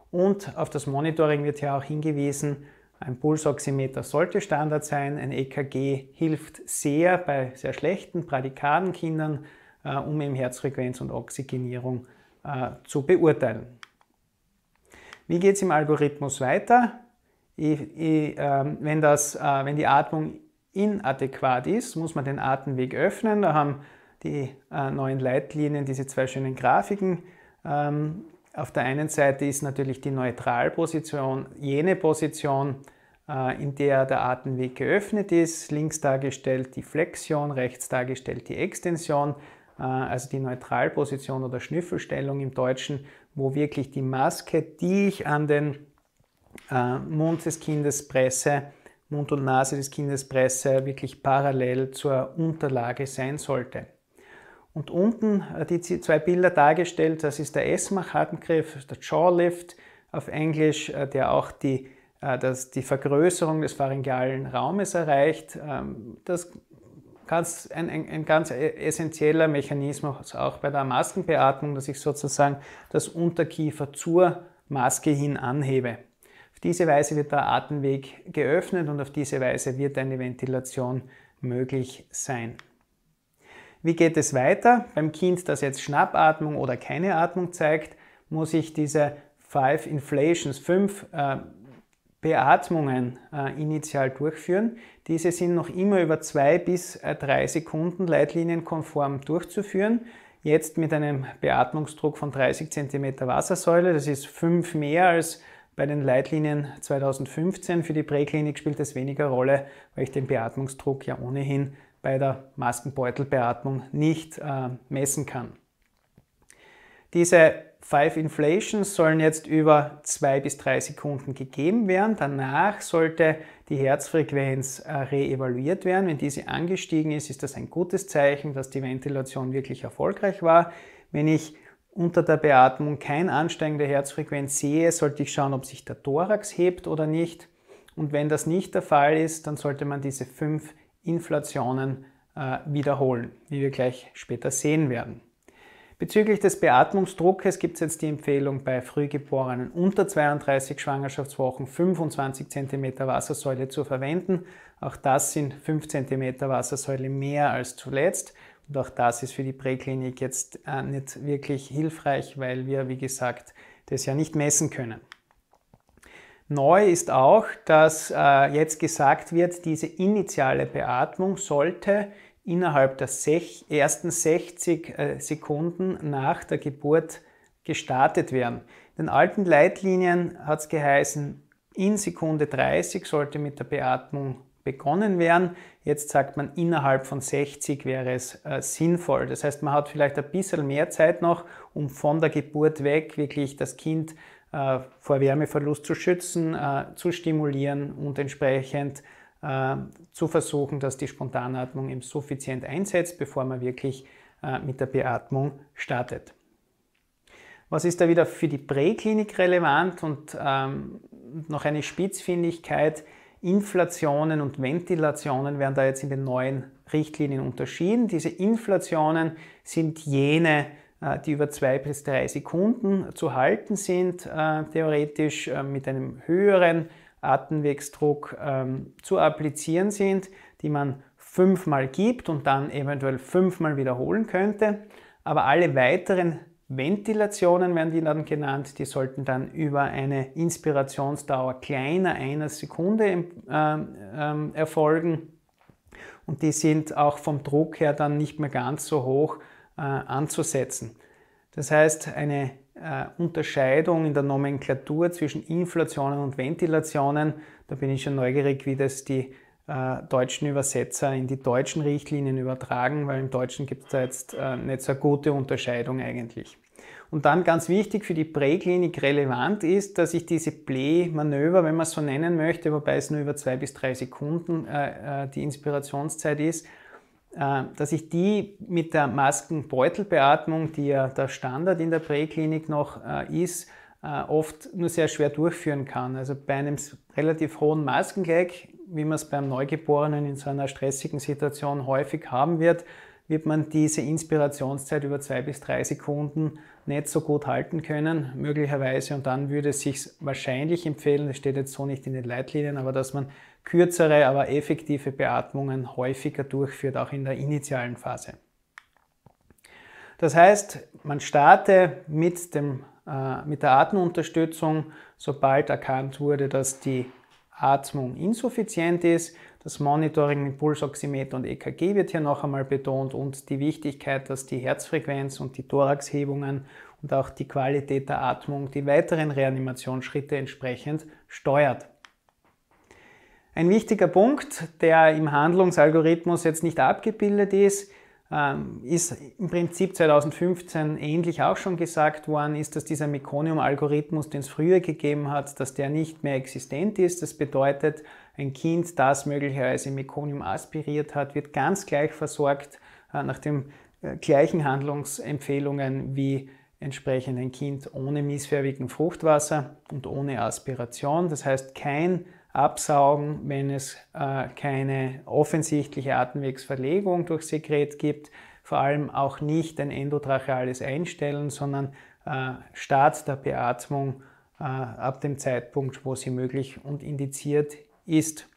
Und auf das Monitoring wird ja auch hingewiesen, ein Pulsoximeter sollte Standard sein, ein EKG hilft sehr bei sehr schlechten Bradikadenkindern, äh, um eben Herzfrequenz und Oxygenierung äh, zu beurteilen. Wie geht es im Algorithmus weiter? Ich, ich, äh, wenn, das, äh, wenn die Atmung inadäquat ist, muss man den Atemweg öffnen. Da haben die äh, neuen Leitlinien, diese zwei schönen Grafiken. Ähm, auf der einen Seite ist natürlich die Neutralposition jene Position, äh, in der der Atemweg geöffnet ist, links dargestellt die Flexion, rechts dargestellt die Extension, äh, also die Neutralposition oder Schnüffelstellung im Deutschen, wo wirklich die Maske, die ich an den äh, Mund des Kindes presse, Mund und Nase des Kindes presse, wirklich parallel zur Unterlage sein sollte. Und unten äh, die zwei Bilder dargestellt, das ist der S-Mach-Handgriff, der Jawlift, auf Englisch, äh, der auch die, äh, das, die Vergrößerung des pharyngealen Raumes erreicht. Ähm, das ganz, ein, ein, ganz e-, essentieller Mechanismus auch bei der Maskenbeatmung, dass ich sozusagen das Unterkiefer zur Maske hin anhebe. Auf diese Weise wird der Atemweg geöffnet und auf diese Weise wird eine Ventilation möglich sein. Wie geht es weiter? Beim Kind, das jetzt Schnappatmung oder keine Atmung zeigt, muss ich diese Five Inflations, fünf äh, Beatmungen äh, initial durchführen. Diese sind noch immer über zwei bis äh, drei Sekunden leitlinienkonform durchzuführen. Jetzt mit einem Beatmungsdruck von 30 cm Wassersäule. Das ist fünf mehr als bei den Leitlinien 2015. Für die Präklinik spielt das weniger Rolle, weil ich den Beatmungsdruck ja ohnehin bei der Maskenbeutelbeatmung nicht äh, messen kann. Diese Five Inflations sollen jetzt über zwei bis drei Sekunden gegeben werden. Danach sollte die Herzfrequenz äh, reevaluiert werden. Wenn diese angestiegen ist, ist das ein gutes Zeichen, dass die Ventilation wirklich erfolgreich war. Wenn ich unter der Beatmung kein Ansteigen der Herzfrequenz sehe, sollte ich schauen, ob sich der Thorax hebt oder nicht. Und wenn das nicht der Fall ist, dann sollte man diese fünf Inflationen äh, wiederholen, wie wir gleich später sehen werden. Bezüglich des Beatmungsdruckes gibt es jetzt die Empfehlung bei Frühgeborenen unter 32 Schwangerschaftswochen 25 cm Wassersäule zu verwenden. Auch das sind 5 cm Wassersäule mehr als zuletzt. Und auch das ist für die Präklinik jetzt äh, nicht wirklich hilfreich, weil wir, wie gesagt, das ja nicht messen können. Neu ist auch, dass äh, jetzt gesagt wird, diese initiale Beatmung sollte innerhalb der ersten 60 äh, Sekunden nach der Geburt gestartet werden. In den alten Leitlinien hat es geheißen, in Sekunde 30 sollte mit der Beatmung begonnen werden. Jetzt sagt man, innerhalb von 60 wäre es äh, sinnvoll. Das heißt, man hat vielleicht ein bisschen mehr Zeit noch, um von der Geburt weg wirklich das Kind äh, vor Wärmeverlust zu schützen, äh, zu stimulieren und entsprechend äh, zu versuchen, dass die Spontanatmung eben suffizient einsetzt, bevor man wirklich äh, mit der Beatmung startet. Was ist da wieder für die Präklinik relevant und ähm, noch eine Spitzfindigkeit? Inflationen und Ventilationen werden da jetzt in den neuen Richtlinien unterschieden. Diese Inflationen sind jene, äh, die über zwei bis drei Sekunden zu halten sind, äh, theoretisch äh, mit einem höheren Atemwegsdruck ähm, zu applizieren sind, die man fünfmal gibt und dann eventuell fünfmal wiederholen könnte. Aber alle weiteren Ventilationen werden die dann genannt, die sollten dann über eine Inspirationsdauer kleiner einer Sekunde äh, äh, erfolgen und die sind auch vom Druck her dann nicht mehr ganz so hoch äh, anzusetzen. Das heißt, eine äh, Unterscheidung in der Nomenklatur zwischen Inflationen und Ventilationen. Da bin ich schon neugierig, wie das die äh, deutschen Übersetzer in die deutschen Richtlinien übertragen, weil im Deutschen gibt es da jetzt äh, nicht so eine gute Unterscheidung eigentlich. Und dann ganz wichtig für die Präklinik relevant ist, dass ich diese Play-Manöver, wenn man es so nennen möchte, wobei es nur über zwei bis drei Sekunden äh, äh die Inspirationszeit ist, äh, dass ich die mit der Maskenbeutelbeatmung, die ja der Standard in der Präklinik noch äh, ist, äh, oft nur sehr schwer durchführen kann. Also bei einem relativ hohen Maskengleck, wie man es beim Neugeborenen in so einer stressigen Situation häufig haben wird, wird man diese Inspirationszeit über zwei bis drei Sekunden nicht so gut halten können, möglicherweise. Und dann würde es sich wahrscheinlich empfehlen, das steht jetzt so nicht in den Leitlinien, aber dass man kürzere, aber effektive Beatmungen häufiger durchführt, auch in der initialen Phase. Das heißt, man starte mit, dem, äh, mit der Atemunterstützung, sobald erkannt wurde, dass die Atmung insuffizient ist. Das Monitoring mit Pulsoximeter und EKG wird hier noch einmal betont und die Wichtigkeit, dass die Herzfrequenz und die Thoraxhebungen und auch die Qualität der Atmung die weiteren Reanimationsschritte entsprechend steuert. Ein wichtiger Punkt, der im Handlungsalgorithmus jetzt nicht abgebildet ist, ähm, ist im Prinzip 2015 ähnlich auch schon gesagt worden, ist, dass dieser Meconium-Algorithmus, den es früher gegeben hat, dass der nicht mehr existent ist. Das bedeutet, ein Kind, das möglicherweise Meconium aspiriert hat, wird ganz gleich versorgt äh, nach den äh, gleichen Handlungsempfehlungen wie entsprechend ein Kind ohne missfärbigen Fruchtwasser und ohne Aspiration. Das heißt kein Absaugen, wenn es äh, keine offensichtliche Atemwegsverlegung durch Sekret gibt, vor allem auch nicht ein endotracheales Einstellen, sondern äh, Start der Beatmung äh, ab dem Zeitpunkt, wo sie möglich und indiziert ist.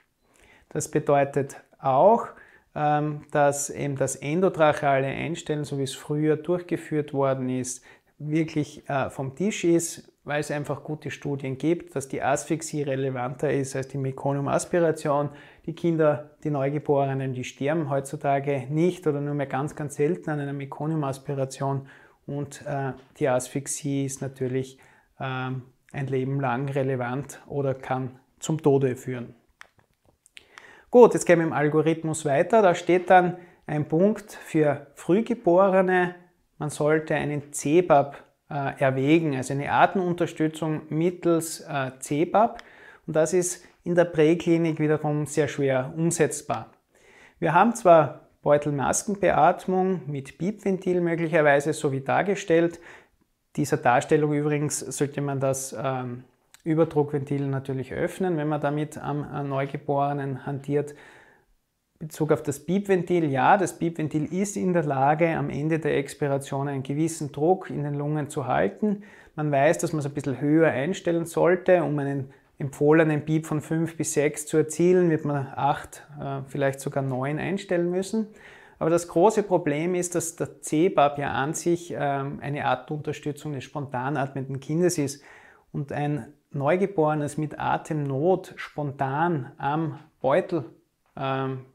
Das bedeutet auch, ähm, dass eben das endotracheale Einstellen, so wie es früher durchgeführt worden ist, wirklich vom Tisch ist, weil es einfach gute Studien gibt, dass die Asphyxie relevanter ist als die Mekoniumaspiration. Die Kinder, die Neugeborenen, die sterben heutzutage nicht oder nur mehr ganz, ganz selten an einer Mekoniumaspiration und äh, die Asphyxie ist natürlich äh, ein Leben lang relevant oder kann zum Tode führen. Gut, jetzt gehen wir im Algorithmus weiter. Da steht dann ein Punkt für Frühgeborene. Man sollte einen CBAP erwägen, also eine Atemunterstützung mittels äh, CBAP. Und das ist in der Präklinik wiederum sehr schwer umsetzbar. Wir haben zwar Beutelmaskenbeatmung mit Piepventil möglicherweise so wie dargestellt. Dieser Darstellung übrigens sollte man das ähm, Überdruckventil natürlich öffnen, wenn man damit am Neugeborenen hantiert. Bezug auf das Piepventil, ja, das Piepventil ist in der Lage, am Ende der Expiration einen gewissen Druck in den Lungen zu halten. Man weiß, dass man es ein bisschen höher einstellen sollte, um einen empfohlenen Piep von 5 bis 6 zu erzielen, wird man 8, äh, vielleicht sogar 9 einstellen müssen. Aber das große Problem ist, dass der CBAP ja an sich ähm, eine Atemunterstützung des spontan atmenden Kindes ist und ein Neugeborenes mit Atemnot spontan am Beutel ähm,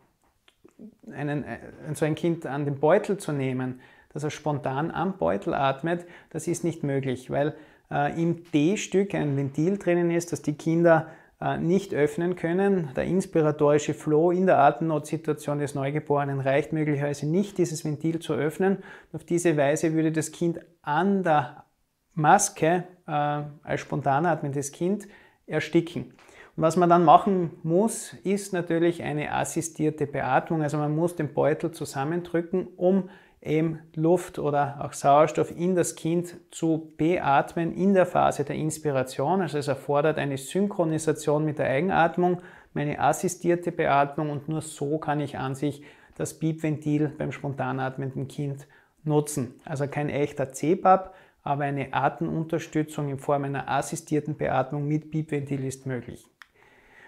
einen, äh, so ein Kind an den Beutel zu nehmen, dass er spontan am Beutel atmet, das ist nicht möglich, weil äh, im D-Stück ein Ventil drinnen ist, das die Kinder äh, nicht öffnen können. Der inspiratorische Flow in der Atemnotsituation des Neugeborenen reicht möglicherweise nicht, dieses Ventil zu öffnen. Auf diese Weise würde das Kind an der Maske äh, als spontan atmendes Kind ersticken. Was man dann machen muss, ist natürlich eine assistierte Beatmung. Also man muss den Beutel zusammendrücken, um eben Luft oder auch Sauerstoff in das Kind zu beatmen in der Phase der Inspiration. Also es erfordert eine Synchronisation mit der Eigenatmung, eine assistierte Beatmung und nur so kann ich an sich das Piepventil beim spontan atmenden Kind nutzen. Also kein echter CPAP, aber eine Atemunterstützung in Form einer assistierten Beatmung mit Piepventil ist möglich.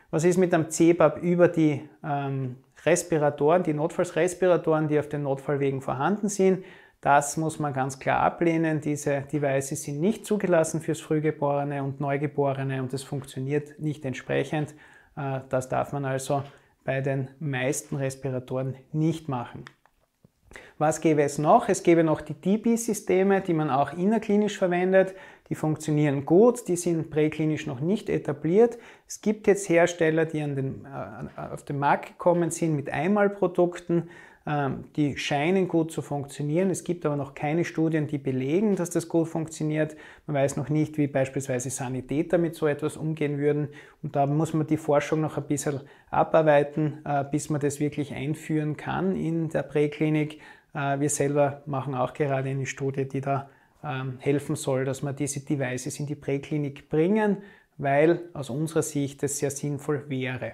Was ist mit einem CPAP über die ähm, Respiratoren, die Notfallsrespiratoren, die auf den Notfallwegen vorhanden sind? Das muss man ganz klar ablehnen. Diese Devices sind nicht zugelassen fürs Frühgeborene und Neugeborene und es funktioniert nicht entsprechend. Äh, das darf man also bei den meisten Respiratoren nicht machen. Was gäbe es noch? Es gäbe noch die DB-Systeme, die man auch innerklinisch verwendet. Die funktionieren gut, die sind präklinisch noch nicht etabliert. Es gibt jetzt Hersteller, die den, äh, auf den Markt gekommen sind mit Einmalprodukten. Ähm, die scheinen gut zu funktionieren. Es gibt aber noch keine Studien, die belegen, dass das gut funktioniert. Man weiß noch nicht, wie beispielsweise Sanitäter mit so etwas umgehen würden. Und da muss man die Forschung noch ein bisschen abarbeiten, äh, bis man das wirklich einführen kann in der Präklinik. Äh, wir selber machen auch gerade eine Studie, die da helfen soll, dass wir diese Devices in die Präklinik bringen, weil aus unserer Sicht es sehr sinnvoll wäre.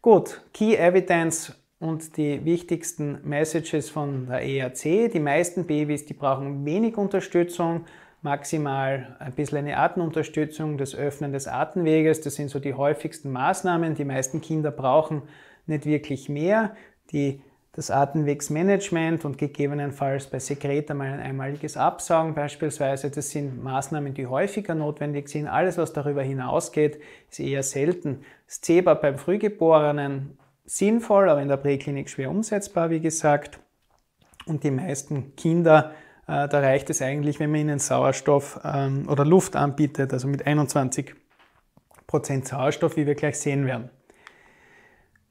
Gut, Key Evidence und die wichtigsten Messages von der ERC. Die meisten Babys, die brauchen wenig Unterstützung, maximal ein bisschen eine Atemunterstützung, das Öffnen des Atemweges, das sind so die häufigsten Maßnahmen. Die meisten Kinder brauchen nicht wirklich mehr. Die das Atemwegsmanagement und gegebenenfalls bei Sekret einmal ein einmaliges Absaugen beispielsweise. Das sind Maßnahmen, die häufiger notwendig sind. Alles, was darüber hinausgeht, ist eher selten. Das CEBA beim Frühgeborenen sinnvoll, aber in der Präklinik schwer umsetzbar, wie gesagt. Und die meisten Kinder, äh, da reicht es eigentlich, wenn man ihnen Sauerstoff ähm, oder Luft anbietet, also mit 21% Sauerstoff, wie wir gleich sehen werden.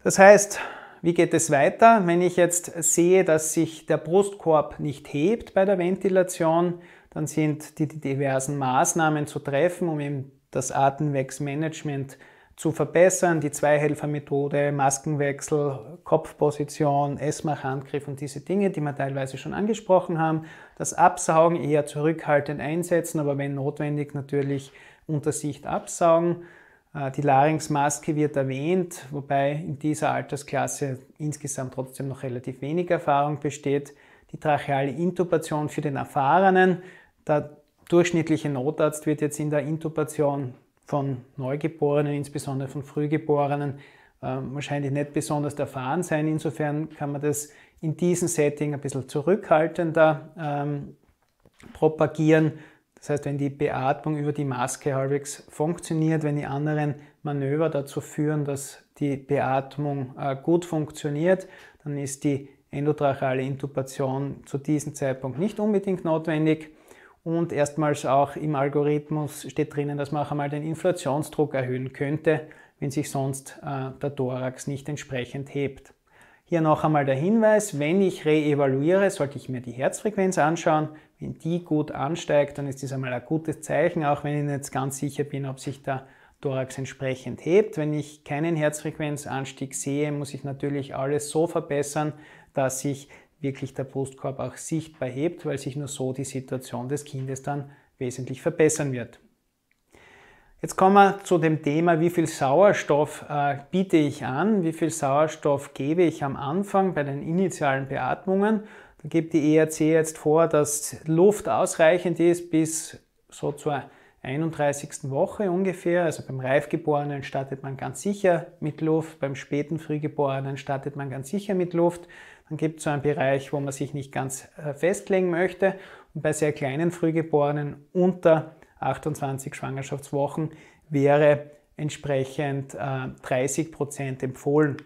Das heißt, wie geht es weiter? Wenn ich jetzt sehe, dass sich der Brustkorb nicht hebt bei der Ventilation, dann sind die, diversen Maßnahmen zu treffen, um eben das Atemwegsmanagement zu verbessern. Die Zweihelfermethode, Maskenwechsel, Kopfposition, Essmach, Handgriff und diese Dinge, die wir teilweise schon angesprochen haben. Das Absaugen eher zurückhaltend einsetzen, aber wenn notwendig natürlich unter Sicht absaugen. Äh, die Larynxmaske wird erwähnt, wobei in dieser Altersklasse insgesamt trotzdem noch relativ wenig Erfahrung besteht. Die tracheale Intubation für den Erfahrenen. Der durchschnittliche Notarzt wird jetzt in der Intubation von Neugeborenen, insbesondere von Frühgeborenen, äh, wahrscheinlich nicht besonders erfahren sein. Insofern kann man das in diesem Setting ein bisschen zurückhaltender ähm, propagieren. Das heißt, wenn die Beatmung über die Maske halbwegs funktioniert, wenn die anderen Manöver dazu führen, dass die Beatmung äh, gut funktioniert, dann ist die endotracheale Intubation zu diesem Zeitpunkt nicht unbedingt notwendig. Und erstmals auch im Algorithmus steht drinnen, dass man auch einmal den Inflationsdruck erhöhen könnte, wenn sich sonst äh, der Thorax nicht entsprechend hebt. Hier noch einmal der Hinweis, wenn ich reevaluiere, sollte ich mir die Herzfrequenz anschauen. Wenn die gut ansteigt, dann ist das einmal ein gutes Zeichen, auch wenn ich nicht ganz sicher bin, ob sich der Thorax entsprechend hebt. Wenn ich keinen Herzfrequenzanstieg sehe, muss ich natürlich alles so verbessern, dass sich wirklich der Brustkorb auch sichtbar hebt, weil sich nur so die Situation des Kindes dann wesentlich verbessern wird. Jetzt kommen wir zu dem Thema, wie viel Sauerstoff äh, biete ich an, wie viel Sauerstoff gebe ich am Anfang bei den initialen Beatmungen. Da gibt die ERC jetzt vor, dass Luft ausreichend ist bis so zur 31. Woche ungefähr. Also beim Reifgeborenen startet man ganz sicher mit Luft, beim späten Frühgeborenen startet man ganz sicher mit Luft. Dann gibt es so einen Bereich, wo man sich nicht ganz äh, festlegen möchte. Und bei sehr kleinen Frühgeborenen unter 28 Schwangerschaftswochen wäre entsprechend 30 äh, Prozent empfohlen.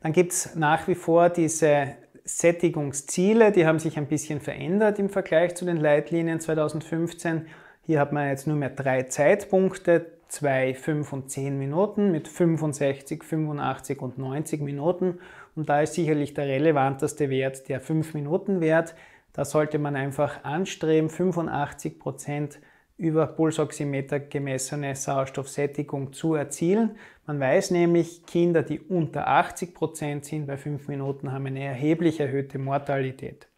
Dann gibt es nach wie vor diese Sättigungsziele, die haben sich ein bisschen verändert im Vergleich zu den Leitlinien 2015. Hier hat man jetzt nur mehr drei Zeitpunkte, 2, 5 und 10 Minuten mit 65, 85 und 90 Minuten. Und da ist sicherlich der relevanteste Wert der 5-Minuten-Wert. Da sollte man einfach anstreben, 85 Prozent über Pulsoximeter gemessene Sauerstoffsättigung zu erzielen. Man weiß nämlich, Kinder, die unter 80 Prozent sind bei 5 Minuten, haben eine erheblich erhöhte Mortalität.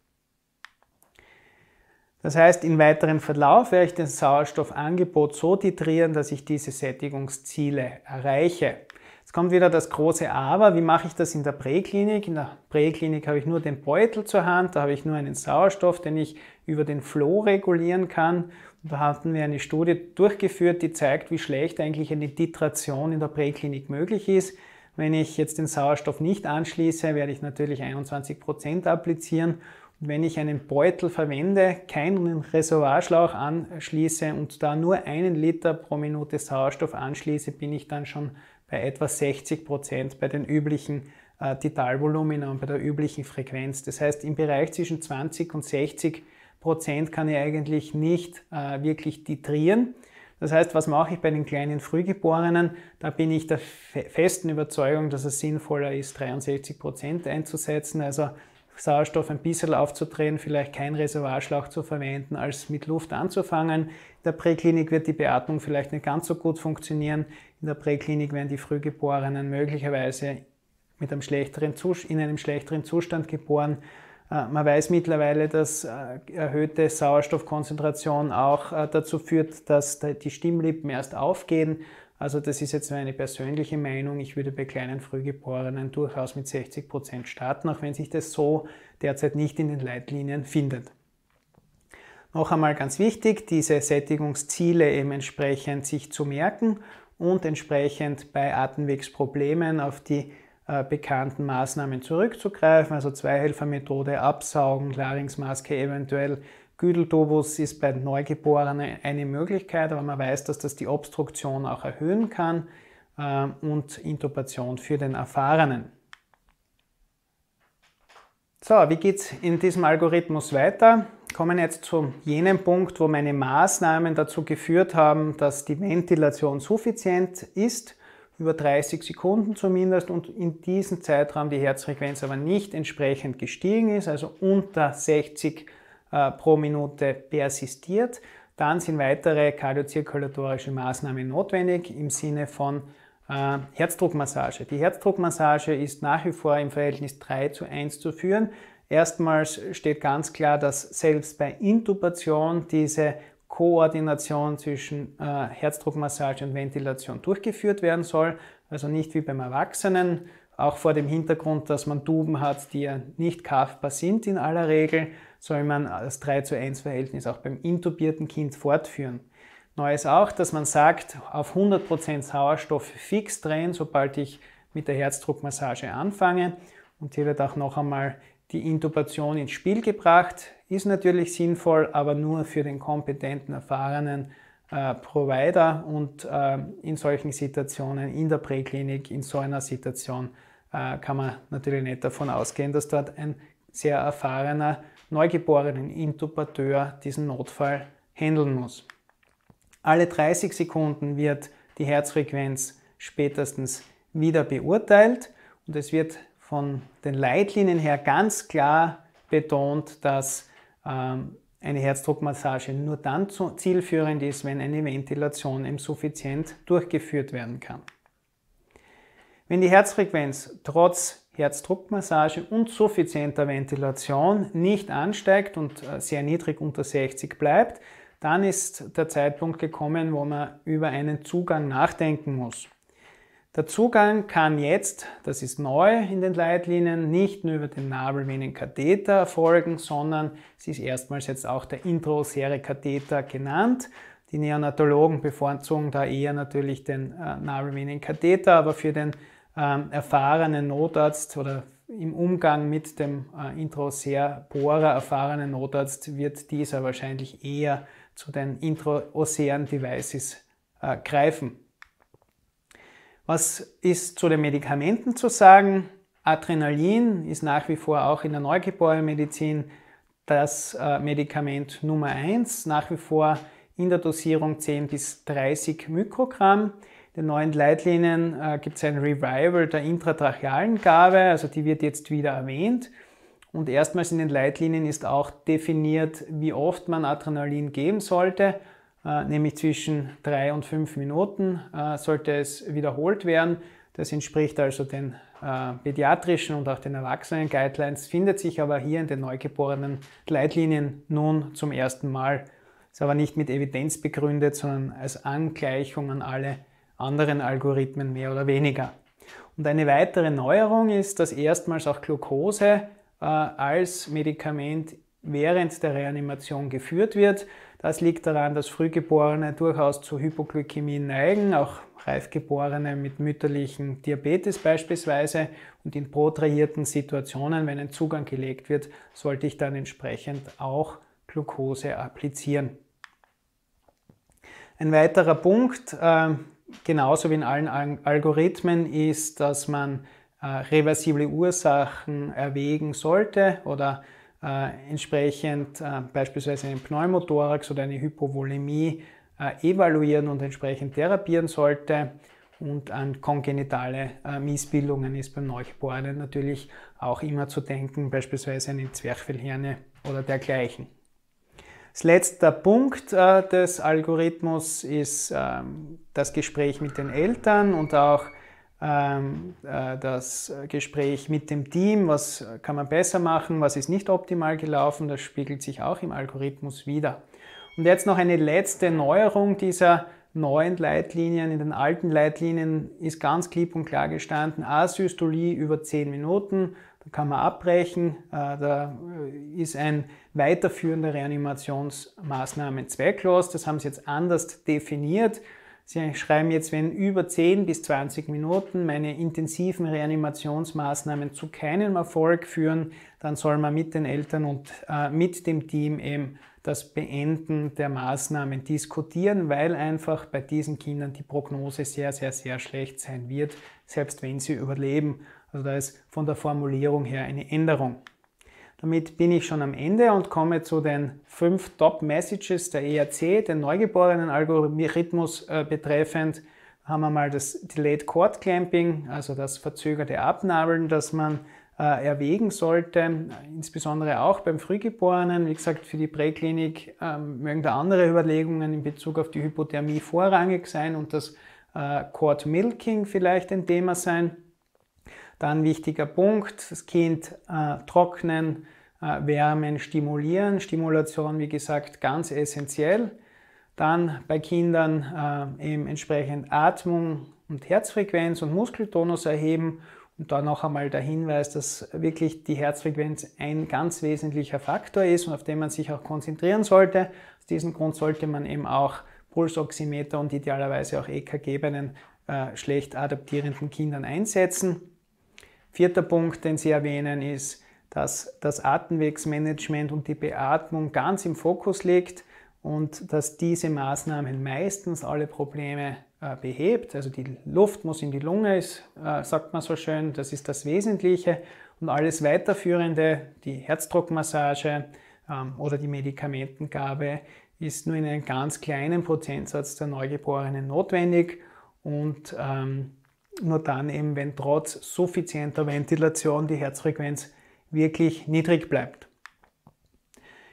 Das heißt, im weiteren Verlauf werde ich das Sauerstoffangebot so titrieren, dass ich diese Sättigungsziele erreiche. Jetzt kommt wieder das große Aber. Wie mache ich das in der Präklinik? In der Präklinik habe ich nur den Beutel zur Hand, da habe ich nur einen Sauerstoff, den ich über den Flow regulieren kann. Und da hatten wir eine Studie durchgeführt, die zeigt, wie schlecht eigentlich eine Titration in der Präklinik möglich ist. Wenn ich jetzt den Sauerstoff nicht anschließe, werde ich natürlich 21 Prozent applizieren wenn ich einen Beutel verwende, keinen Reservoirschlauch anschließe und da nur einen Liter pro Minute Sauerstoff anschließe, bin ich dann schon bei etwa 60 Prozent bei den üblichen äh, Titalvolumina und bei der üblichen Frequenz. Das heißt, im Bereich zwischen 20 und 60 Prozent kann ich eigentlich nicht äh, wirklich titrieren. Das heißt, was mache ich bei den kleinen Frühgeborenen? Da bin ich der festen Überzeugung, dass es sinnvoller ist, 63 Prozent einzusetzen. Also Sauerstoff ein bisschen aufzudrehen, vielleicht kein Reservoirschlauch zu verwenden, als mit Luft anzufangen. In der Präklinik wird die Beatmung vielleicht nicht ganz so gut funktionieren. In der Präklinik werden die Frühgeborenen möglicherweise mit einem schlechteren in einem schlechteren Zustand geboren. Äh, man weiß mittlerweile, dass äh, erhöhte Sauerstoffkonzentration auch äh, dazu führt, dass die Stimmlippen erst aufgehen also das ist jetzt meine persönliche Meinung. Ich würde bei kleinen Frühgeborenen durchaus mit 60 Prozent starten, auch wenn sich das so derzeit nicht in den Leitlinien findet. Noch einmal ganz wichtig, diese Sättigungsziele eben entsprechend sich zu merken und entsprechend bei Atemwegsproblemen auf die bekannten Maßnahmen zurückzugreifen, also Zweihelfermethode, Absaugen, Larynxmaske eventuell Güdeltubus ist bei Neugeborenen eine Möglichkeit, aber man weiß, dass das die Obstruktion auch erhöhen kann äh, und Intubation für den Erfahrenen. So, wie geht es in diesem Algorithmus weiter? Kommen jetzt zu jenem Punkt, wo meine Maßnahmen dazu geführt haben, dass die Ventilation suffizient ist, über 30 Sekunden zumindest, und in diesem Zeitraum die Herzfrequenz aber nicht entsprechend gestiegen ist, also unter 60 Sekunden äh, pro Minute persistiert, dann sind weitere kardiozirkulatorische Maßnahmen notwendig im Sinne von äh, Herzdruckmassage. Die Herzdruckmassage ist nach wie vor im Verhältnis 3 zu 1 zu führen. Erstmals steht ganz klar, dass selbst bei Intubation diese Koordination zwischen äh, Herzdruckmassage und Ventilation durchgeführt werden soll. Also nicht wie beim Erwachsenen, auch vor dem Hintergrund, dass man Tuben hat, die ja nicht kaufbar sind in aller Regel, soll man das 3 zu 1 Verhältnis auch beim intubierten Kind fortführen. Neu ist auch, dass man sagt, auf 100% Sauerstoff fix drehen, sobald ich mit der Herzdruckmassage anfange. Und hier wird auch noch einmal die Intubation ins Spiel gebracht. Ist natürlich sinnvoll, aber nur für den kompetenten, erfahrenen äh, Provider und äh, in solchen Situationen, in der Präklinik, in so einer Situation äh, kann man natürlich nicht davon ausgehen, dass dort ein sehr erfahrener neugeborenen Intubateur diesen Notfall handeln muss. Alle 30 Sekunden wird die Herzfrequenz spätestens wieder beurteilt und es wird von den Leitlinien her ganz klar betont, dass eine Herzdruckmassage nur dann zielführend ist, wenn eine Ventilation eben suffizient durchgeführt werden kann. Wenn die Herzfrequenz trotz Herzdruckmassage und suffizienter Ventilation nicht ansteigt und äh, sehr niedrig unter 60 bleibt, dann ist der Zeitpunkt gekommen, wo man über einen Zugang nachdenken muss. Der Zugang kann jetzt, das ist neu in den Leitlinien, nicht nur über den Nabelvenenkatheter erfolgen, sondern es ist erstmals jetzt auch der intraosäre Katheter genannt. Die Neonatologen bevorzugen da eher natürlich den äh, Nabelvenenkatheter, aber für den ähm, erfahrenen Notarzt oder im Umgang mit dem äh, Intraosär-Bohrer erfahrenen Notarzt wird dieser wahrscheinlich eher zu den intraosären Devices äh, greifen. Was ist zu den Medikamenten zu sagen? Adrenalin ist nach wie vor auch in der Neugeborenenmedizin das äh, Medikament Nummer 1, nach wie vor in der Dosierung 10 bis 30 Mikrogramm. In den neuen Leitlinien äh, gibt es ein Revival der intratrachealen Gabe, also die wird jetzt wieder erwähnt. Und erstmals in den Leitlinien ist auch definiert, wie oft man Adrenalin geben sollte. Äh, nämlich zwischen drei und fünf Minuten äh, sollte es wiederholt werden. Das entspricht also den äh, pädiatrischen und auch den Erwachsenen-Guidelines, findet sich aber hier in den neugeborenen Leitlinien nun zum ersten Mal. Ist aber nicht mit Evidenz begründet, sondern als Angleichung an alle anderen Algorithmen mehr oder weniger. Und eine weitere Neuerung ist, dass erstmals auch Glucose als Medikament während der Reanimation geführt wird. Das liegt daran, dass Frühgeborene durchaus zu Hypoglykämie neigen, auch Reifgeborene mit mütterlichen Diabetes beispielsweise. Und in protrahierten Situationen, wenn ein Zugang gelegt wird, sollte ich dann entsprechend auch Glucose applizieren. Ein weiterer Punkt, äh, genauso wie in allen Algorithmen, ist, dass man äh, reversible Ursachen erwägen sollte oder äh, entsprechend äh, beispielsweise einen Pneumothorax oder eine Hypovolemie äh, evaluieren und entsprechend therapieren sollte. Und an kongenitale Missbildungen ist beim Neugeborenen natürlich auch immer zu denken, beispielsweise eine Zwerchfellhirne oder dergleichen. Das letzte Punkt des Algorithmus ist ähm, das Gespräch mit den Eltern und auch äh, das Gespräch mit dem Team, was kann man besser machen, was ist nicht optimal gelaufen, das spiegelt sich auch im Algorithmus wieder. Und jetzt noch eine letzte Neuerung dieser neuen Leitlinien. In den alten Leitlinien ist ganz klipp und klar gestanden, Asystolie über 10 Minuten, da kann man abbrechen, äh, da ist ein Weiterführen der Reanimationsmaßnahmen zwecklos, das haben sie jetzt anders definiert. Sie schreiben jetzt, wenn über 10 bis 20 Minuten meine intensiven Reanimationsmaßnahmen zu keinem Erfolg führen, dann soll man mit den Eltern und äh, mit dem Team eben das Beenden der Maßnahmen diskutieren, weil einfach bei diesen Kindern die Prognose sehr, sehr, sehr schlecht sein wird, selbst wenn sie überleben. Also da ist von der Formulierung her eine Änderung. Damit bin ich schon am Ende und komme zu den fünf Top-Messages der ERC, den neugeborenen Algorithmus äh, betreffend. Da haben wir mal das Delayed Cord Clamping, also das verzögerte Abnabeln, das man äh, erwägen sollte, insbesondere auch beim Frühgeborenen. Wie gesagt, für die Präklinik ähm, mögen da andere Überlegungen in Bezug auf die Hypothermie vorrangig sein und das äh, Cord Milking vielleicht ein Thema sein. Dann wichtiger Punkt, das Kind äh, trocknen, äh, wärmen, stimulieren. Stimulation, wie gesagt, ganz essentiell. Dann bei Kindern äh, eben entsprechend Atmung und Herzfrequenz und Muskeltonus erheben. Und da noch einmal der Hinweis, dass wirklich die Herzfrequenz ein ganz wesentlicher Faktor ist und auf den man sich auch konzentrieren sollte. Aus diesem Grund sollte man eben auch Pulsoximeter und idealerweise auch EKG bei den äh, schlecht adaptierenden Kindern einsetzen. Vierter Punkt, den Sie erwähnen, ist, dass das Atemwegsmanagement und die Beatmung ganz im Fokus liegt und dass diese Maßnahmen meistens alle Probleme äh, behebt. Also die Luft muss in die Lunge, ist, äh, sagt man so schön, das ist das Wesentliche. Und alles weiterführende, die Herzdruckmassage ähm, oder die Medikamentengabe, ist nur in einem ganz kleinen Prozentsatz der Neugeborenen notwendig und ähm, nur dann eben, wenn trotz suffizienter Ventilation die Herzfrequenz wirklich niedrig bleibt.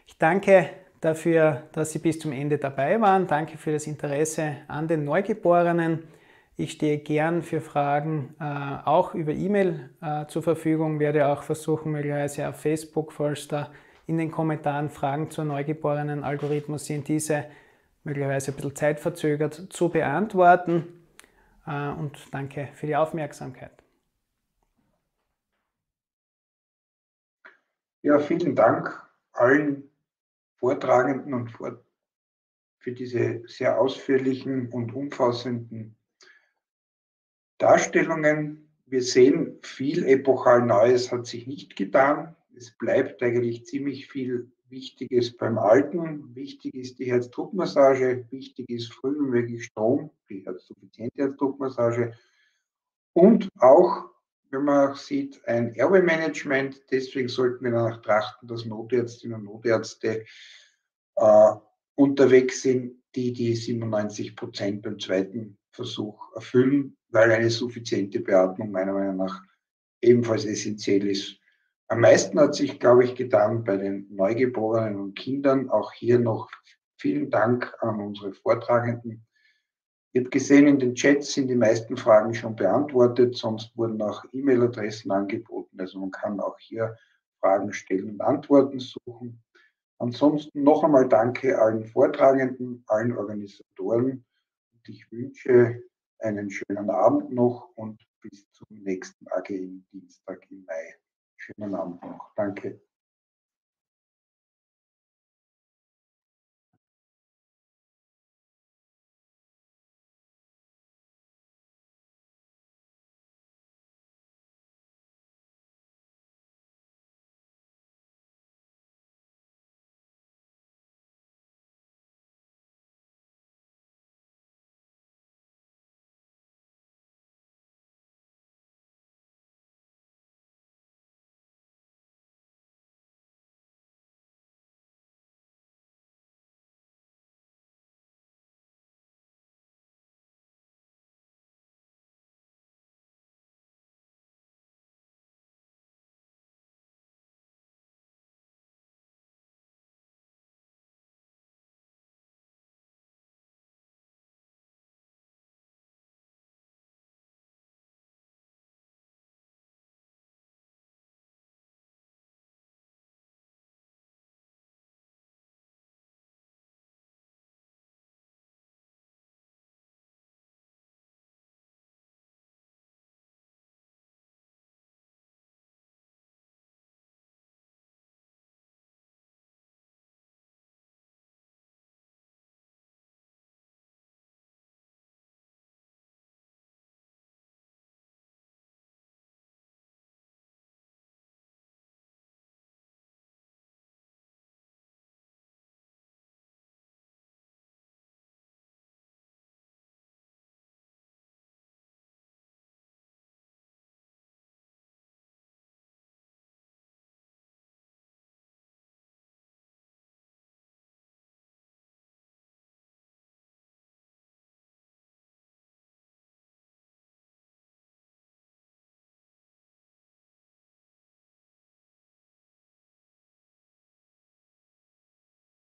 Ich danke dafür, dass Sie bis zum Ende dabei waren. Danke für das Interesse an den Neugeborenen. Ich stehe gern für Fragen äh, auch über E-Mail äh, zur Verfügung, werde auch versuchen, möglicherweise auf Facebook, falls da in den Kommentaren Fragen zur neugeborenen Algorithmus sind, diese möglicherweise ein bisschen zeitverzögert zu beantworten. Äh, und danke für die Aufmerksamkeit. Ja, vielen Dank allen Vortragenden und für diese sehr ausführlichen und umfassenden Darstellungen. Wir sehen, viel epochal Neues hat sich nicht getan. Es bleibt eigentlich ziemlich viel Wichtiges beim Alten. Wichtig ist die Herzdruckmassage, wichtig ist früh wie möglich Strom, die herzsuffiziente Herzdruckmassage und auch, wenn man sieht, ein Erbe-Management. Deswegen sollten wir danach trachten, dass Notärztinnen und Notärzte äh, unterwegs sind, die die 97 Prozent beim zweiten Versuch erfüllen, weil eine suffiziente Beatmung meiner Meinung nach ebenfalls essentiell ist am meisten hat sich, glaube ich, getan bei den Neugeborenen und Kindern. Auch hier noch vielen Dank an unsere Vortragenden. Ich habe gesehen, in den Chats sind die meisten Fragen schon beantwortet, sonst wurden auch E-Mail-Adressen angeboten. Also man kann auch hier Fragen stellen und Antworten suchen. Ansonsten noch einmal danke allen Vortragenden, allen Organisatoren und ich wünsche einen schönen Abend noch und bis zum nächsten AG im Dienstag im Mai. Schönen Abend noch. Danke.